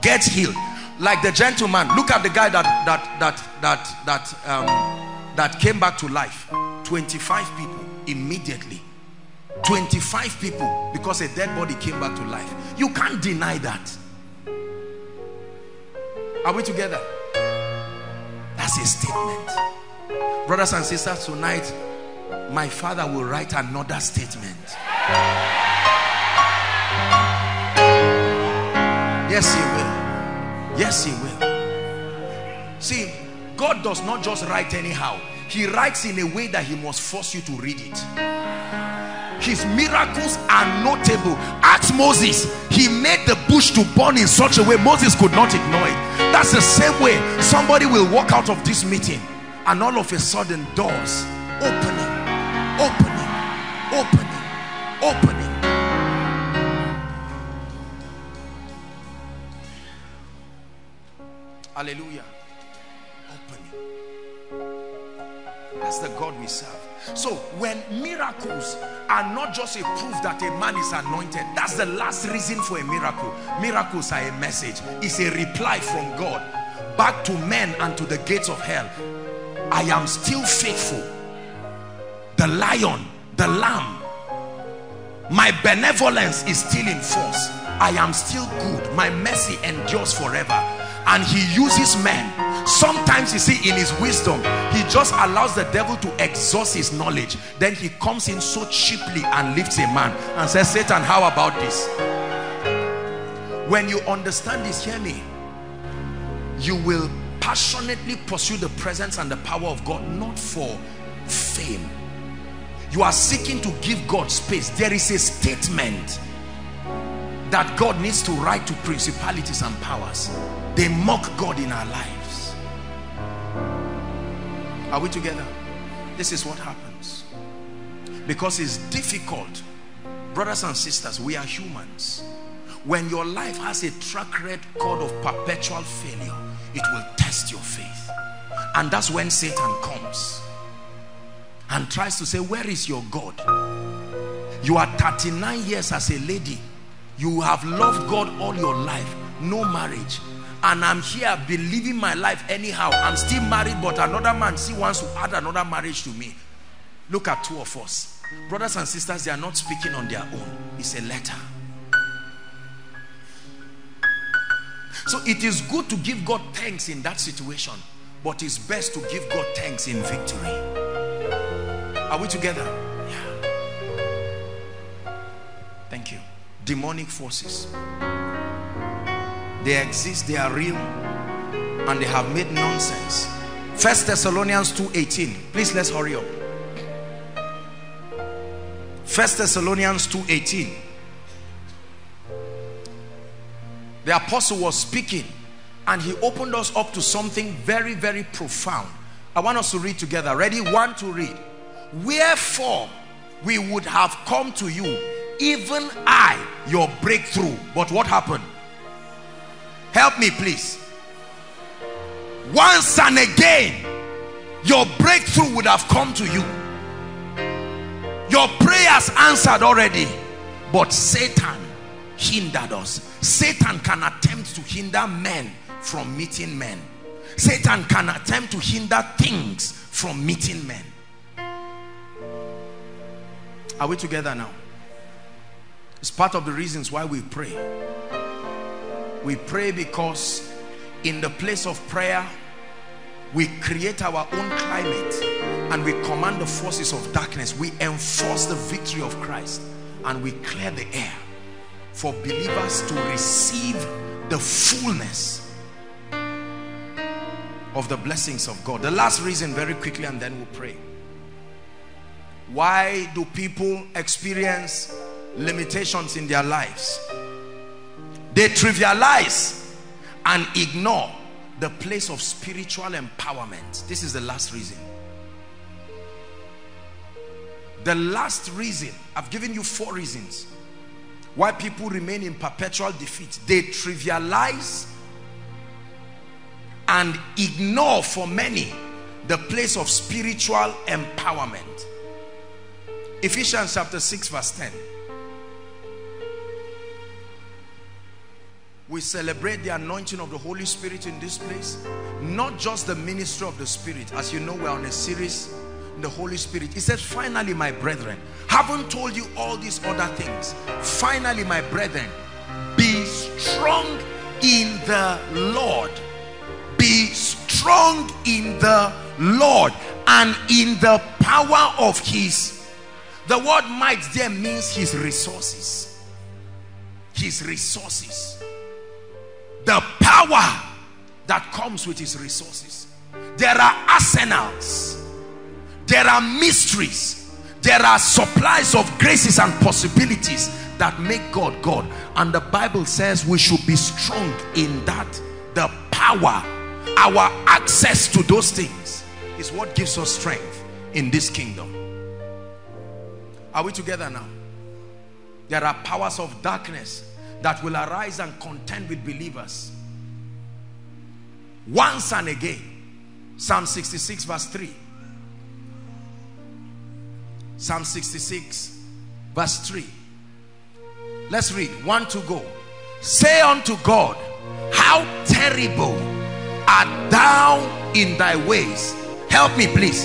gets healed, like the gentleman, look at the guy that that that that that um that came back to life 25 people immediately 25 people because a dead body came back to life you can't deny that are we together? That's a statement. Brothers and sisters tonight my father will write another statement. Yes he will. Yes he will. See God does not just write anyhow. He writes in a way that he must force you to read it. his miracles are notable. Ask moses. He made the bush to burn in such a way moses could not ignore it that's the same way somebody will walk out of this meeting and all of a sudden doors opening opening opening opening. Hallelujah. Opening. That's the god we serve so when miracles are not just a proof that a man is anointed, that's the last reason for a miracle. Miracles are a message. It's a reply from God back to men and to the gates of hell. I am still faithful. The lion, the lamb. My benevolence is still in force. I am still good. My mercy endures forever. And he uses men sometimes you see in his wisdom he just allows the devil to exhaust his knowledge. Then he comes in so cheaply and lifts a man and says satan how about this? When you understand this hear me. You will passionately pursue the presence and the power of god not for fame. You are seeking to give god space. There is a statement that god needs to write to principalities and powers. They mock god in our life are we together? This is what happens. Because it's difficult. Brothers and sisters, we are humans. When your life has a track record of perpetual failure, it will test your faith. And that's when Satan comes and tries to say, where is your God? You are 39 years as a lady. You have loved God all your life. No marriage and I'm here believing my life anyhow. I'm still married, but another man still wants to add another marriage to me. Look at two of us. Brothers and sisters, they are not speaking on their own. It's a letter. So it is good to give God thanks in that situation, but it's best to give God thanks in victory. Are we together? Yeah. Thank you. Demonic forces. They exist, they are real, and they have made nonsense. First Thessalonians 2.18. Please, let's hurry up. First Thessalonians 2.18. The apostle was speaking and he opened us up to something very, very profound. I want us to read together. Ready? One to read. Wherefore we would have come to you, even I, your breakthrough. But what happened? Help me, please. Once and again, your breakthrough would have come to you. Your prayers answered already, but Satan hindered us. Satan can attempt to hinder men from meeting men. Satan can attempt to hinder things from meeting men. Are we together now? It's part of the reasons why we pray. We pray because in the place of prayer, we create our own climate and we command the forces of darkness. We enforce the victory of Christ and we clear the air for believers to receive the fullness of the blessings of God. The last reason very quickly and then we'll pray. Why do people experience limitations in their lives? They trivialize and ignore the place of spiritual empowerment. This is the last reason. The last reason, I've given you four reasons why people remain in perpetual defeat. They trivialize and ignore for many the place of spiritual empowerment. Ephesians chapter 6 verse 10. We celebrate the anointing of the Holy Spirit in this place. Not just the ministry of the Spirit. As you know we're on a series the Holy Spirit. He says finally my brethren. Haven't told you all these other things. Finally my brethren be strong in the Lord. Be strong in the Lord and in the power of his. The word might there means his resources. His resources the power that comes with his resources there are arsenals there are mysteries There are supplies of graces and possibilities that make God God. And the Bible says we should be strong in that. The power, our access to those things is what gives us strength in this kingdom. Are we together now? There are powers of darkness that will arise and contend with believers. Once and again. Psalm 66 verse 3. Psalm 66 verse 3. Let's read. One to go. Say unto God, how terrible art thou in thy ways. Help me please.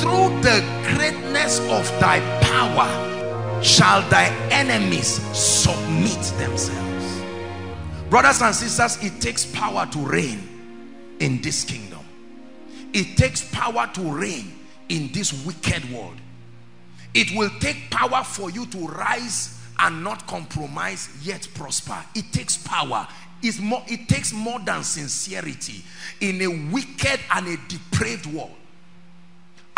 Through the greatness of thy power shall thy enemies submit themselves. Brothers and sisters, it takes power to reign in this kingdom. It takes power to reign in this wicked world. It will take power for you to rise and not compromise yet prosper it takes power it's more it takes more than sincerity in a wicked and a depraved world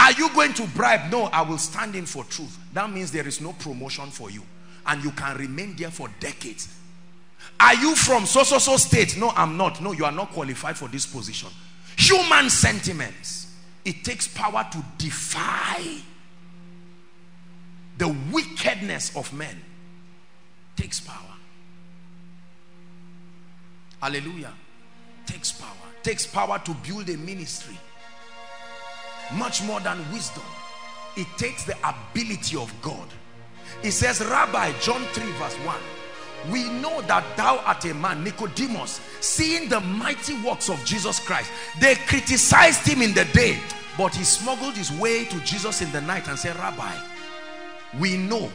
are you going to bribe? No i will stand in for truth. That means there is no promotion for you. And you can remain there for decades. Are you from so so so state? No i'm not. No you are not qualified for this position. Human sentiments. It takes power to defy the wickedness of men. Takes power. Hallelujah. Takes power. Takes power to build a ministry. Much more than wisdom. It takes the ability of God. It says, Rabbi, John 3 verse 1. We know that thou art a man, Nicodemus, seeing the mighty works of Jesus Christ. They criticized him in the day, but he smuggled his way to Jesus in the night and said, Rabbi, we know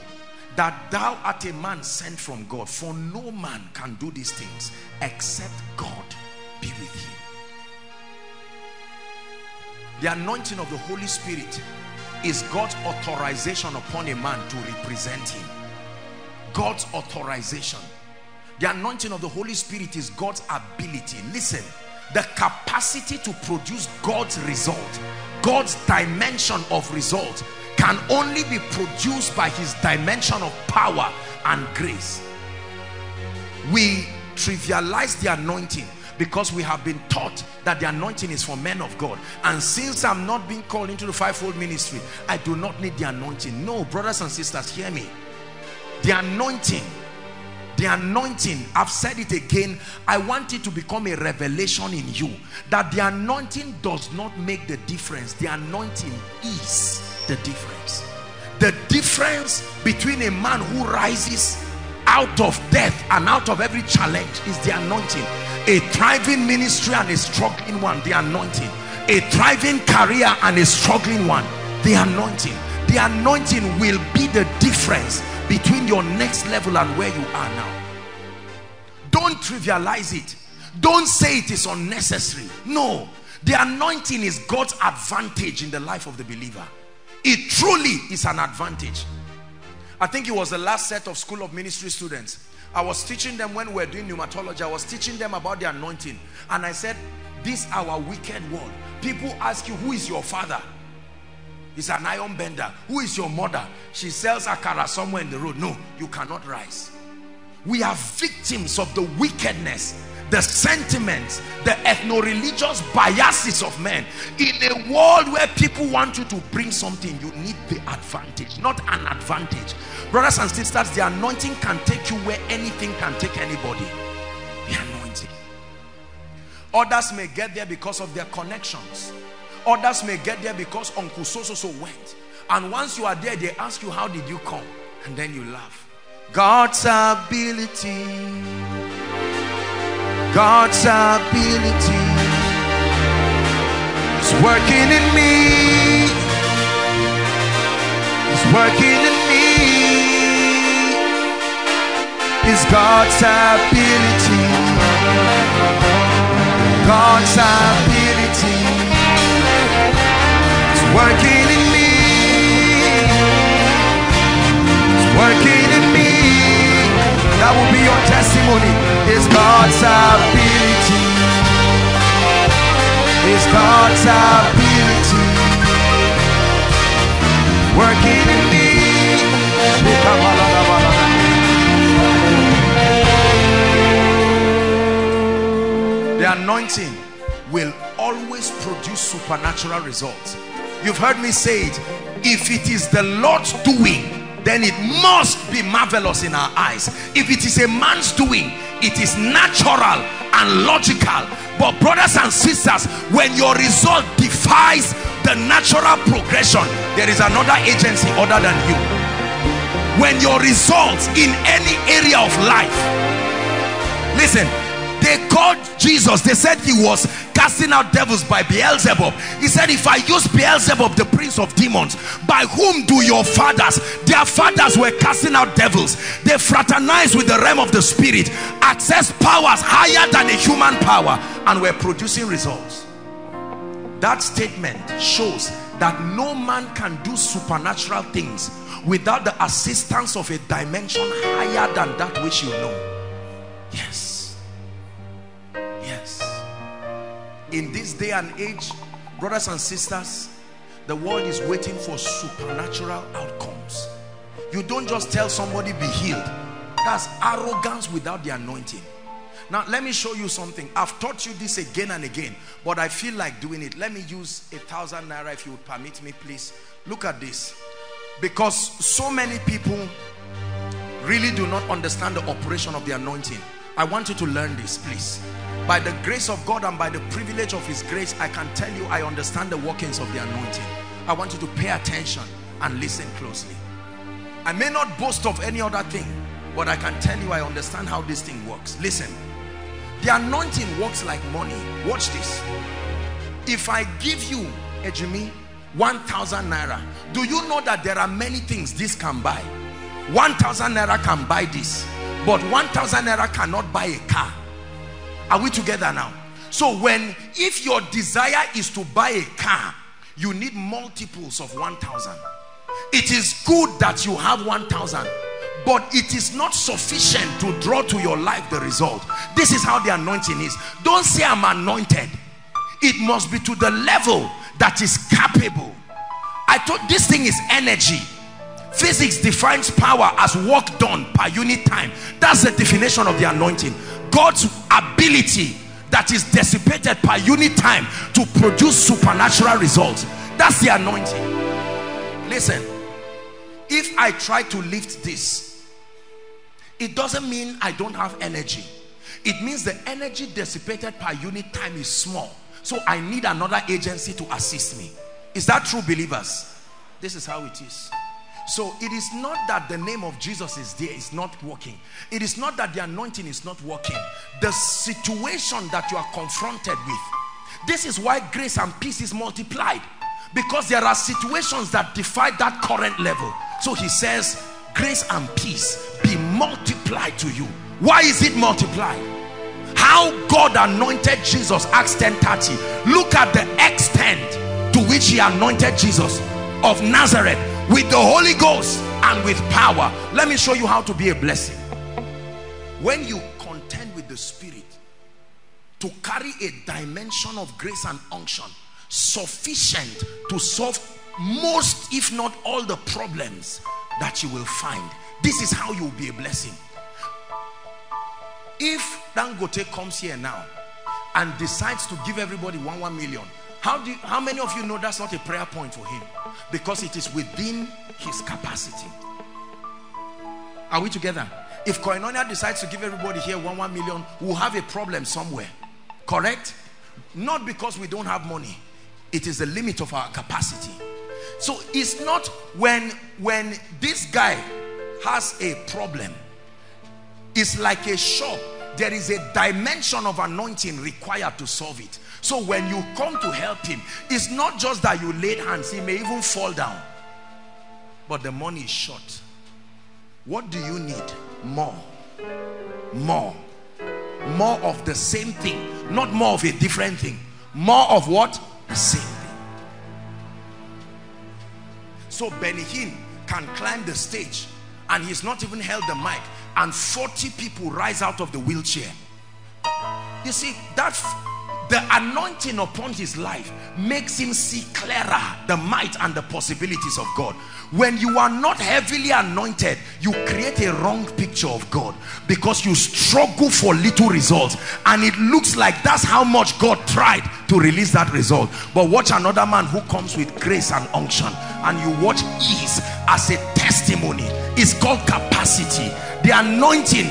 that thou art a man sent from God for no man can do these things except God be with him the anointing of the Holy Spirit is God's authorization upon a man to represent him. God's authorization. The anointing of the Holy Spirit is God's ability. Listen the capacity to produce God's result God's dimension of result can only be produced by his dimension of power and grace. We trivialize the anointing because we have been taught that the anointing is for men of God. And since I'm not being called into the fivefold ministry I do not need the anointing. No brothers and sisters hear me. The anointing the anointing i've said it again i want it to become a revelation in you that the anointing does not make the difference. The anointing is the difference. The difference between a man who rises out of death and out of every challenge is the anointing. A thriving ministry and a struggling one the anointing. A thriving career and a struggling one the anointing. The anointing will be the difference between your next level and where you are now. Don't trivialize it. Don't say it is unnecessary. No. The anointing is God's advantage in the life of the believer. It truly is an advantage. I think it was the last set of School of Ministry students. I was teaching them when we were doing pneumatology. I was teaching them about the anointing. And I said, this our wicked world. People ask you, who is your father? He's an iron bender. Who is your mother? She sells akara somewhere in the road. No, you cannot rise. We are victims of the wickedness the sentiments, the ethno-religious biases of men. In a world where people want you to bring something, you need the advantage, not an advantage. Brothers and sisters, the anointing can take you where anything can take anybody. The anointing. Others may get there because of their connections. Others may get there because Uncle so-so-so went. And once you are there, they ask you, how did you come? And then you laugh. God's ability God's ability is working in me. Is working in me. Is God's ability. God's ability is working in me. Is working in me. That will be your testimony testimony is God's ability. Is God's ability working in me? The anointing will always produce supernatural results. You've heard me say it. If it is the Lord's doing, then it must be marvelous in our eyes. If it is a man's doing, it is natural and logical. But brothers and sisters, when your result defies the natural progression, there is another agency other than you. When your results in any area of life, listen, they called Jesus, they said he was casting out devils by Beelzebub. He said, if I use Beelzebub, the prince of demons, by whom do your fathers, their fathers were casting out devils. They fraternized with the realm of the spirit, access powers higher than a human power, and were producing results. That statement shows that no man can do supernatural things without the assistance of a dimension higher than that which you know. Yes. Yes. In this day and age, brothers and sisters, the world is waiting for supernatural outcomes. You don't just tell somebody be healed. That's arrogance without the anointing. Now, let me show you something. I've taught you this again and again, but I feel like doing it. Let me use a thousand naira if you would permit me, please. Look at this. Because so many people really do not understand the operation of the anointing. I want you to learn this, please. By the grace of God and by the privilege of His grace, I can tell you I understand the workings of the anointing. I want you to pay attention and listen closely. I may not boast of any other thing, but I can tell you I understand how this thing works. Listen. The anointing works like money. Watch this. If I give you, Ejimi, 1,000 naira, do you know that there are many things this can buy? 1,000 naira can buy this, but 1,000 naira cannot buy a car. Are we together now? So when, if your desire is to buy a car, you need multiples of 1,000. It is good that you have 1,000 but it is not sufficient to draw to your life the result. This is how the anointing is. Don't say i'm anointed. It must be to the level that is capable. I thought this thing is energy physics defines power as work done per unit time that's the definition of the anointing god's ability that is dissipated per unit time to produce supernatural results that's the anointing listen if i try to lift this it doesn't mean I don't have energy. It means the energy dissipated per unit time is small. So I need another agency to assist me. Is that true, believers? This is how it is. So it is not that the name of Jesus is there, it's not working. It is not that the anointing is not working. The situation that you are confronted with. This is why grace and peace is multiplied. Because there are situations that defy that current level. So he says, grace and peace be multiplied to you why is it multiplied how God anointed Jesus Acts 10:30 look at the extent to which he anointed Jesus of Nazareth with the Holy Ghost and with power let me show you how to be a blessing when you contend with the spirit to carry a dimension of grace and unction sufficient to solve most if not all the problems that you will find. This is how you will be a blessing. If Dangote comes here now and decides to give everybody one one million, how do how many of you know that's not a prayer point for him? Because it is within his capacity. Are we together? If Koinonia decides to give everybody here one one million, we'll have a problem somewhere. Correct? Not because we don't have money. It is the limit of our capacity. So it's not when when this guy has a problem. It's like a shop. There is a dimension of anointing required to solve it. So when you come to help him, it's not just that you laid hands. He may even fall down. But the money is short. What do you need? More. More. More of the same thing. Not more of a different thing. More of what? The same thing. so Benny Hinn can climb the stage and he's not even held the mic and 40 people rise out of the wheelchair. You see, that the anointing upon his life makes him see clearer the might and the possibilities of God. When you are not heavily anointed you create a wrong picture of God because you struggle for little results. And it looks like that's how much God tried to release that result. But watch another man who comes with grace and unction. And you watch ease as a testimony. It's called capacity. The anointing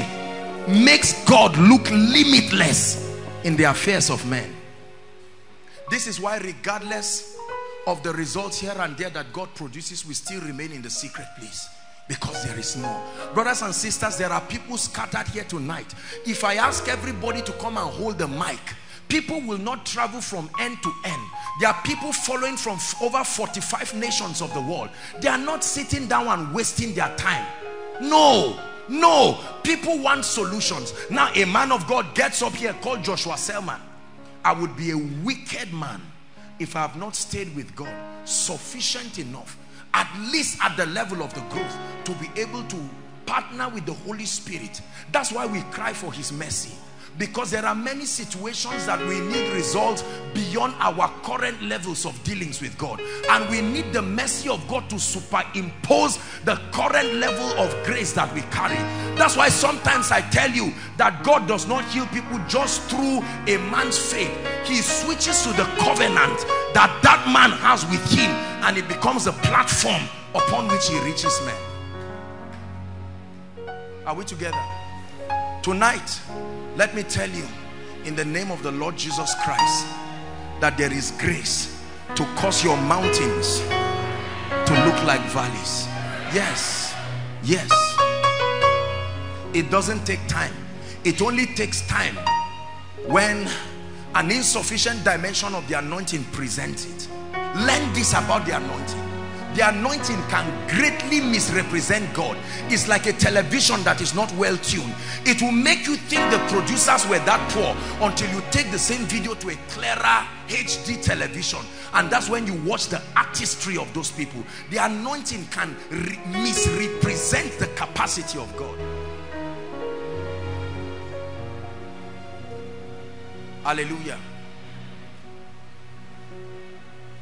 makes God look limitless in the affairs of men. This is why regardless of the results here and there that God produces we still remain in the secret place because there is more. Brothers and sisters there are people scattered here tonight. If I ask everybody to come and hold the mic people will not travel from end to end. There are people following from over 45 nations of the world. They are not sitting down and wasting their time. No no people want solutions. Now a man of God gets up here called Joshua Selman. I would be a wicked man if I have not stayed with God sufficient enough at least at the level of the growth to be able to partner with the Holy Spirit. That's why we cry for his mercy because there are many situations that we need results beyond our current levels of dealings with God. And we need the mercy of God to superimpose the current level of grace that we carry. That's why sometimes I tell you that God does not heal people just through a man's faith. He switches to the covenant that that man has with him and it becomes a platform upon which he reaches men. Are we together? Tonight let me tell you in the name of the Lord Jesus Christ that there is grace to cause your mountains to look like valleys. Yes yes. It doesn't take time. It only takes time when an insufficient dimension of the anointing presents it. Learn this about the anointing the anointing can greatly misrepresent God. It's like a television that is not well tuned. It will make you think the producers were that poor until you take the same video to a clearer HD television. And that's when you watch the artistry of those people. The anointing can misrepresent the capacity of God. Hallelujah.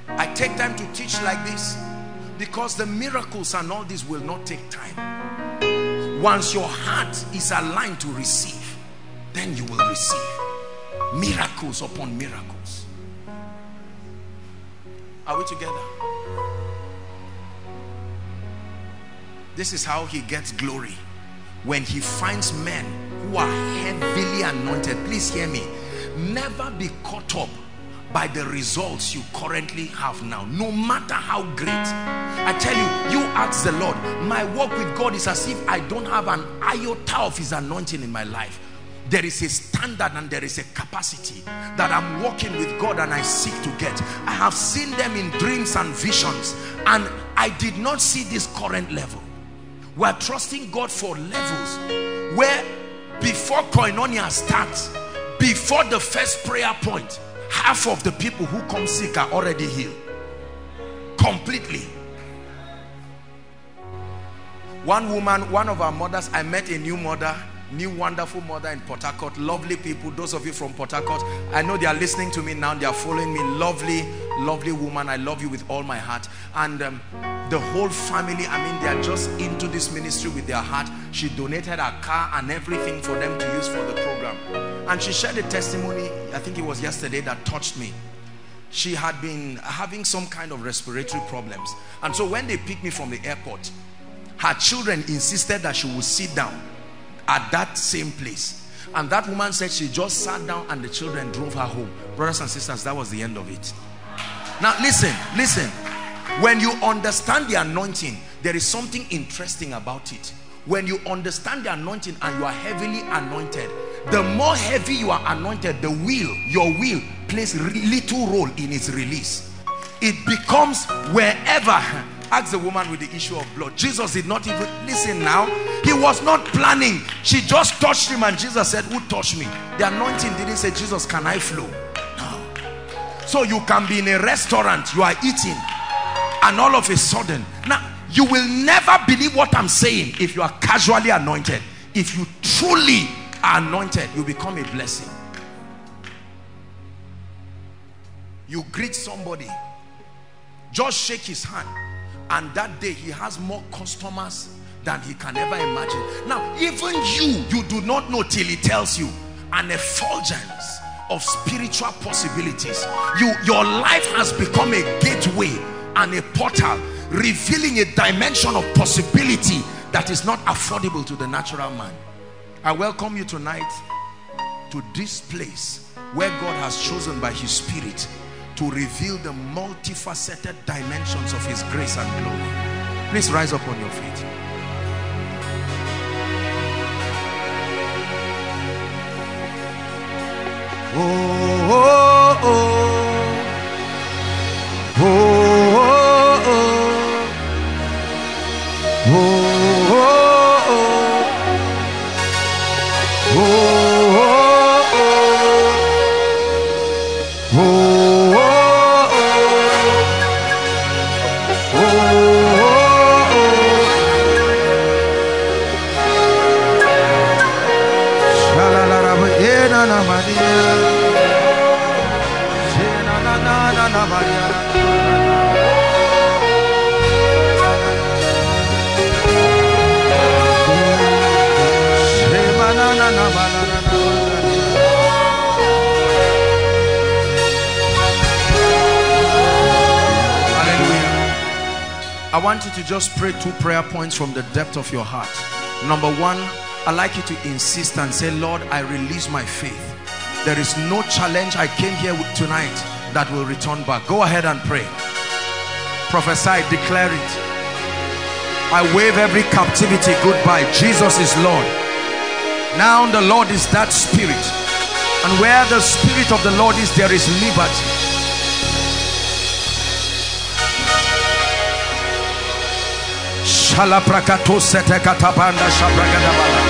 I take time to teach like this because the miracles and all this will not take time. Once your heart is aligned to receive then you will receive miracles upon miracles. Are we together? This is how he gets glory. When he finds men who are heavily anointed. Please hear me. Never be caught up by the results you currently have now no matter how great. I tell you you ask the Lord my walk with God is as if I don't have an iota of his anointing in my life. There is a standard and there is a capacity that I'm walking with God and I seek to get. I have seen them in dreams and visions and I did not see this current level. We're trusting God for levels where before koinonia starts before the first prayer point half of the people who come sick are already healed. Completely. One woman one of our mothers i met a new mother new wonderful mother in Port Harcourt. Lovely people those of you from Port Harcourt I know they are listening to me now. They are following me. Lovely lovely woman. I love you with all my heart. And um, the whole family I mean they are just into this ministry with their heart. She donated her car and everything for them to use for the program and she shared a testimony I think it was yesterday that touched me. She had been having some kind of respiratory problems. And so when they picked me from the airport her children insisted that she would sit down at that same place. And that woman said she just sat down and the children drove her home. Brothers and sisters that was the end of it. Now listen listen. When you understand the anointing there is something interesting about it. When you understand the anointing and you are heavily anointed the more heavy you are anointed the will your will plays little role in its release. It becomes wherever ask the woman with the issue of blood jesus did not even listen now he was not planning. She just touched him and jesus said who touched me? The anointing didn't say jesus can i flow? No. So you can be in a restaurant you are eating and all of a sudden now you will never believe what i'm saying if you are casually anointed. If you truly anointed you become a blessing You greet somebody, just shake his hand, and that day he has more customers than he can ever imagine. Now, even you, you do not know till he tells you an effulgence of spiritual possibilities. You, your life has become a gateway and a portal revealing a dimension of possibility that is not affordable to the natural man. I welcome you tonight to this place where God has chosen by his spirit to reveal the multifaceted dimensions of his grace and glory. Please rise up on your feet. Oh, oh, oh. Oh, oh, oh. Oh, oh, I want you to just pray two prayer points from the depth of your heart. Number one, I'd like you to insist and say, Lord, I release my faith. There is no challenge I came here with tonight that will return back. Go ahead and pray. Prophesy, declare it. I wave every captivity goodbye. Jesus is Lord. Now the Lord is that spirit. And where the spirit of the Lord is, there is liberty. Shalaprakato sete katabanda shabragadabala.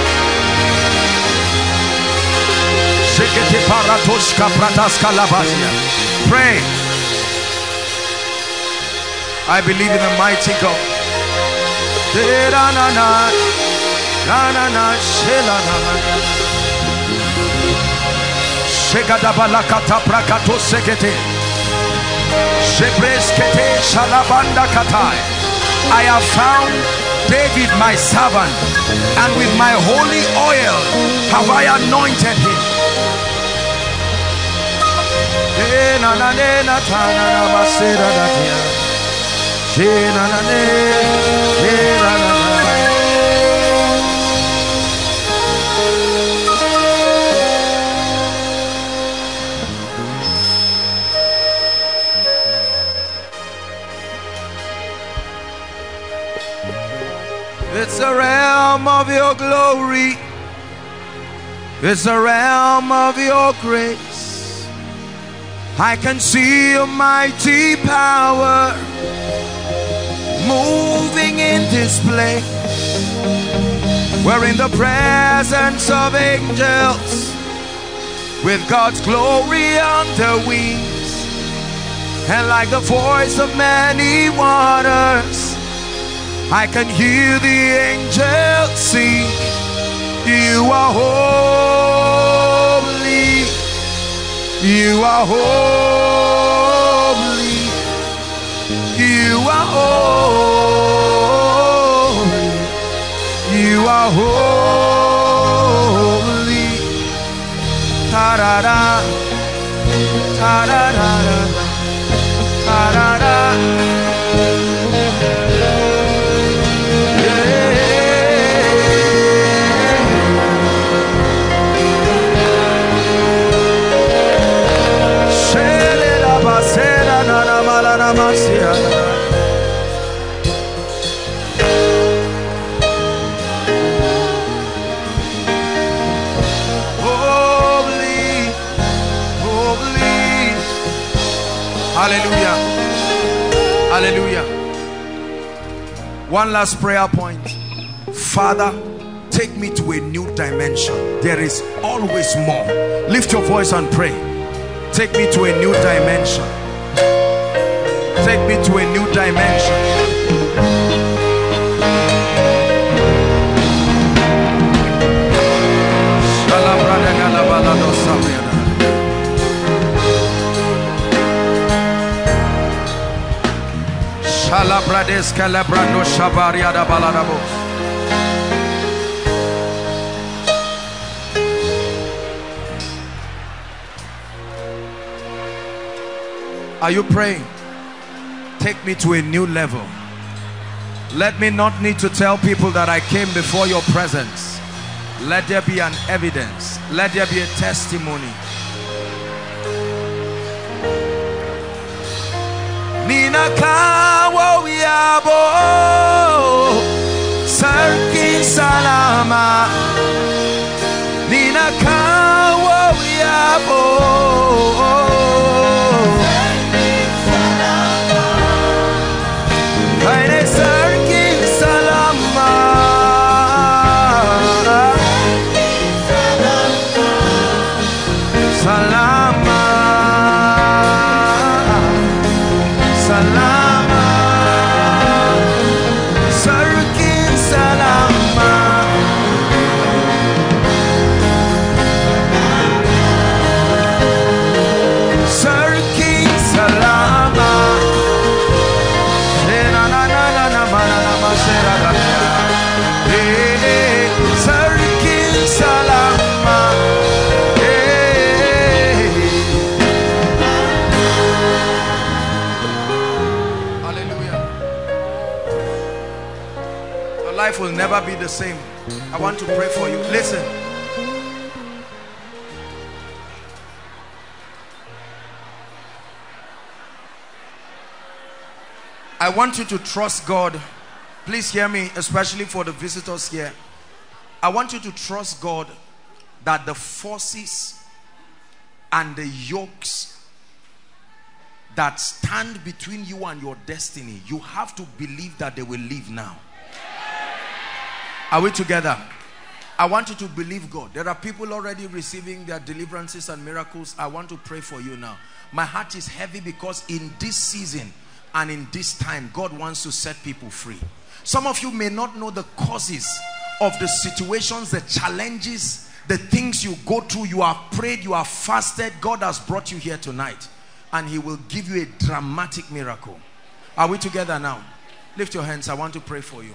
Pray. I believe in the mighty God. De-da-na-na. Na-na-na. Shela-na-na. Shekadabalakata sekete. Shebreskete shalabanda katai. I have found David my servant and with my holy oil have I anointed him. It's a realm of your glory. It's a realm of your grace. I can see your mighty power moving in this place. We're in the presence of angels with God's glory on their wings. And like the voice of many waters, I can hear the angels sing. You are holy. You are holy. You are holy. You are holy. Ta da da. Ta da da da. Ta da da. Hallelujah. Hallelujah. One last prayer point. Father, take me to a new dimension. There is always more. Lift your voice and pray. Take me to a new dimension take me to a new dimension. Shalabrades Calabrando Shabaria da Baladabos. Are you praying? Take me to a new level. Let me not need to tell people that I came before your presence. Let there be an evidence. Let there be a testimony. Nina kawo yabo sarkin salama Nina kawo yabo never be the same. I want to pray for you. Listen. I want you to trust God. Please hear me, especially for the visitors here. I want you to trust God that the forces and the yokes that stand between you and your destiny, you have to believe that they will leave now. Are we together? I want you to believe God. There are people already receiving their deliverances and miracles. I want to pray for you now. My heart is heavy because in this season and in this time, God wants to set people free. Some of you may not know the causes of the situations, the challenges, the things you go through. You have prayed, you have fasted. God has brought you here tonight and He will give you a dramatic miracle. Are we together now? Lift your hands. I want to pray for you.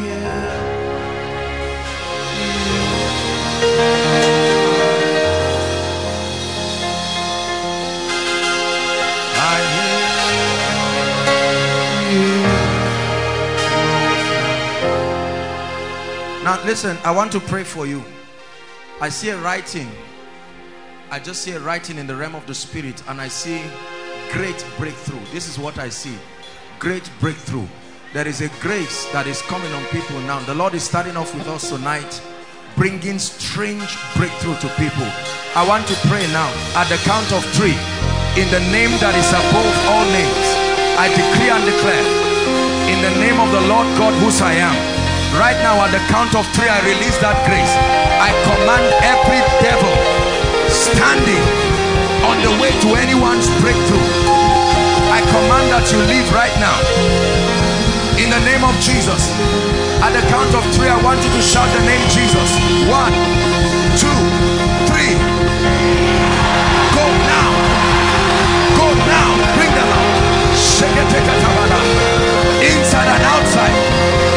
Now listen, I want to pray for you. I see a writing. I just see a writing in the realm of the spirit and I see great breakthrough. This is what I see. Great breakthrough. There is a grace that is coming on people now. The Lord is starting off with us tonight bringing strange breakthrough to people. I want to pray now at the count of three in the name that is above all names. I decree and declare in the name of the Lord God whose I am. Right now at the count of three I release that grace. I command every devil standing on the way to anyone's breakthrough. I command that you leave right now in the name of Jesus. At the count of three, I want you to shout the name Jesus. One, two, three. Go now. Go now. Bring them out. Inside and outside.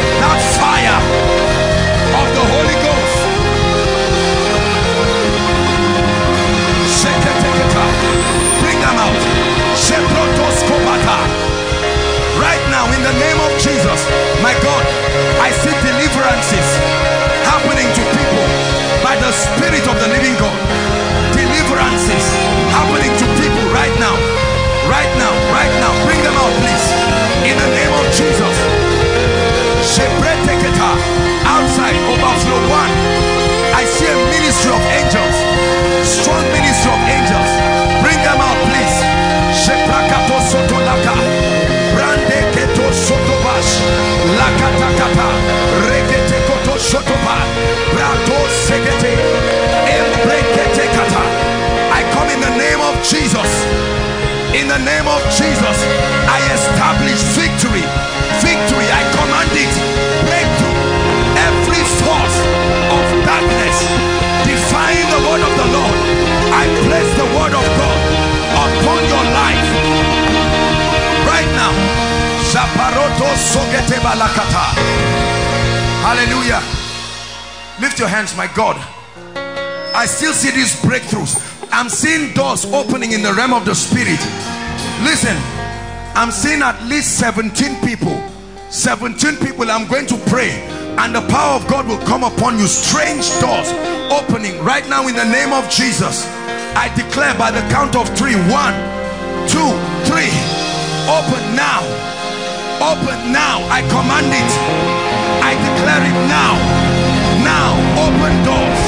My God, I see deliverances happening to people by the Spirit of the living God. Deliverances happening to people right now. Right now, right now. Bring them out, please. In the name of Jesus. Shebreteketa. Outside, overflow one. I see a ministry of angels. Lakatakata, regete Koto Shotopa, Brato segete, Embrekete Kata. I come in the name of Jesus. In the name of Jesus, I establish victory. Victory. Hallelujah. Lift your hands, my God. I still see these breakthroughs. I'm seeing doors opening in the realm of the spirit. Listen, I'm seeing at least 17 people. 17 people I'm going to pray and the power of God will come upon you. Strange doors opening right now in the name of Jesus. I declare by the count of three, one, two, three. Open now Open now. I command it. I declare it now. Now, open doors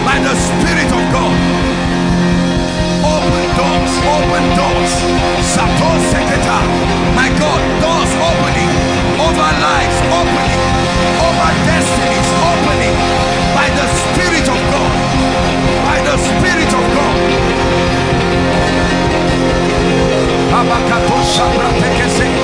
by the Spirit of God. Open doors, open doors. Sato Seketa. My God, doors opening over lives, opening over destinies, opening by the Spirit of God. By the Spirit of God. Abakato Shabra Tekese.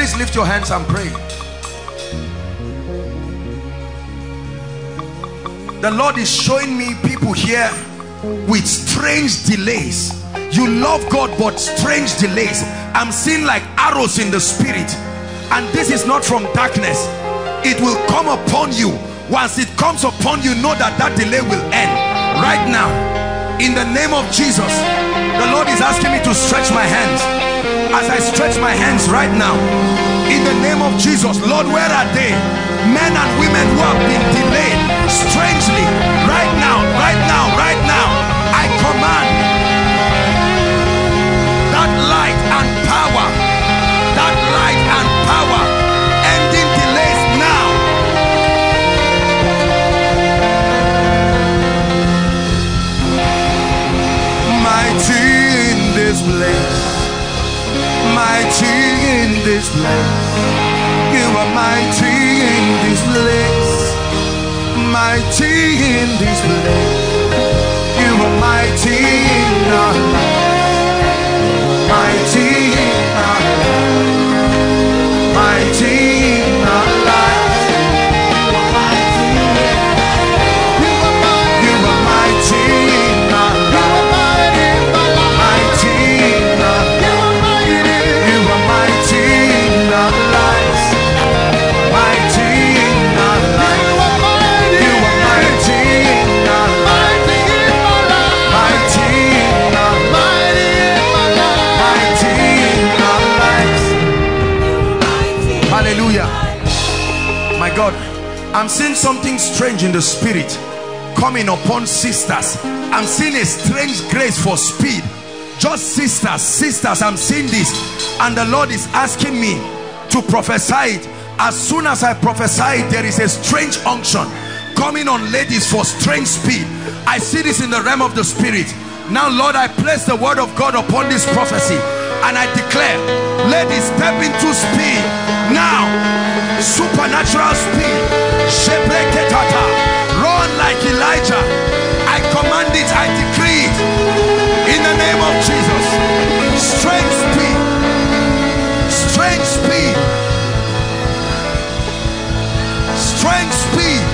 Please lift your hands and pray. The Lord is showing me people here with strange delays. You love God, but strange delays. I'm seeing like arrows in the spirit, and this is not from darkness. It will come upon you. Once it comes upon you, know that that delay will end right now. In the name of Jesus, the Lord is asking me to stretch my hands. As I stretch my hands right now, in the name of Jesus, Lord, where are they? Men and women who have been delayed strangely, right now, right now, right now, I command that light and power, that light and power, ending delays now. Mighty in this place, this place. You are mighty in this place, mighty in this place. You are mighty in our life, the spirit coming upon sisters. I'm seeing a strange grace for speed. Just sisters, sisters, I'm seeing this. And the Lord is asking me to prophesy it. As soon as I prophesy it, there is a strange unction coming on ladies for strange speed. I see this in the realm of the spirit. Now, Lord, I place the word of God upon this prophecy and I declare, ladies, step into speed now. Supernatural speed. Run like Elijah. I command it, I decree it in the name of Jesus. Strange speed. Strange speed. Strange speed.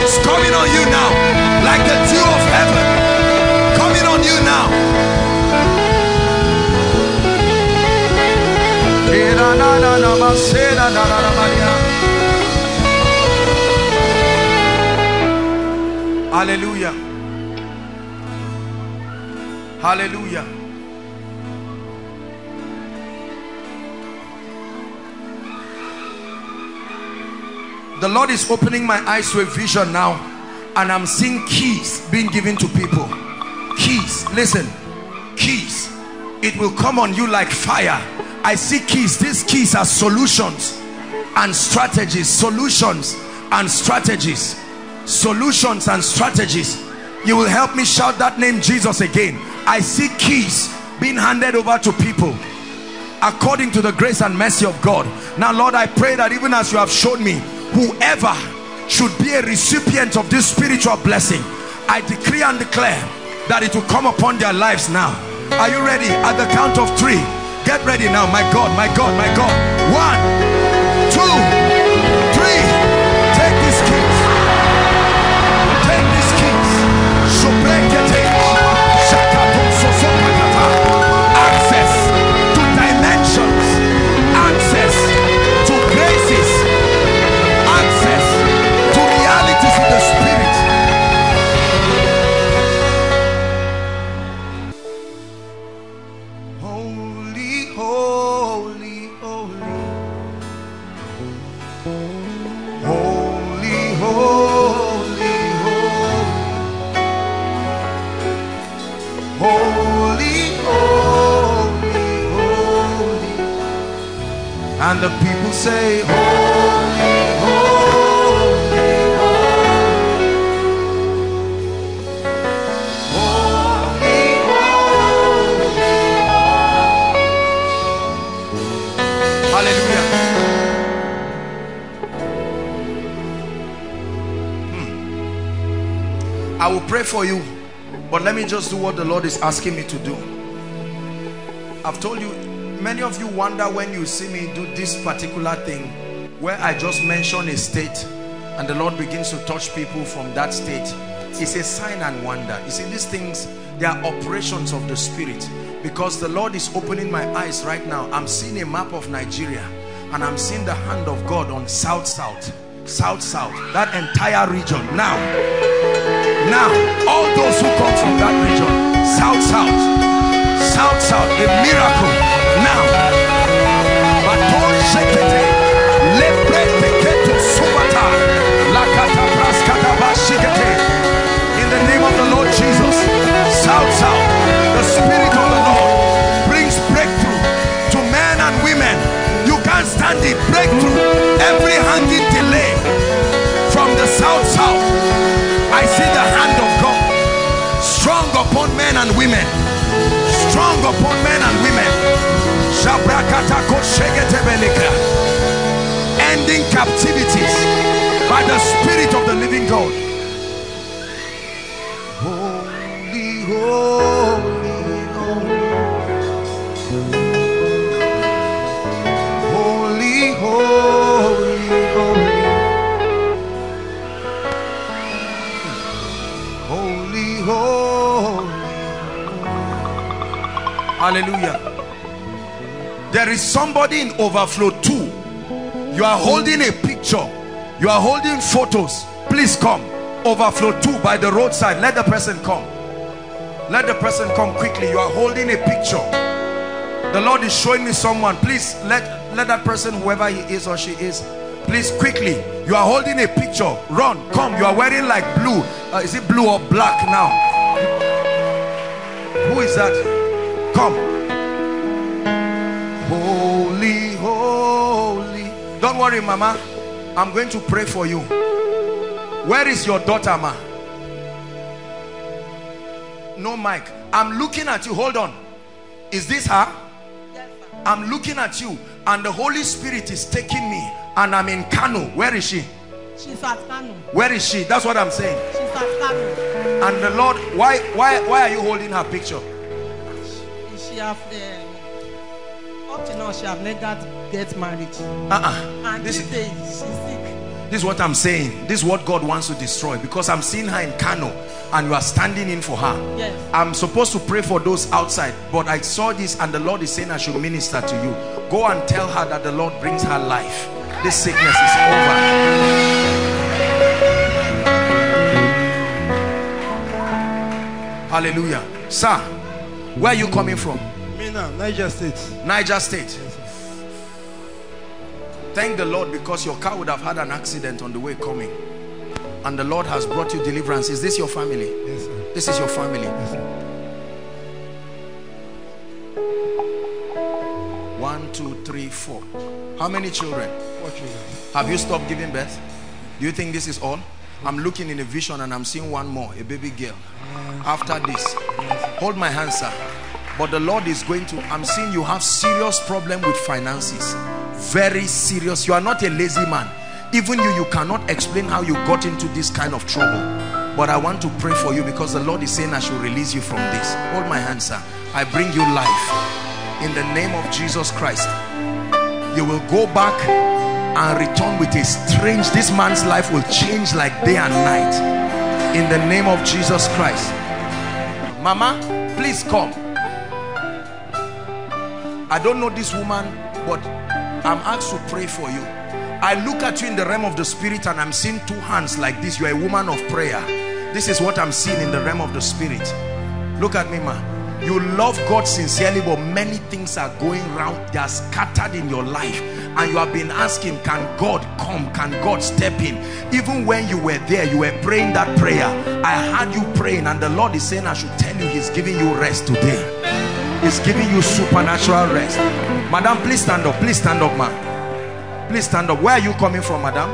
It's coming on you now, like the dew of heaven. Coming on you now. Hallelujah. Hallelujah. The Lord is opening my eyes to a vision now, and I'm seeing keys being given to people. Keys, listen, keys. It will come on you like fire. I see keys. These keys are solutions and strategies. Solutions and strategies. Solutions and strategies. you will help me shout that name Jesus again. I see keys being handed over to people according to the grace and mercy of God. Now Lord I pray that even as you have shown me whoever should be a recipient of this spiritual blessing I decree and declare that it will come upon their lives now. Are you ready? At the count of three get ready now. My God my God my God. One the people say holy holy holy holy hallelujah Hmm. I will pray for you but let me just do what the Lord is asking me to do I've told you many of you wonder when you see me do this particular thing where I just mention a state and the Lord begins to touch people from that state. It's a sign and wonder. You see these things they are operations of the spirit. Because the Lord is opening my eyes right now I'm seeing a map of Nigeria and I'm seeing the hand of God on south south south south that entire region. Now now all those who come from that region south south south south the miracle now. In the name of the Lord Jesus south south the spirit of the Lord brings breakthrough to men and women. You can't stand it. Breakthrough. Every hanging delay from the south south I see the hand of God. Strong upon men and women. Strong upon men and women. Ending captivities by the spirit of the living God. Holy holy. Holy holy holy. Holy holy. Hallelujah there is somebody in overflow too. You are holding a picture. You are holding photos. Please come. Overflow two by the roadside. Let the person come. Let the person come quickly. You are holding a picture. The lord is showing me someone. Please let let that person whoever he is or she is please quickly. You are holding a picture. Run. Come. You are wearing like blue. Uh, is it blue or black now? Who is that? Come worry mama. I'm going to pray for you. Where is your daughter ma? No mic. I'm looking at you. Hold on. Is this her? I'm looking at you and the holy spirit is taking me and i'm in kano. Where is she? She's at Kano. where is she? That's what i'm saying. She's at Kano. and the lord why why why are you holding her picture? Is She have to now she have never get married. uh-uh And this is day she's sick. This is what I'm saying. This is what God wants to destroy because I'm seeing her in Kano and you are standing in for her. Yes. I'm supposed to pray for those outside, but I saw this and the Lord is saying I should minister to you. Go and tell her that the Lord brings her life. This sickness is over. Hallelujah. Sir, where are you coming from? Niger State. Niger State. Thank the Lord because your car would have had an accident on the way coming. And the Lord has brought you deliverance. Is this your family? Yes, sir. This is your family. Yes, sir. One, two, three, four. How many children? Four children. Have you stopped giving birth? Do you think this is all? I'm looking in a vision and I'm seeing one more, a baby girl. After this, hold my hand, sir. But the Lord is going to, I'm seeing you have serious problem with finances. Very serious. You are not a lazy man. Even you, you cannot explain how you got into this kind of trouble. But I want to pray for you because the Lord is saying I should release you from this. Hold my hand, sir. I bring you life. In the name of Jesus Christ. You will go back and return with a strange, this man's life will change like day and night. In the name of Jesus Christ. Mama, please come. I don't know this woman, but I'm asked to pray for you. I look at you in the realm of the spirit and I'm seeing two hands like this. You're a woman of prayer. This is what I'm seeing in the realm of the spirit. Look at me, ma. You love God sincerely, but many things are going around. They are scattered in your life. And you have been asking, can God come? Can God step in? Even when you were there, you were praying that prayer. I heard you praying and the Lord is saying, I should tell you, he's giving you rest today. He's giving you supernatural rest. Madam, please stand up. Please stand up, ma. Please stand up. Where are you coming from, madam?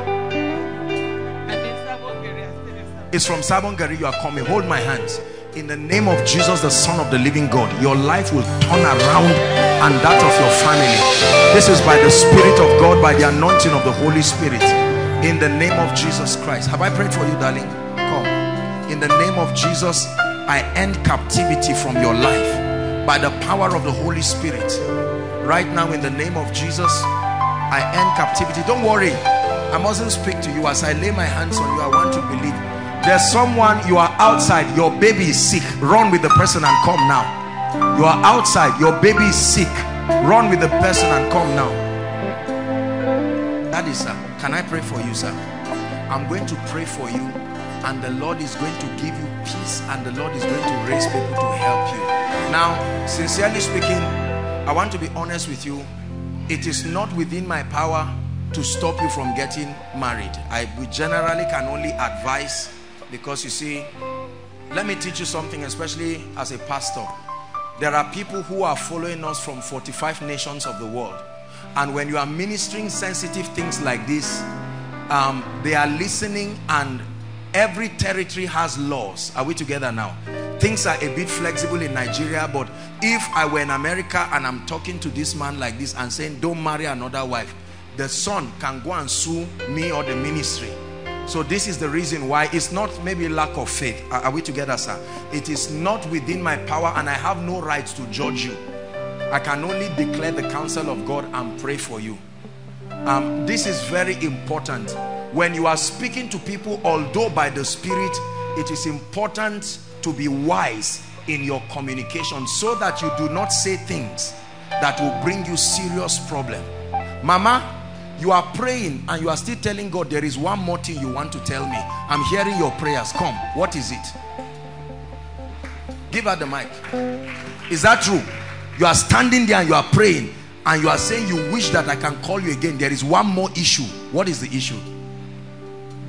It's from Sabongari you are coming. Hold my hands. In the name of Jesus, the Son of the living God, your life will turn around and that of your family. This is by the Spirit of God, by the anointing of the Holy Spirit. In the name of Jesus Christ. Have I prayed for you, darling? Come. In the name of Jesus, I end captivity from your life by the power of the Holy Spirit. Right now, in the name of Jesus, I end captivity. Don't worry. I mustn't speak to you. As I lay my hands on you, I want to believe. There's someone, you are outside, your baby is sick. Run with the person and come now. You are outside, your baby is sick. Run with the person and come now. Daddy, sir, can I pray for you, sir? I'm going to pray for you and the Lord is going to give you peace and the Lord is going to raise people to help you. Now, sincerely speaking, I want to be honest with you. It is not within my power to stop you from getting married. I we generally can only advise because you see, let me teach you something, especially as a pastor. There are people who are following us from 45 nations of the world. And when you are ministering sensitive things like this, um, they are listening and every territory has laws. Are we together now? Things are a bit flexible in Nigeria, but if I were in America and I'm talking to this man like this and saying, don't marry another wife, the son can go and sue me or the ministry so this is the reason why it's not maybe lack of faith. Are, we together, sir? It is not within my power and I have no rights to judge you. I can only declare the counsel of God and pray for you. Um, this is very important. When you are speaking to people, although by the Spirit, it is important to be wise in your communication so that you do not say things that will bring you serious problem. Mama, you are praying and you are still telling God there is one more thing you want to tell me. I'm hearing your prayers. Come, what is it? Give her the mic. Is that true? You are standing there and you are praying and you are saying you wish that I can call you again. There is one more issue. What is the issue?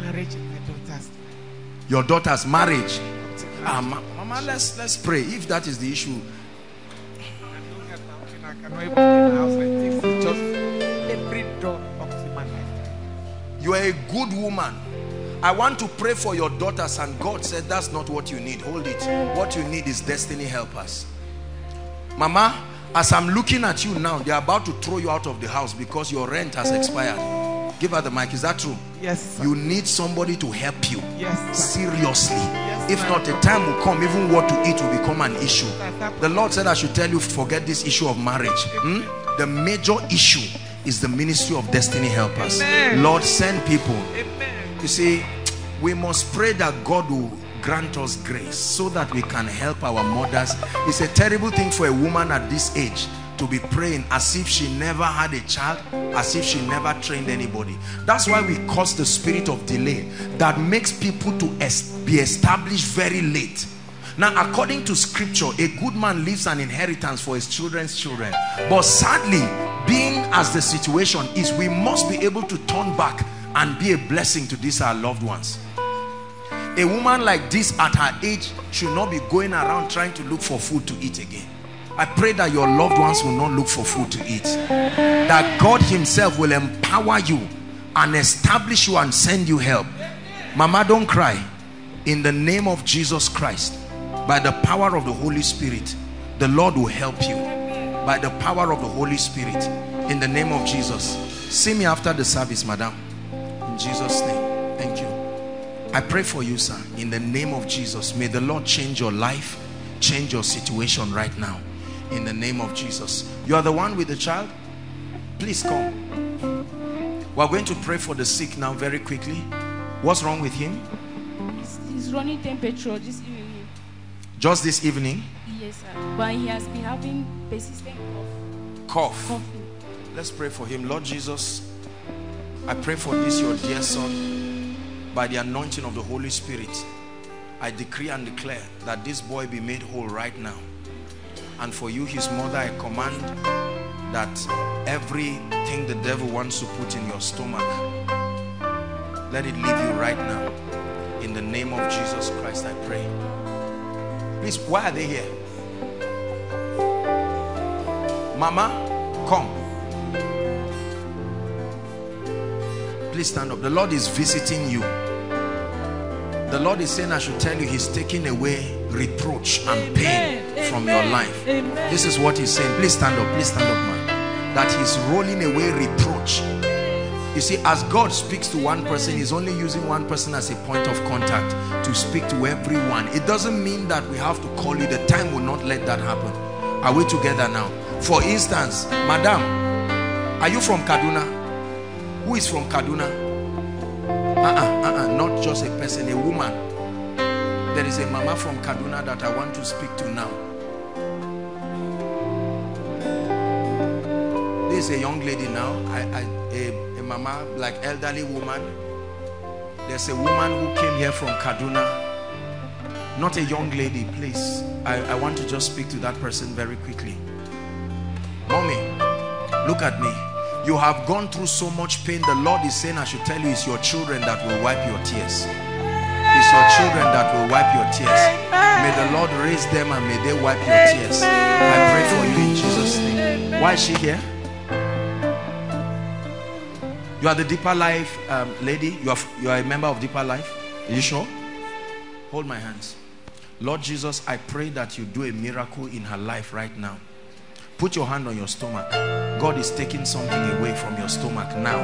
Marriage in my daughter's. Your daughter's marriage. Ah, ma Mama, let's let's pray. If that is the issue, I don't get out and I cannot even get the house like this. It's just every door up to my life. you are a good woman. I want to pray for your daughters and God said that's not what you need. Hold it. What you need is destiny helpers. Mama, as I'm looking at you now, they're about to throw you out of the house because your rent has expired. Give her the mic. Is that true? Yes, sir. You need somebody to help you. Yes, sir. Seriously. Yes, if not, a time will come, even what to eat will become an issue. The Lord said I should tell you, forget this issue of marriage. Hmm? The major issue is the ministry of destiny helpers. Amen. Lord, send people. Amen. You see, we must pray that God will grant us grace so that we can help our mothers. It's a terrible thing for a woman at this age to be praying as if she never had a child, as if she never trained anybody. That's why we cause the spirit of delay that makes people to be established very late. Now, according to scripture, a good man leaves an inheritance for his children's children. But sadly, being as the situation is, we must be able to turn back and be a blessing to these our loved ones. A woman like this at her age should not be going around trying to look for food to eat again. I pray that your loved ones will not look for food to eat. That God himself will empower you and establish you and send you help. Mama, don't cry. In the name of Jesus Christ, by the power of the Holy Spirit, the Lord will help you. By the power of the Holy Spirit, in the name of Jesus. See me after the service, madam. In Jesus' name. Thank you. I pray for you, sir. In the name of Jesus, may the Lord change your life, change your situation right now. In the name of Jesus. You are the one with the child? Please come. We're going to pray for the sick now very quickly. What's wrong with him? He's, running temperature this evening. Just this evening? Yes, sir. But he has been having persistent cough. Cough. Coughing. Let's pray for him. Lord Jesus, I pray for this, your dear son, by the anointing of the Holy Spirit. I decree and declare that this boy be made whole right now. And for you, his mother, I command that everything the devil wants to put in your stomach, let it leave you right now. In the name of Jesus Christ, I pray. Please, why are they here? Mama, come. Please stand up. The Lord is visiting you. The Lord is saying I should tell you he's taking away reproach and pain Amen. from your life. Amen. This is what he's saying. Please stand up. Please stand up, man. That he's rolling away reproach. You see, as God speaks to one person, he's only using one person as a point of contact to speak to everyone. It doesn't mean that we have to call you. The time will not let that happen. Are we together now? For instance, Madam, are you from Kaduna? Who is from Kaduna? Uh-uh, uh-uh, not just a person, a woman. There is a mama from Kaduna that I want to speak to now. This is a young lady now, I, I, a, a mama, like elderly woman. There's a woman who came here from Kaduna. Not a young lady, please. I, I want to just speak to that person very quickly. Mommy, look at me. You have gone through so much pain. The Lord is saying, I should tell you, it's your children that will wipe your tears. It's your children that will wipe your tears. May the Lord raise them and may they wipe your tears. I pray for you in Jesus' name. Why is she here? You are the Deeper Life um, lady. You are, you are a member of Deeper Life. Are you sure? Hold my hands. Lord Jesus, I pray that you do a miracle in her life right now. Put your hand on your stomach. God is taking something away from your stomach now.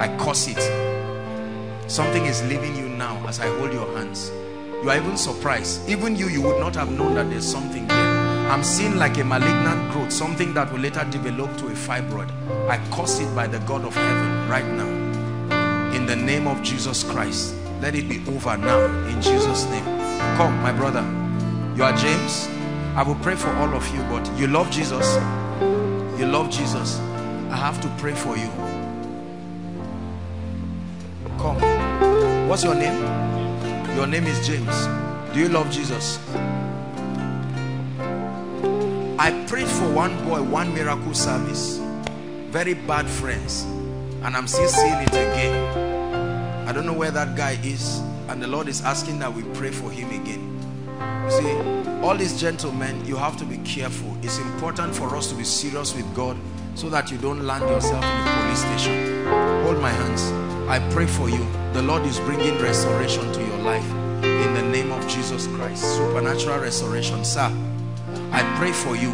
I curse it. Something is leaving you now as I hold your hands. You are even surprised. Even you, you would not have known that there's something there. I'm seeing like a malignant growth, something that will later develop to a fibroid. I curse it by the God of heaven right now. In the name of Jesus Christ. Let it be over now. In Jesus' name. Come, my brother. You are James. I will pray for all of you, but you love Jesus. You love Jesus. I have to pray for you. Come. What's your name? Your name is James. Do you love Jesus? I prayed for one boy, one miracle service. Very bad friends. And I'm still seeing it again. I don't know where that guy is. And the Lord is asking that we pray for him again. You see, all these gentlemen, you have to be careful. It's important for us to be serious with God so that you don't land yourself in the police station. Hold my hands. I pray for you. The Lord is bringing restoration to your life in the name of Jesus Christ. Supernatural restoration. Sir, I pray for you.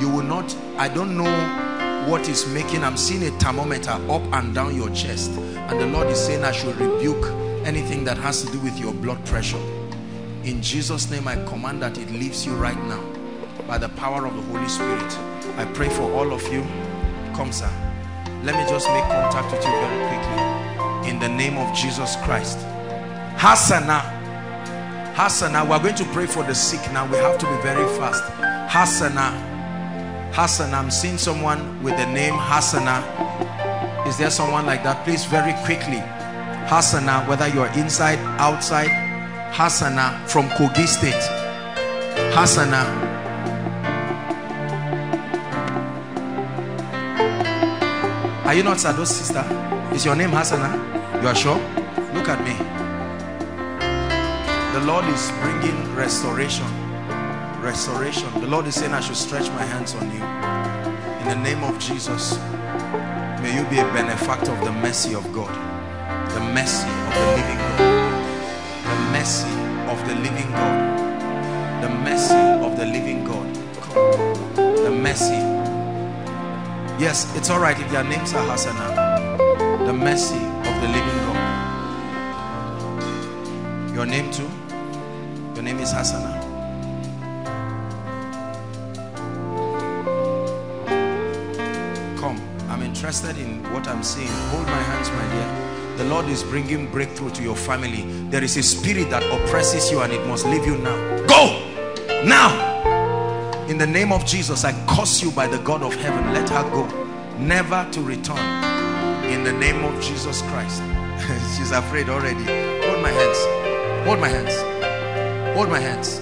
You will not, I don't know what is making, I'm seeing a thermometer up and down your chest. And the Lord is saying I should rebuke anything that has to do with your blood pressure. In Jesus' name, I command that it leaves you right now by the power of the Holy Spirit. I pray for all of you. Come, sir. Let me just make contact with you very quickly. In the name of Jesus Christ. Hasana. Hasana. We're going to pray for the sick now. We have to be very fast. Hasana. Hasana. I'm seeing someone with the name Hasana. Is there someone like that? Please, very quickly. Hasana, whether you're inside, outside. Hasana from Kogi State. Hasana. Are you not Sado's sister? Is your name Hasana? You are sure? Look at me. The Lord is bringing restoration. Restoration. The Lord is saying I should stretch my hands on you. In the name of Jesus, may you be a benefactor of the mercy of God. The mercy of the living God. The mercy of the living God. The mercy of the living God. The mercy. Yes, it's all right if your names are Hasana. The mercy of the living God. Your name too? Your name is Hasana. Come. I'm interested in what I'm seeing. Hold my hands, my dear. The Lord is bringing breakthrough to your family. There is a spirit that oppresses you and it must leave you now. Go! Now! In the name of Jesus, I curse you by the God of heaven. Let her go. Never to return. In the name of Jesus Christ. She's afraid already. Hold my hands. Hold my hands. Hold my hands.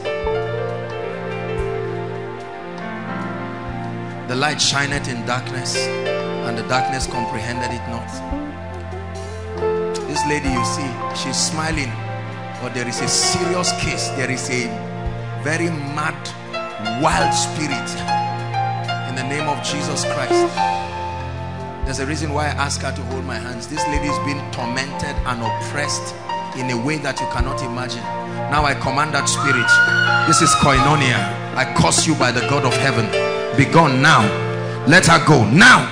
The light shineth in darkness, and the darkness comprehended it not. This lady you see, she's smiling, but there is a serious case. There is a very mad, wild spirit in the name of Jesus Christ. There's a reason why I ask her to hold my hands. This lady is being tormented and oppressed in a way that you cannot imagine. Now I command that spirit. This is koinonia. I curse you by the God of heaven. Be gone now. Let her go now.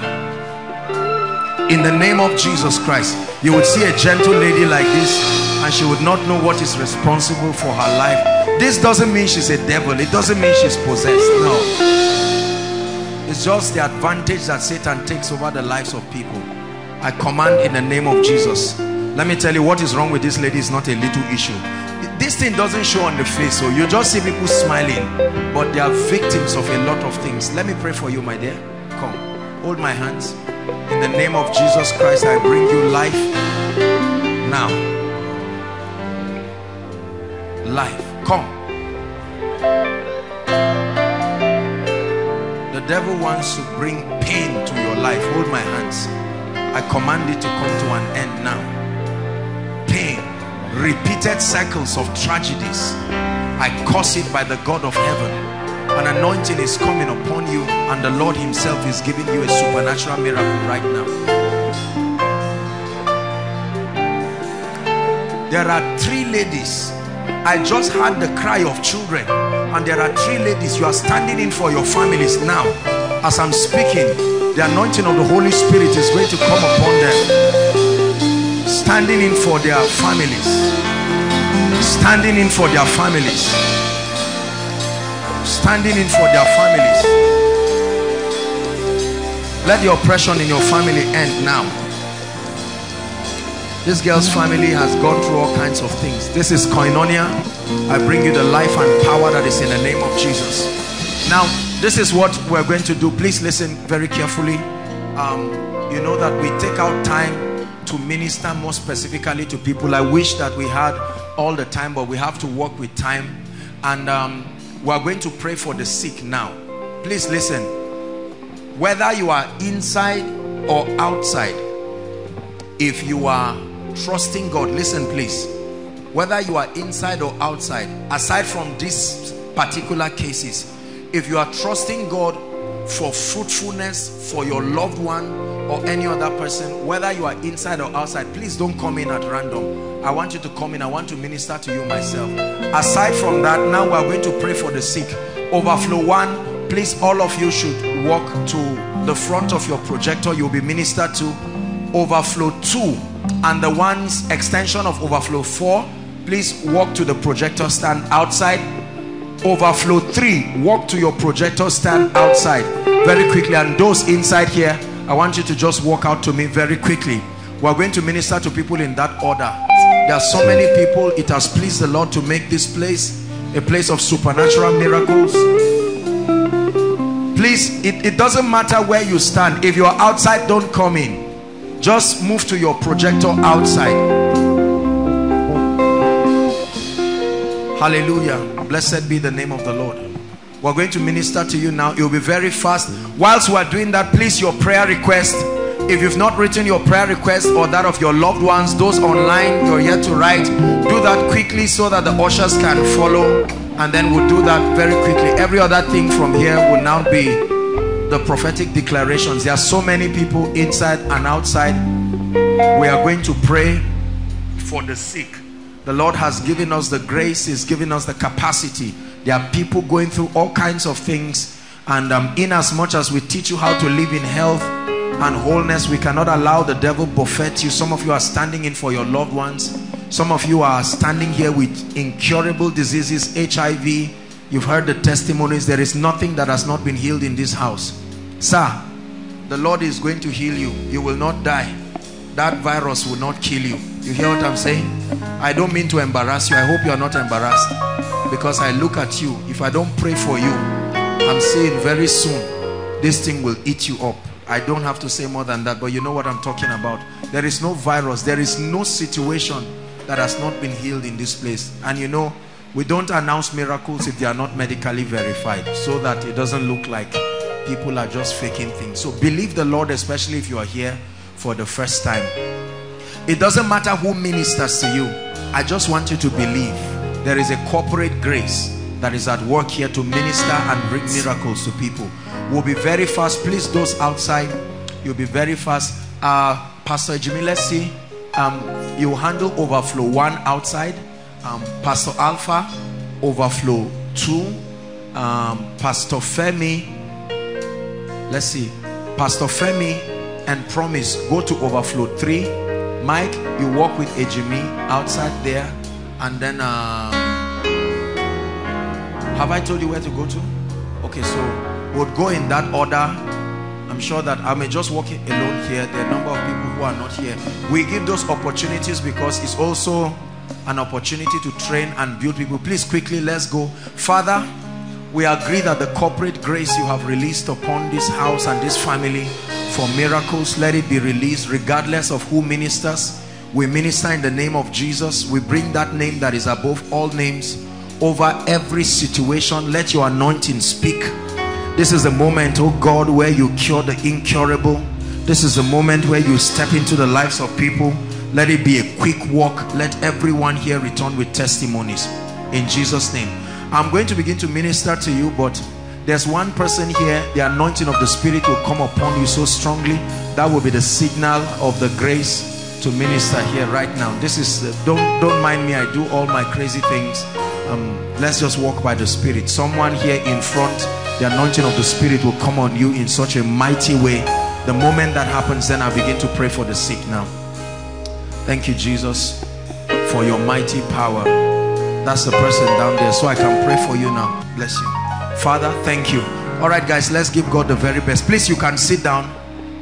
In the name of Jesus Christ, you would see a gentle lady like this and she would not know what is responsible for her life. This doesn't mean she's a devil. It doesn't mean she's possessed. No. It's just the advantage that Satan takes over the lives of people. I command in the name of Jesus. Let me tell you what is wrong with this lady is not a little issue. This thing doesn't show on the face, so you just see people smiling, but they are victims of a lot of things. Let me pray for you, my dear. Come, hold my hands. In the name of Jesus Christ, I bring you life now. Life, devil wants to bring pain to your life. Hold my hands. I command it to come to an end now. Pain, repeated cycles of tragedies. I curse it by the God of heaven. An anointing is coming upon you, and the Lord Himself is giving you a supernatural miracle right now. There are three ladies. I just heard the cry of children, and there are three ladies. You are standing in for your families now. As I'm speaking, the anointing of the Holy Spirit is going to come upon them. Standing in for their families. Standing in for their families. Standing in for their families. Let the oppression in your family end now. This girl's family has gone through all kinds of things. This is koinonia. I bring you the life and power that is in the name of Jesus. Now, this is what we're going to do. Please listen very carefully. Um, you know that we take out time to minister more specifically to people. I wish that we had all the time, but we have to work with time. And um, we are going to pray for the sick now. Please listen. Whether you are inside or outside, if you are trusting God, listen please. Whether you are inside or outside, aside from these particular cases, if you are trusting God for fruitfulness for your loved one or any other person, whether you are inside or outside, please don't come in at random. I want you to come in. I want to minister to you myself. Aside from that, now we are going to pray for the sick. Overflow one, please all of you should walk to the front of your projector. You'll be ministered to. Overflow two and the one's extension of overflow four, please walk to the projector stand outside. Overflow three walk to your projector stand outside. Very quickly and those inside here i want you to just walk out to me very quickly. We're going to minister to people in that order. There are so many people it has pleased the lord to make this place a place of supernatural miracles. Please it, it doesn't matter where you stand. If you're outside don't come in. Just move to your projector outside hallelujah. Blessed be the name of the lord. We're going to minister to you now. You'll be very fast. Whilst we're doing that please your prayer request. If you've not written your prayer request or that of your loved ones those online you're yet to write do that quickly so that the ushers can follow and then we'll do that very quickly. Every other thing from here will now be the prophetic declarations. There are so many people inside and outside. We are going to pray for the sick The Lord has given us the grace, He's given us the capacity. There are people going through all kinds of things. And um, in as much as we teach you how to live in health and wholeness, we cannot allow the devil buffet you. Some of you are standing in for your loved ones. Some of you are standing here with incurable diseases, HIV. You've heard the testimonies. There is nothing that has not been healed in this house. Sir, the Lord is going to heal you. You will not die. That virus will not kill you. You hear what I'm saying? I don't mean to embarrass you. I hope you are not embarrassed. Because I look at you. If I don't pray for you, I'm saying very soon, this thing will eat you up. I don't have to say more than that, but you know what I'm talking about. There is no virus. There is no situation that has not been healed in this place. And you know, we don't announce miracles if they are not medically verified so that it doesn't look like people are just faking things. So believe the Lord, especially if you are here for the first time. It doesn't matter who ministers to you. I just want you to believe there is a corporate grace that is at work here to minister and bring miracles to people. We'll be very fast. Please, those outside, you'll be very fast. Uh, Pastor Jimmy, let's see. Um, you handle overflow one outside. Um, Pastor Alpha, overflow two. Um, Pastor Femi, let's see. Pastor Femi and Promise go to overflow three. Mike, you walk with Ejimi outside there, and then. Um, have I told you where to go to? Okay, so we'll go in that order. I'm sure that I may just walk alone here. There are a number of people who are not here. We give those opportunities because it's also an opportunity to train and build people. Please quickly, let's go. Father, we agree that the corporate grace you have released upon this house and this family for miracles, let it be released regardless of who ministers. We minister in the name of Jesus. We bring that name that is above all names over every situation. Let your anointing speak. This is the moment, oh God, where you cure the incurable. This is the moment where you step into the lives of people. Let it be a quick walk. Let everyone here return with testimonies. In Jesus' name. I'm going to begin to minister to you, but there's one person here. The anointing of the Spirit will come upon you so strongly. That will be the signal of the grace to minister here right now. This is, don't, don't mind me. I do all my crazy things. Um, let's just walk by the Spirit. Someone here in front, the anointing of the Spirit will come on you in such a mighty way. The moment that happens, then I begin to pray for the sick now. Thank you, Jesus, for your mighty power. That's the person down there. So I can pray for you now. Bless you. Father, thank you. All right, guys, let's give God the very best. Please, you can sit down.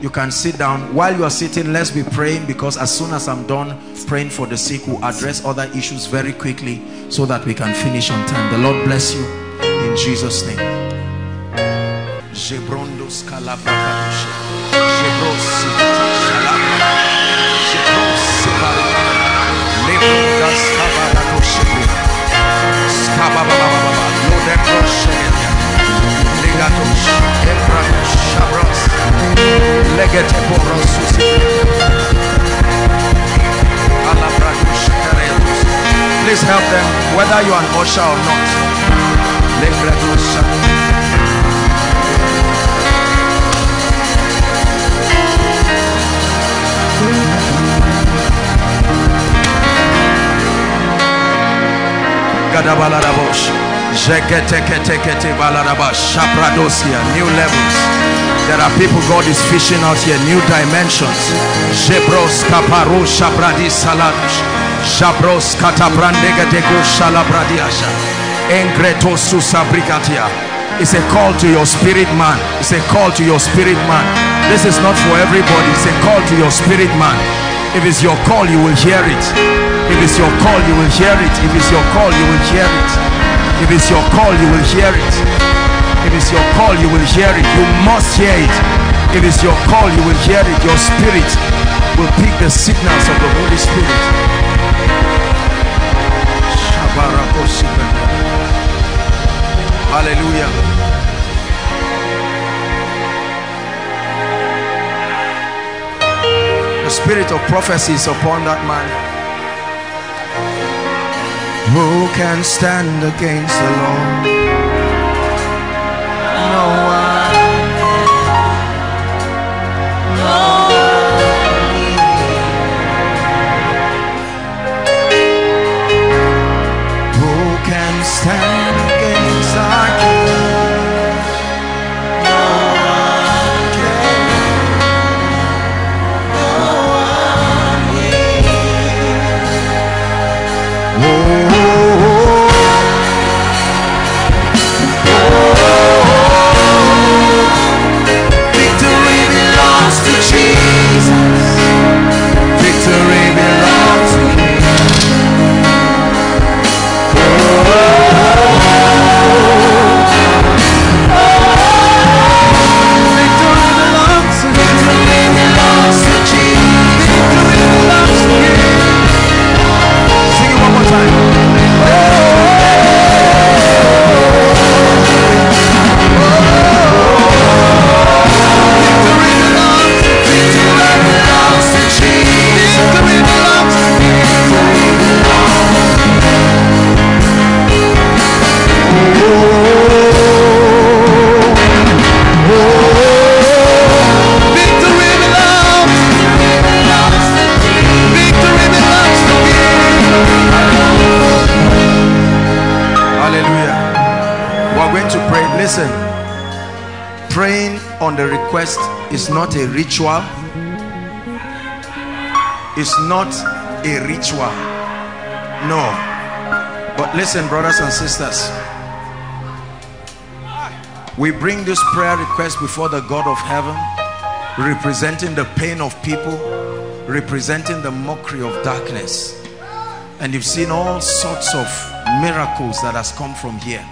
You can sit down. While you are sitting, let's be praying because as soon as I'm done praying for the sick, we'll address other issues very quickly so that we can finish on time. The Lord bless you in Jesus' name. Please help them, whether you're an usher or not. Lebradosh. Gadabalarabosh. New levels. There are people God is fishing out here. New dimensions. Shabradi. Engreto susabrigatia. It's a call to your spirit man. It's a call to your spirit man. This is not for everybody. It's a call to your spirit man. If it's your call, you will hear it. If it's your call, you will hear it. If it's your call, you will hear it. If it's your call, you will hear it. If it's your call, you will hear it. You must hear it. If it's your call, you will hear it. Your spirit will pick the signals of the Holy Spirit. Hallelujah. The spirit of prophecy is upon that man. Who can stand against the Lord? No one. Request is not a ritual. It's not a ritual. No. But listen brothers and sisters. We bring this prayer request before the God of heaven representing the pain of people representing the mockery of darkness. And you've seen all sorts of miracles that has come from here.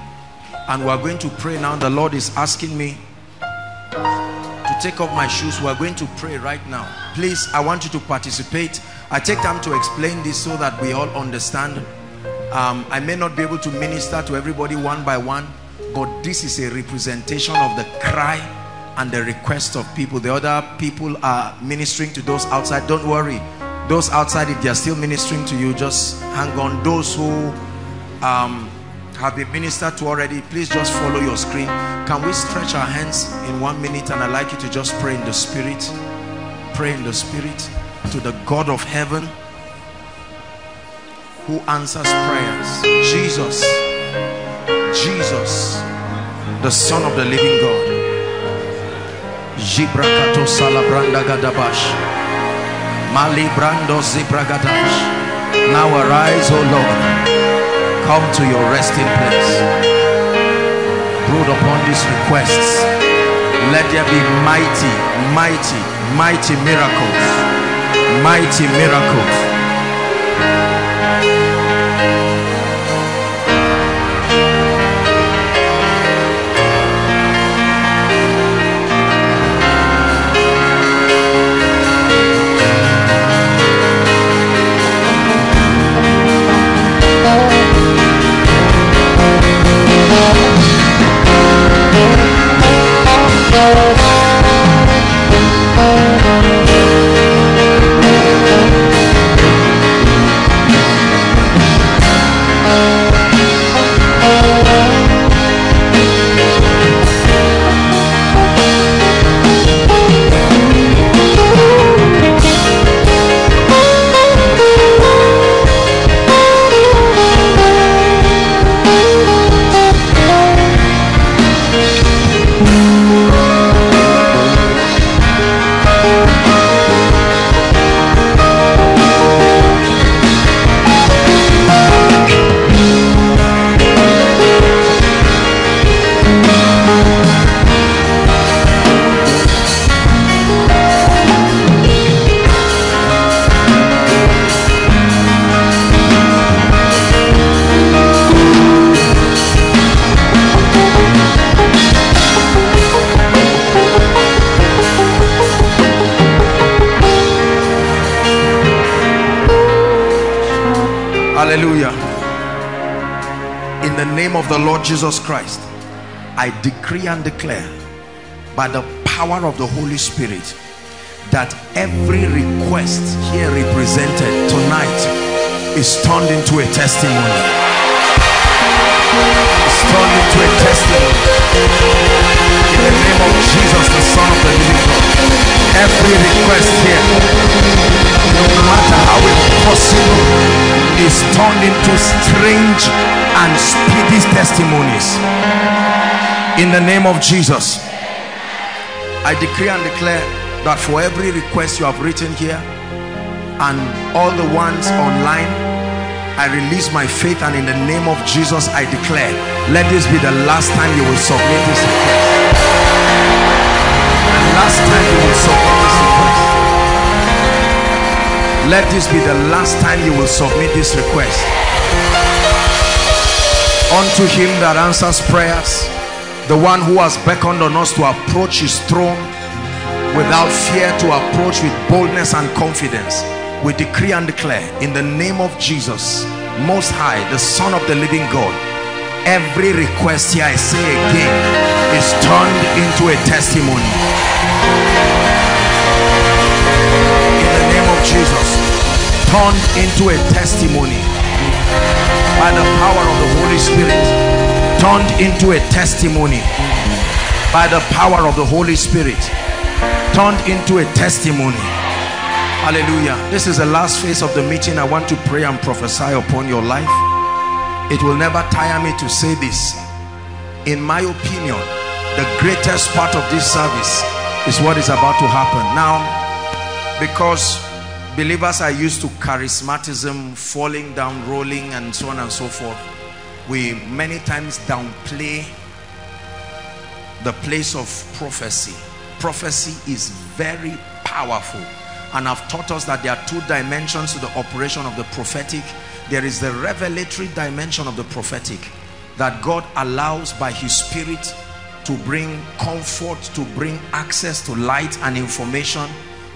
And we're going to pray now. The Lord is asking me take off my shoes. We're going to pray right now. Please I want you to participate. I take time to explain this so that we all understand. Um, I may not be able to minister to everybody one by one but this is a representation of the cry and the request of people. The other people are ministering to those outside. Don't worry. Those outside if they're still ministering to you just hang on. Those who um, have been ministered to already please just follow your screen can we stretch our hands in one minute and I'd like you to just pray in the spirit? Pray in the spirit to the God of heaven who answers prayers. Jesus. Jesus. The son of the living God. Jibrakato salabranda gadabash. Malibrando zibragadash. Now arise, O Lord. Come to your resting place Brood upon these requests. Let there be mighty, mighty, mighty miracles. Mighty miracles Hallelujah. Lord Jesus Christ, I decree and declare by the power of the Holy Spirit that every request here represented tonight is turned into a testimony. It's turned into a testimony. In the name of Jesus, the Son of the living God. Every request here, no matter how impossible, is turned into strange and speedy testimonies. In the name of Jesus, I decree and declare that for every request you have written here and all the ones online, I release my faith and in the name of Jesus I declare, let this be the last time you will submit this request. The last time you will submit this request. Let this be the last time you will submit this request. Unto him that answers prayers, the one who has beckoned on us to approach his throne without fear, to approach with boldness and confidence. We decree and declare in the name of Jesus, Most High, the Son of the living God, every request here, I say again, is turned into a testimony. In the name of Jesus, turned into a testimony by the power of the Holy Spirit turned into a testimony. By the power of the Holy Spirit turned into a testimony. Hallelujah. This is the last phase of the meeting. I want to pray and prophesy upon your life. It will never tire me to say this. In my opinion the greatest part of this service is what is about to happen. Now because believers are used to charismatism falling down rolling and so on and so forth. We many times downplay the place of prophecy. Prophecy is very powerful. And I've taught us that there are two dimensions to the operation of the prophetic. There is the revelatory dimension of the prophetic that God allows by his spirit to bring comfort to bring access to light and information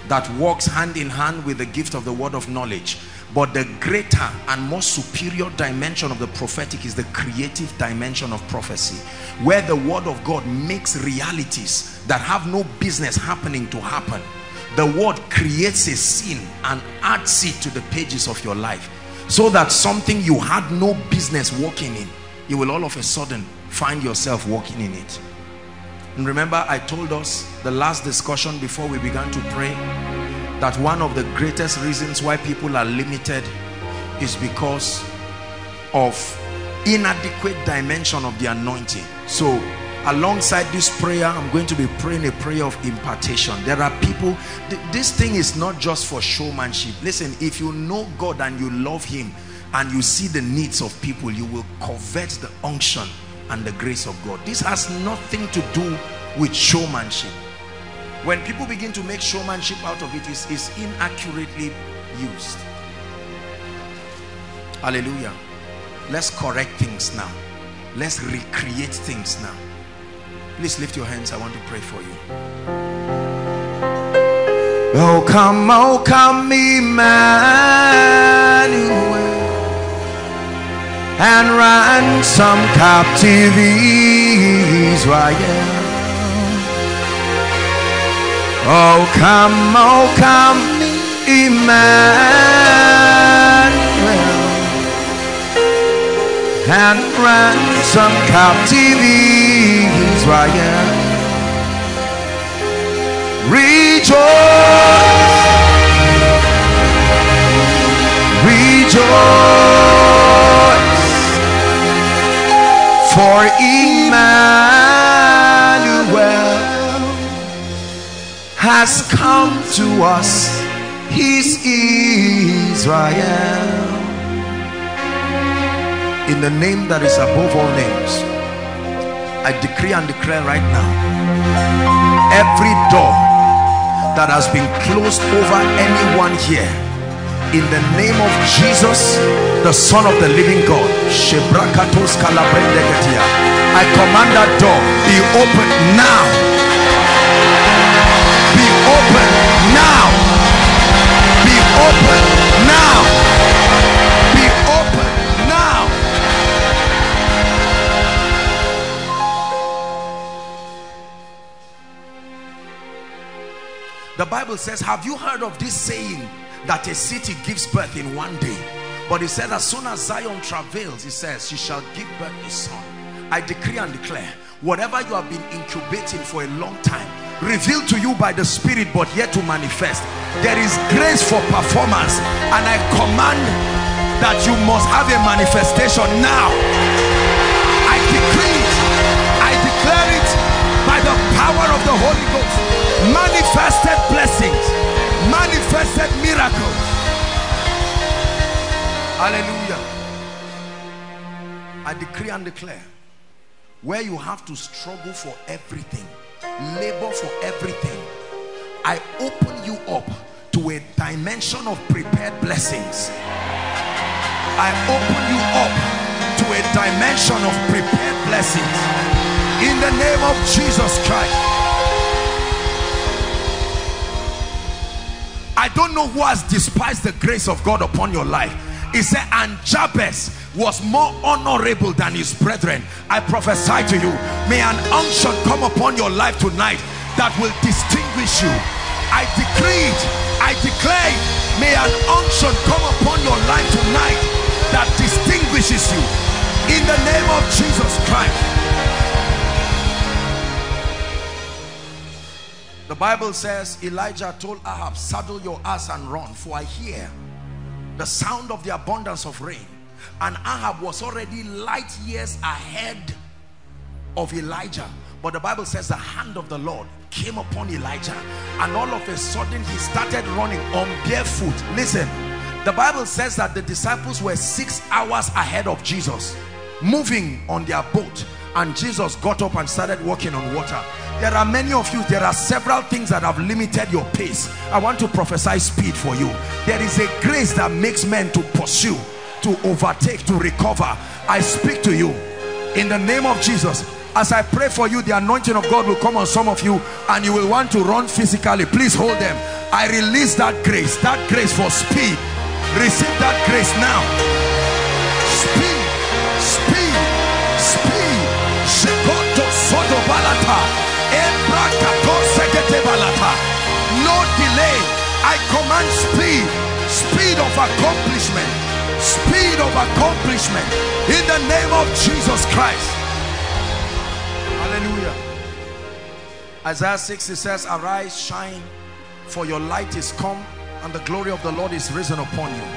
that works hand in hand with the gift of the word of knowledge. But the greater and more superior dimension of the prophetic is the creative dimension of prophecy where the word of God makes realities that have no business happening to happen. The word creates a scene and adds it to the pages of your life so that something you had no business walking in you will all of a sudden find yourself walking in it and remember I told us the last discussion before we began to pray that one of the greatest reasons why people are limited is because of inadequate dimension of the anointing. So alongside this prayer i'm going to be praying a prayer of impartation. There are people th this thing is not just for showmanship. Listen if you know god and you love him and you see the needs of people you will covet the unction and the grace of god. This has nothing to do with showmanship. When people begin to make showmanship out of it is inaccurately used. Hallelujah. Let's correct things now. Let's recreate things now. Please lift your hands. I want to pray for you. Oh come, oh come, Emmanuel, and ransom captive Israel. Oh come, oh come, Emmanuel, and ransom captive Israel. Rejoice, rejoice, for Emmanuel has come to us, His Israel. in the name that is above all names i decree and declare right now every door that has been closed over anyone here in the name of jesus the son of the living god. I command that door be open now. Be open now. Be open now. Be open now. The Bible says, have you heard of this saying that a city gives birth in one day? But he said, as soon as Zion travails, he says, she shall give birth a son. I decree and declare, whatever you have been incubating for a long time, revealed to you by the Spirit, but yet to manifest. There is grace for performance, and I command that you must have a manifestation now. I decree it, I declare it by the power of the Holy Ghost. Manifested blessings, manifested miracles. Hallelujah. I decree and declare where you have to struggle for everything, labor for everything. I open you up to a dimension of prepared blessings. I open you up to a dimension of prepared blessings in the name of Jesus Christ. I don't know who has despised the grace of God upon your life. He said, and Jabez was more honorable than his brethren. I prophesy to you, may an unction come upon your life tonight that will distinguish you. I decree it, I declare it. May an unction come upon your life tonight that distinguishes you in the name of Jesus Christ. Bible says Elijah told Ahab, saddle your ass and run, for I hear the sound of the abundance of rain. And Ahab was already light years ahead of Elijah. But the Bible says the hand of the Lord came upon Elijah and all of a sudden he started running on barefoot. Listen, the Bible says that the disciples were six hours ahead of Jesus moving on their boat and Jesus got up and started walking on water. There are many of you, there are several things that have limited your pace. I want to prophesy speed for you. There is a grace that makes men to pursue, to overtake, to recover. I speak to you in the name of Jesus. As I pray for you, the anointing of God will come on some of you and you will want to run physically. Please hold them. I release that grace, that grace for speed. Receive that grace now. Speed, speed, speed. Balata. No delay. I command speed, speed of accomplishment, speed of accomplishment in the name of Jesus Christ. Hallelujah. Isaiah 6 it says, Arise, shine, for your light is come, and the glory of the Lord is risen upon you.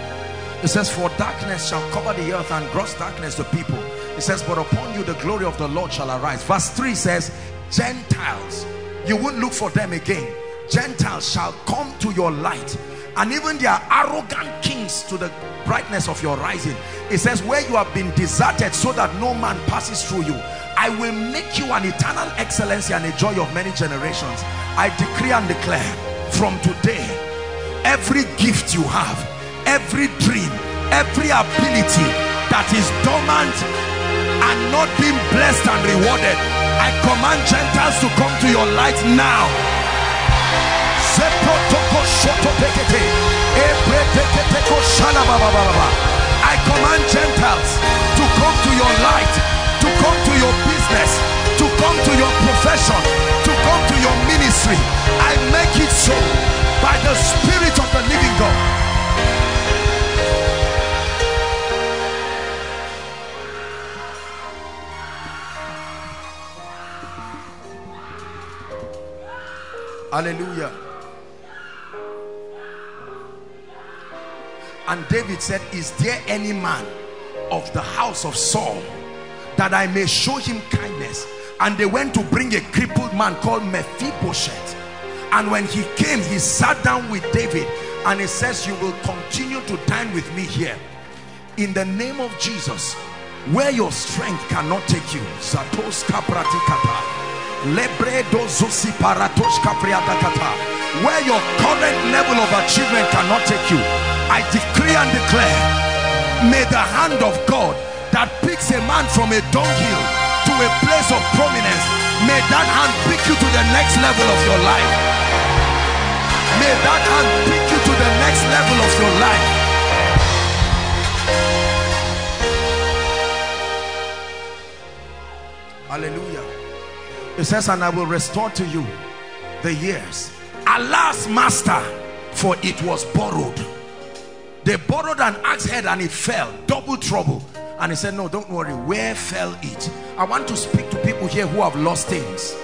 It says, For darkness shall cover the earth and gross darkness the people. It says, But upon you the glory of the Lord shall arise. Verse 3 says, Gentiles, you won't look for them again. Gentiles shall come to your light, and even their arrogant kings to the brightness of your rising. It says, Where you have been deserted so that no man passes through you. I will make you an eternal excellency and a joy of many generations. I decree and declare from today, every gift you have, every dream, every ability that is dormant and not being blessed and rewarded, I command Gentiles to come to your light now. I command Gentiles to come to your light, to come to your business, to come to your profession, to come to your ministry. I make it so by the Spirit of the living God. Hallelujah. And David said, Is there any man of the house of Saul that I may show him kindness? And they went to bring a crippled man called Mephibosheth. And when he came, he sat down with David and he says, You will continue to dine with me here. In the name of Jesus, where your strength cannot take you. Kapratikata. Where your current level of achievement cannot take you. I decree and declare, may the hand of God that picks a man from a dunghill to a place of prominence, may that hand pick you to the next level of your life. May that hand pick you to the next level of your life. Hallelujah. It says, and I will restore to you the years. Alas, master, for it was borrowed. They borrowed an axe head and it fell. Double trouble. And he said, no, don't worry. Where fell it? I want to speak to people here who have lost things.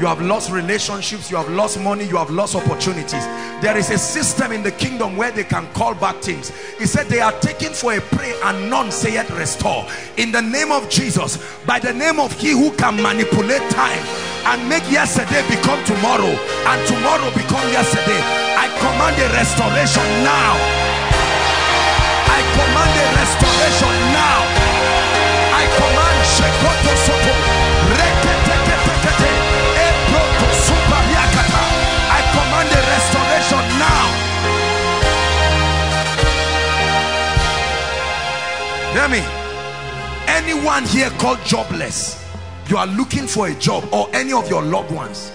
You have lost relationships, you have lost money, you have lost opportunities. There is a system in the kingdom where they can call back things. He said they are taken for a prey and none say it restore. In the name of Jesus, by the name of he who can manipulate time and make yesterday become tomorrow and tomorrow become yesterday. I command a restoration now. I command a restoration Anyone here called jobless, you are looking for a job or any of your loved ones.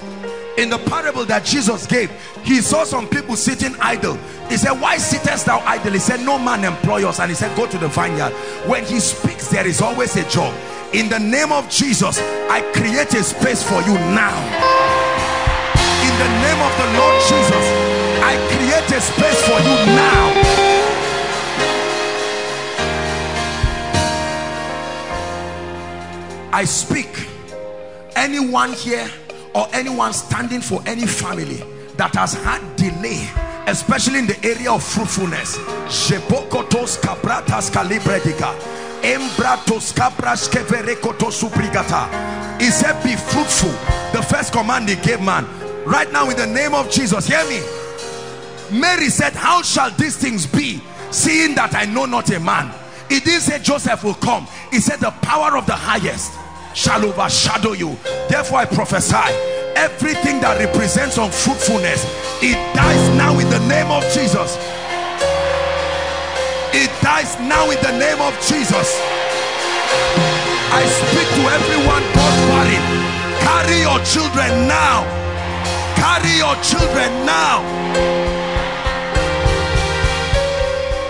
In the parable that Jesus gave, he saw some people sitting idle. He said, why sittest thou idle? He said, no man employ us. And he said, go to the vineyard. When he speaks, there is always a job. In the name of Jesus, I create a space for you now. In the name of the Lord Jesus, I create a space for you now. I speak. Anyone here or anyone standing for any family that has had delay especially in the area of fruitfulness Shepokotos kabratas kalibredika subrigata. He said be fruitful. The first command he gave man right now in the name of jesus. Hear me. Mary said how shall these things be seeing that i know not a man? He didn't say joseph will come. He said the power of the highest shall overshadow you. Therefore i prophesy everything that represents unfruitfulness it dies now in the name of jesus. It dies now in the name of jesus. I speak to everyone god barren carry your children now. Carry your children now.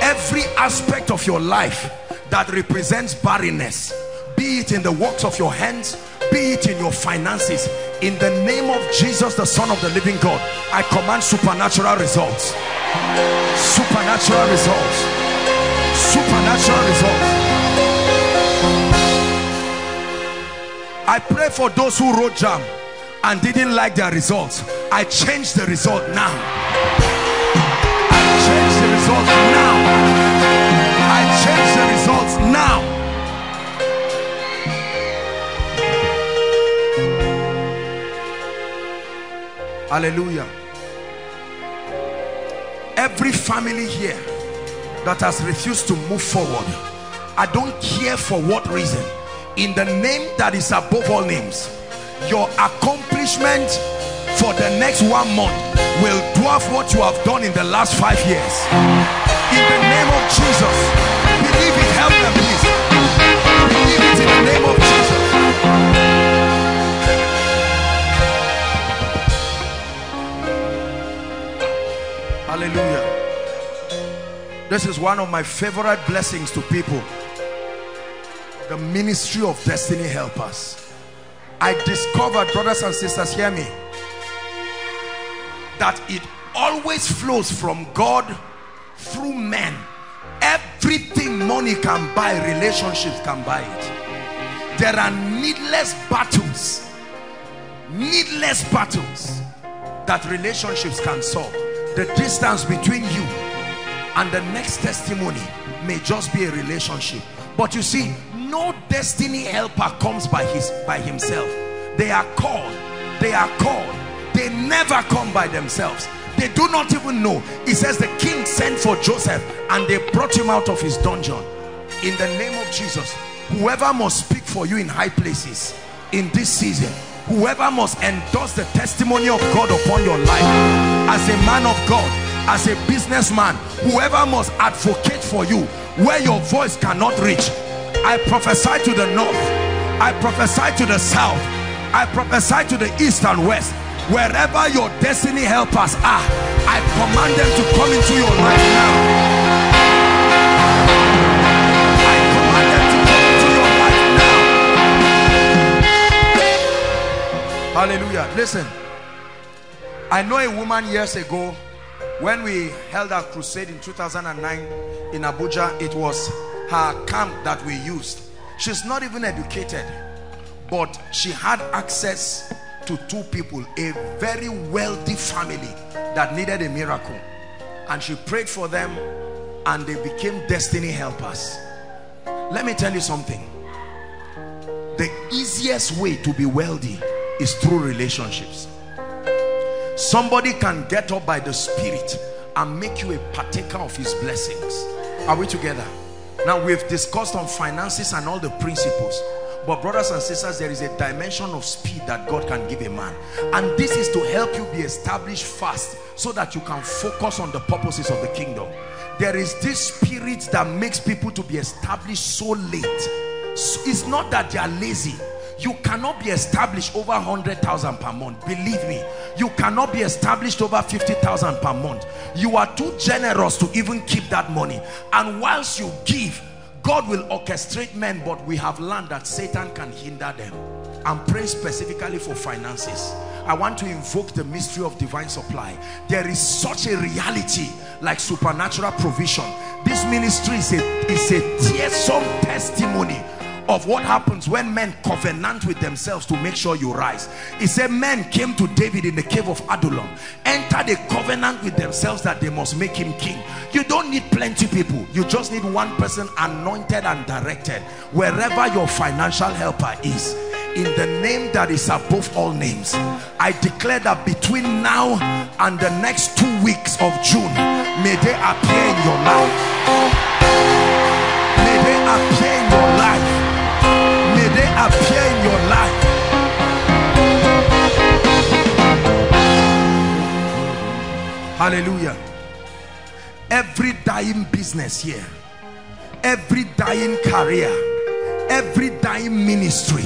Every aspect of your life that represents barrenness be it in the works of your hands be it in your finances. In the name of Jesus the son of the living God I command supernatural results. Supernatural results. Supernatural results. I pray for those who wrote JAMB and didn't like their results. I change the result now. I change the result now. I change the results now hallelujah. Every family here that has refused to move forward I don't care for what reason. In the name that is above all names your accomplishment for the next one month will dwarf what you have done in the last five years. In the name of Jesus believe it help them please. Believe it in the name of Jesus hallelujah. This is one of my favorite blessings to people. The ministry of destiny helpers I discovered brothers and sisters hear me that it always flows from God through men. Everything money can buy relationships can buy it. There are needless battles needless battles that relationships can solve the distance between you and the next testimony may just be a relationship. But you see no destiny helper comes by his by himself. They are called they are called they never come by themselves. They do not even know. It says the king sent for joseph and they brought him out of his dungeon. In the name of jesus whoever must speak for you in high places in this season whoever must endorse the testimony of god upon your life as a man of god as a businessman whoever must advocate for you where your voice cannot reach I prophesy to the north I prophesy to the south I prophesy to the east and west. Wherever your destiny helpers are I command them to come into your life now hallelujah. Listen. I know a woman years ago when we held our crusade in 2009 in Abuja it was her camp that we used. She's not even educated but she had access to two people a very wealthy family that needed a miracle. And she prayed for them and they became destiny helpers. Let me tell you something. The easiest way to be wealthy is through relationships. Somebody can get up by the spirit and make you a partaker of his blessings. Are we together? Now we've discussed on finances and all the principles but brothers and sisters there is a dimension of speed that God can give a man. And this is to help you be established fast so that you can focus on the purposes of the kingdom. There is this spirit that makes people to be established so late. It's not that they are lazy you cannot be established over 100,000 per month. Believe me. You cannot be established over 50,000 per month. You are too generous to even keep that money. And whilst you give God will orchestrate men but we have learned that Satan can hinder them. And pray specifically for finances. I want to invoke the mystery of divine supply. There is such a reality like supernatural provision. This ministry is a, is a tearsome testimony of what happens when men covenant with themselves to make sure you rise. He said men came to david in the cave of adullam. Entered a covenant with themselves that they must make him king. You don't need plenty people. You just need one person anointed and directed wherever your financial helper is. In the name that is above all names I declare that between now and the next two weeks of June may they appear in your life. May they appear in your appear in your life. Hallelujah. Every dying business here every dying career every dying ministry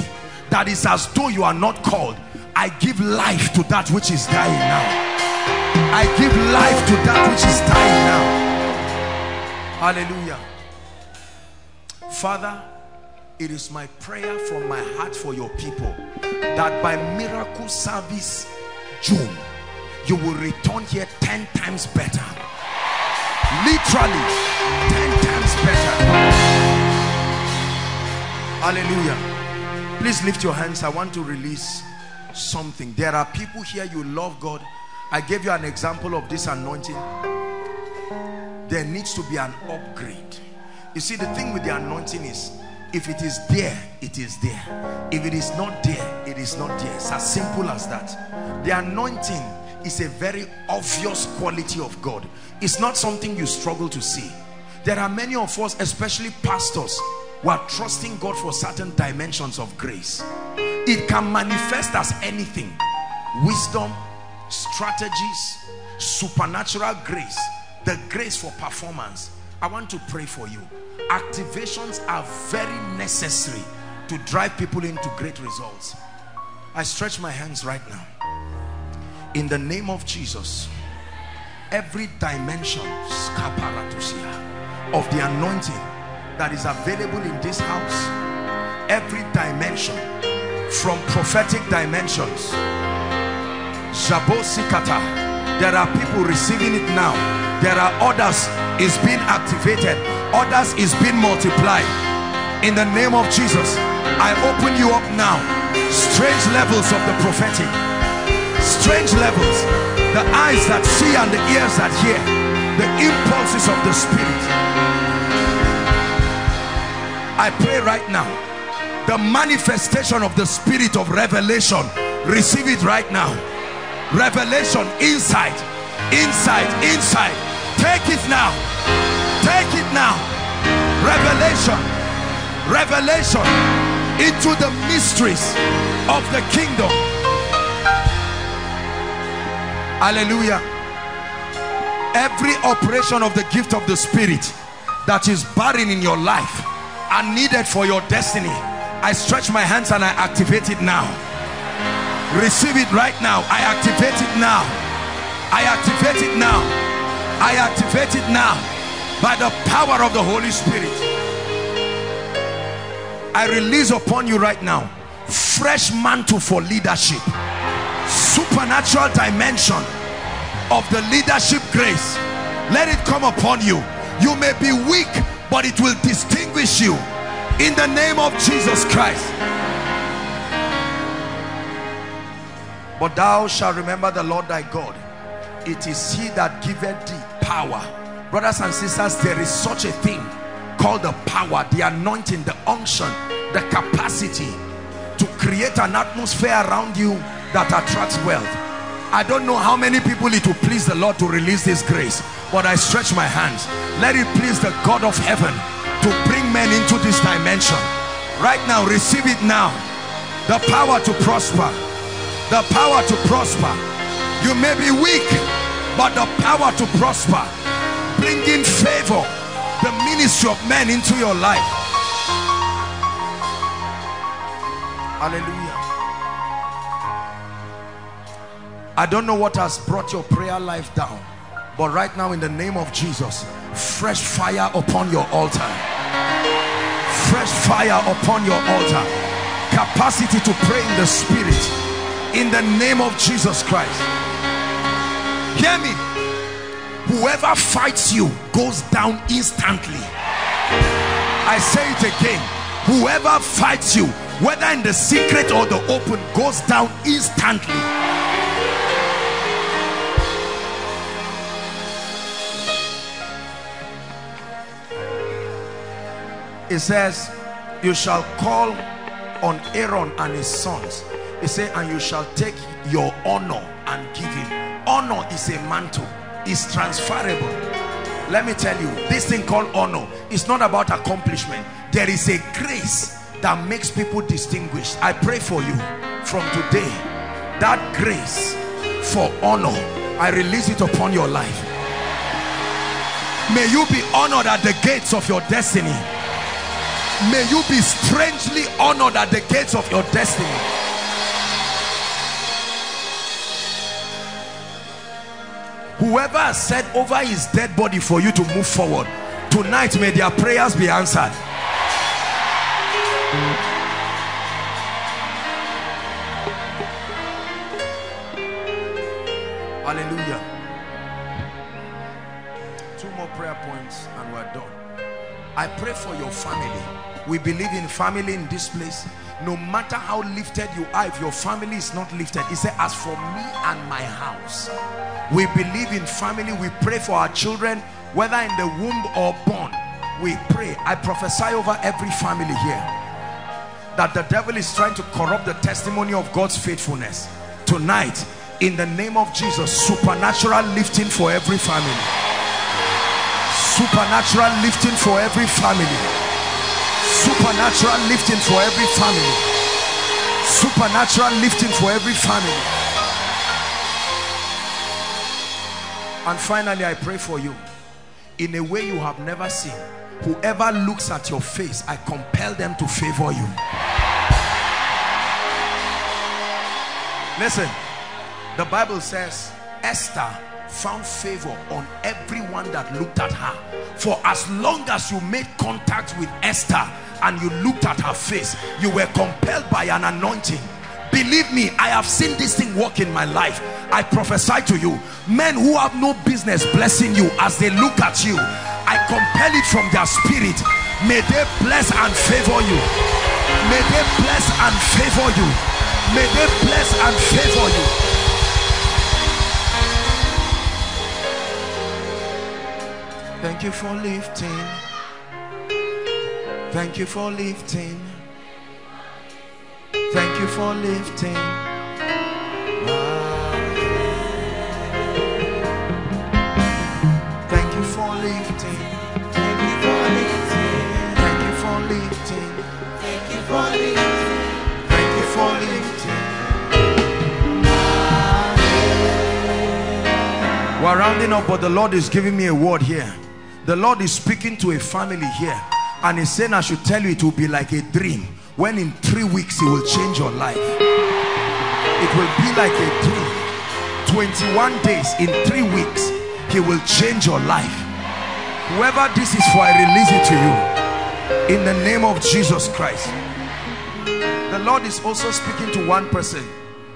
that is as though you are not called I give life to that which is dying now. I give life to that which is dying now. Hallelujah. Father it is my prayer from my heart for your people that by miracle service June you will return here 10 times better. Literally 10 times better. Hallelujah. Please lift your hands. I want to release something. There are people here you love god. I gave you an example of this anointing. There needs to be an upgrade. You see the thing with the anointing is if it is there it is there. If it is not there it is not there. It's as simple as that. The anointing is a very obvious quality of god. It's not something you struggle to see. There are many of us especially pastors who are trusting god for certain dimensions of grace. It can manifest as anything. Wisdom strategies supernatural grace the grace for performance. I want to pray for you activations are very necessary to drive people into great results. I stretch my hands right now. In the name of jesus every dimension of the anointing that is available in this house every dimension from prophetic dimensions Jabosikata there are people receiving it now. There are others is being activated. Others is being multiplied. In the name of Jesus I open you up now. Strange levels of the prophetic. Strange levels. The eyes that see and the ears that hear. The impulses of the spirit. I pray right now. The manifestation of the spirit of revelation. Receive it right now revelation inside inside inside take it now. Take it now. Revelation revelation into the mysteries of the kingdom. Hallelujah. Every operation of the gift of the spirit that is barren in your life and needed for your destiny I stretch my hands and I activate it now receive it right now. I activate it now. I activate it now. I activate it now. By the power of the Holy Spirit. I release upon you right now. Fresh mantle for leadership. Supernatural dimension of the leadership grace. Let it come upon you. You may be weak but it will distinguish you. In the name of Jesus Christ but thou shalt remember the Lord thy God. It is he that giveth thee power. Brothers and sisters there is such a thing called the power the anointing the unction the capacity to create an atmosphere around you that attracts wealth. I don't know how many people it will please the Lord to release this grace but I stretch my hands. Let it please the God of heaven to bring men into this dimension. Right now receive it now. The power to prosper the power to prosper. You may be weak but the power to prosper. Bringing favor the ministry of men into your life. Hallelujah. I don't know what has brought your prayer life down but right now in the name of Jesus fresh fire upon your altar. Fresh fire upon your altar. Capacity to pray in the spirit in the name of Jesus Christ. Hear me. Whoever fights you goes down instantly. I say it again. Whoever fights you whether in the secret or the open goes down instantly. It says you shall call on Aaron and his sons. He said, and you shall take your honor and give him. Honor is a mantle. It's transferable. Let me tell you, this thing called honor is not about accomplishment. There is a grace that makes people distinguished. I pray for you from today. That grace for honor, I release it upon your life. May you be honored at the gates of your destiny. May you be strangely honored at the gates of your destiny. Whoever has said over his dead body for you to move forward, tonight may their prayers be answered. Hallelujah. Two more prayer points and we're done. I pray for your family. We believe in family in this place. No matter how lifted you are, if your family is not lifted, he said, as for me and my house, we believe in family. We pray for our children, whether in the womb or born. We pray. I prophesy over every family here that the devil is trying to corrupt the testimony of God's faithfulness. Tonight, in the name of Jesus, supernatural lifting for every family. Supernatural lifting for every family. Supernatural lifting for every family. Supernatural lifting for every family. And finally, I pray for you in a way you have never seen. Whoever looks at your face, I compel them to favor you. Listen, the Bible says Esther found favor on everyone that looked at her. For as long as you made contact with Esther and you looked at her face, you were compelled by an anointing. Believe me, I have seen this thing work in my life. I prophesy to you, men who have no business blessing you as they look at you, I compel it from their spirit. May they bless and favor you. May they bless and favor you. May they bless and favor you. Thank you for lifting. Thank you for lifting. Thank you for lifting. Thank you for lifting. Thank you for lifting. Thank you for lifting. Thank you for lifting. Thank you for lifting. We're rounding up, but the Lord is giving me a word here. The Lord is speaking to a family here, and He's saying, I should tell you, it will be like a dream. When in three weeks, He will change your life. It will be like a dream. 21 days, in three weeks, He will change your life. Whoever this is for, I release it to you. In the name of Jesus Christ. The Lord is also speaking to one person.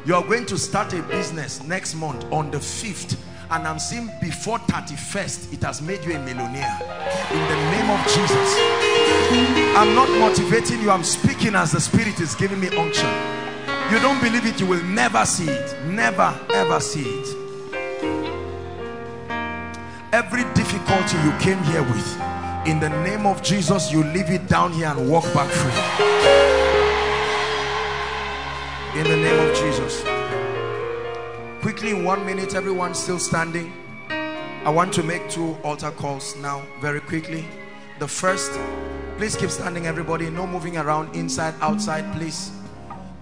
You are going to start a business next month on the 5th and I'm seeing before 31st it has made you a millionaire. In the name of Jesus. I'm not motivating you. I'm speaking as the spirit is giving me unction. You don't believe it you will never see it. Never ever see it. Every difficulty you came here with in the name of Jesus you leave it down here and walk back free. In the name of Jesus quickly in one minute everyone still standing. I want to make two altar calls now very quickly. The first please keep standing everybody. No moving around inside outside please.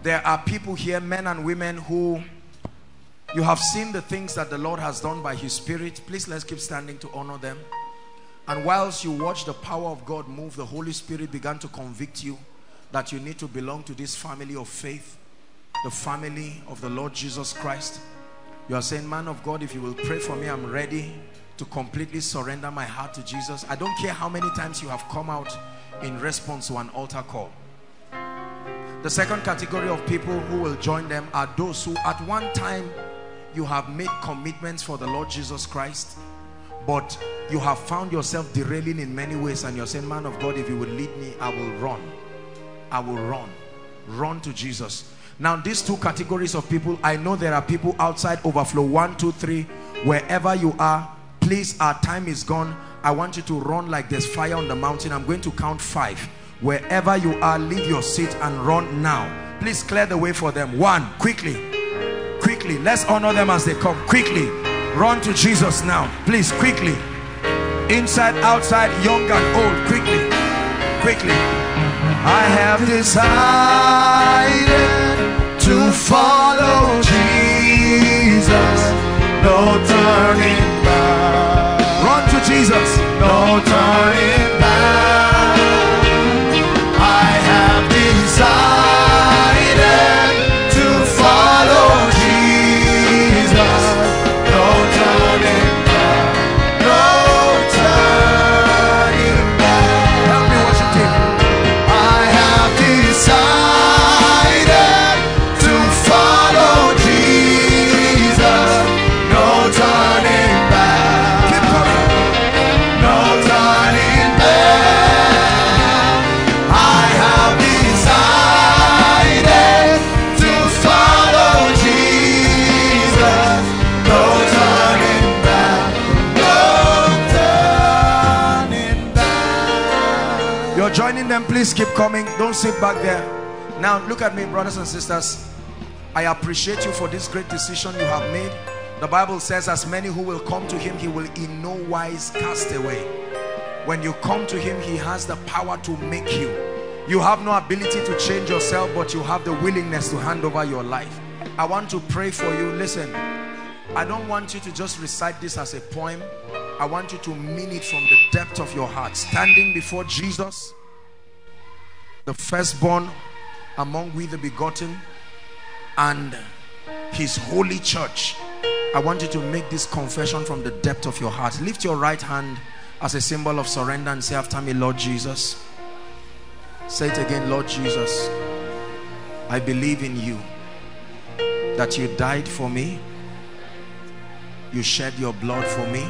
There are people here men and women who you have seen the things that the Lord has done by his spirit. Please let's keep standing to honor them. And whilst you watch the power of God move the Holy Spirit began to convict you that you need to belong to this family of faith the family of the Lord Jesus Christ you are saying, man of God, if you will pray for me, I'm ready to completely surrender my heart to Jesus. I don't care how many times you have come out in response to an altar call. The second category of people who will join them are those who at one time you have made commitments for the Lord Jesus Christ, but you have found yourself derailing in many ways and you're saying, man of God, if you will lead me, I will run. I will run. Run to Jesus. Now, these two categories of people, I know there are people outside overflow one, two, three, wherever you are, please, our time is gone. I want you to run like there's fire on the mountain. I'm going to count five. Wherever you are, leave your seat and run now. Please clear the way for them. One, quickly. Quickly. Let's honor them as they come. Quickly. Run to Jesus now. Please, quickly. Inside, outside, young and old. Quickly. Quickly. I have decided to follow Jesus. No turning back. Run to Jesus. No turning coming. Don't sit back there. Now look at me, brothers and sisters. I appreciate you for this great decision you have made. The Bible says, as many who will come to him, he will in no wise cast away. When you come to him, he has the power to make you. You have no ability to change yourself, but you have the willingness to hand over your life. I want to pray for you. Listen, I don't want you to just recite this as a poem. I want you to mean it from the depth of your heart. Standing before Jesus, the firstborn among we the begotten, and his holy church. I want you to make this confession from the depth of your heart. Lift your right hand as a symbol of surrender and say after me, Lord Jesus. Say it again, Lord Jesus. I believe in you that you died for me. You shed your blood for me.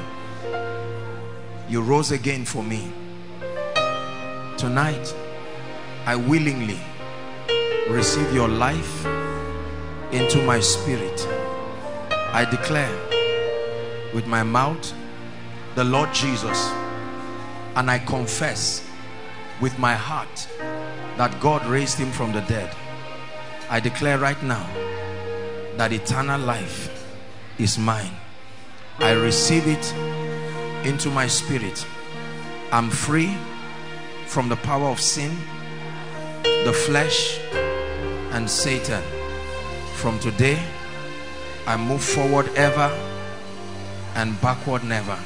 You rose again for me. Tonight, I willingly receive your life into my spirit. I declare with my mouth the Lord Jesus and I confess with my heart that God raised him from the dead. I declare right now that eternal life is mine. I receive it into my spirit. I'm free from the power of sin, the flesh, and Satan. From today, I move forward ever and backward never.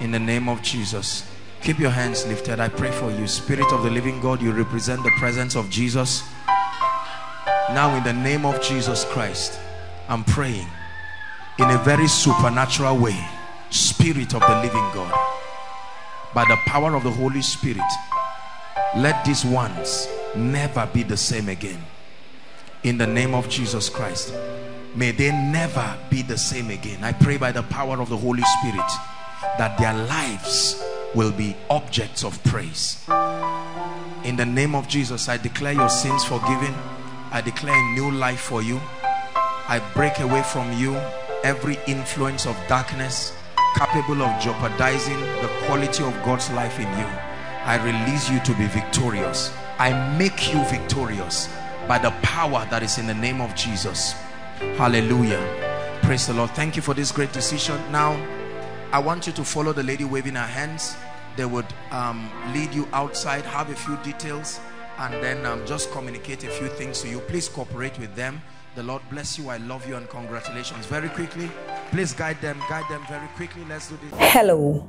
In the name of Jesus. Keep your hands lifted. I pray for you. Spirit of the living God, you represent the presence of Jesus. Now in the name of Jesus Christ, I'm praying in a very supernatural way. Spirit of the living God, by the power of the Holy Spirit, let these ones never be the same again. In the name of Jesus Christ, may they never be the same again. I pray by the power of the Holy Spirit that their lives will be objects of praise. In the name of Jesus, I declare your sins forgiven. I declare a new life for you. I break away from you every influence of darkness capable of jeopardizing the quality of God's life in you. I release you to be victorious. I make you victorious by the power that is in the name of Jesus. Hallelujah. Praise the Lord. Thank you for this great decision. Now, I want you to follow the lady waving her hands. They would um, lead you outside, have a few details, and then um, just communicate a few things to you. Please cooperate with them. The Lord bless you. I love you and congratulations. Very quickly, please guide them. Guide them very quickly. Let's do this. Hello.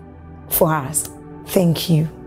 for us. Thank you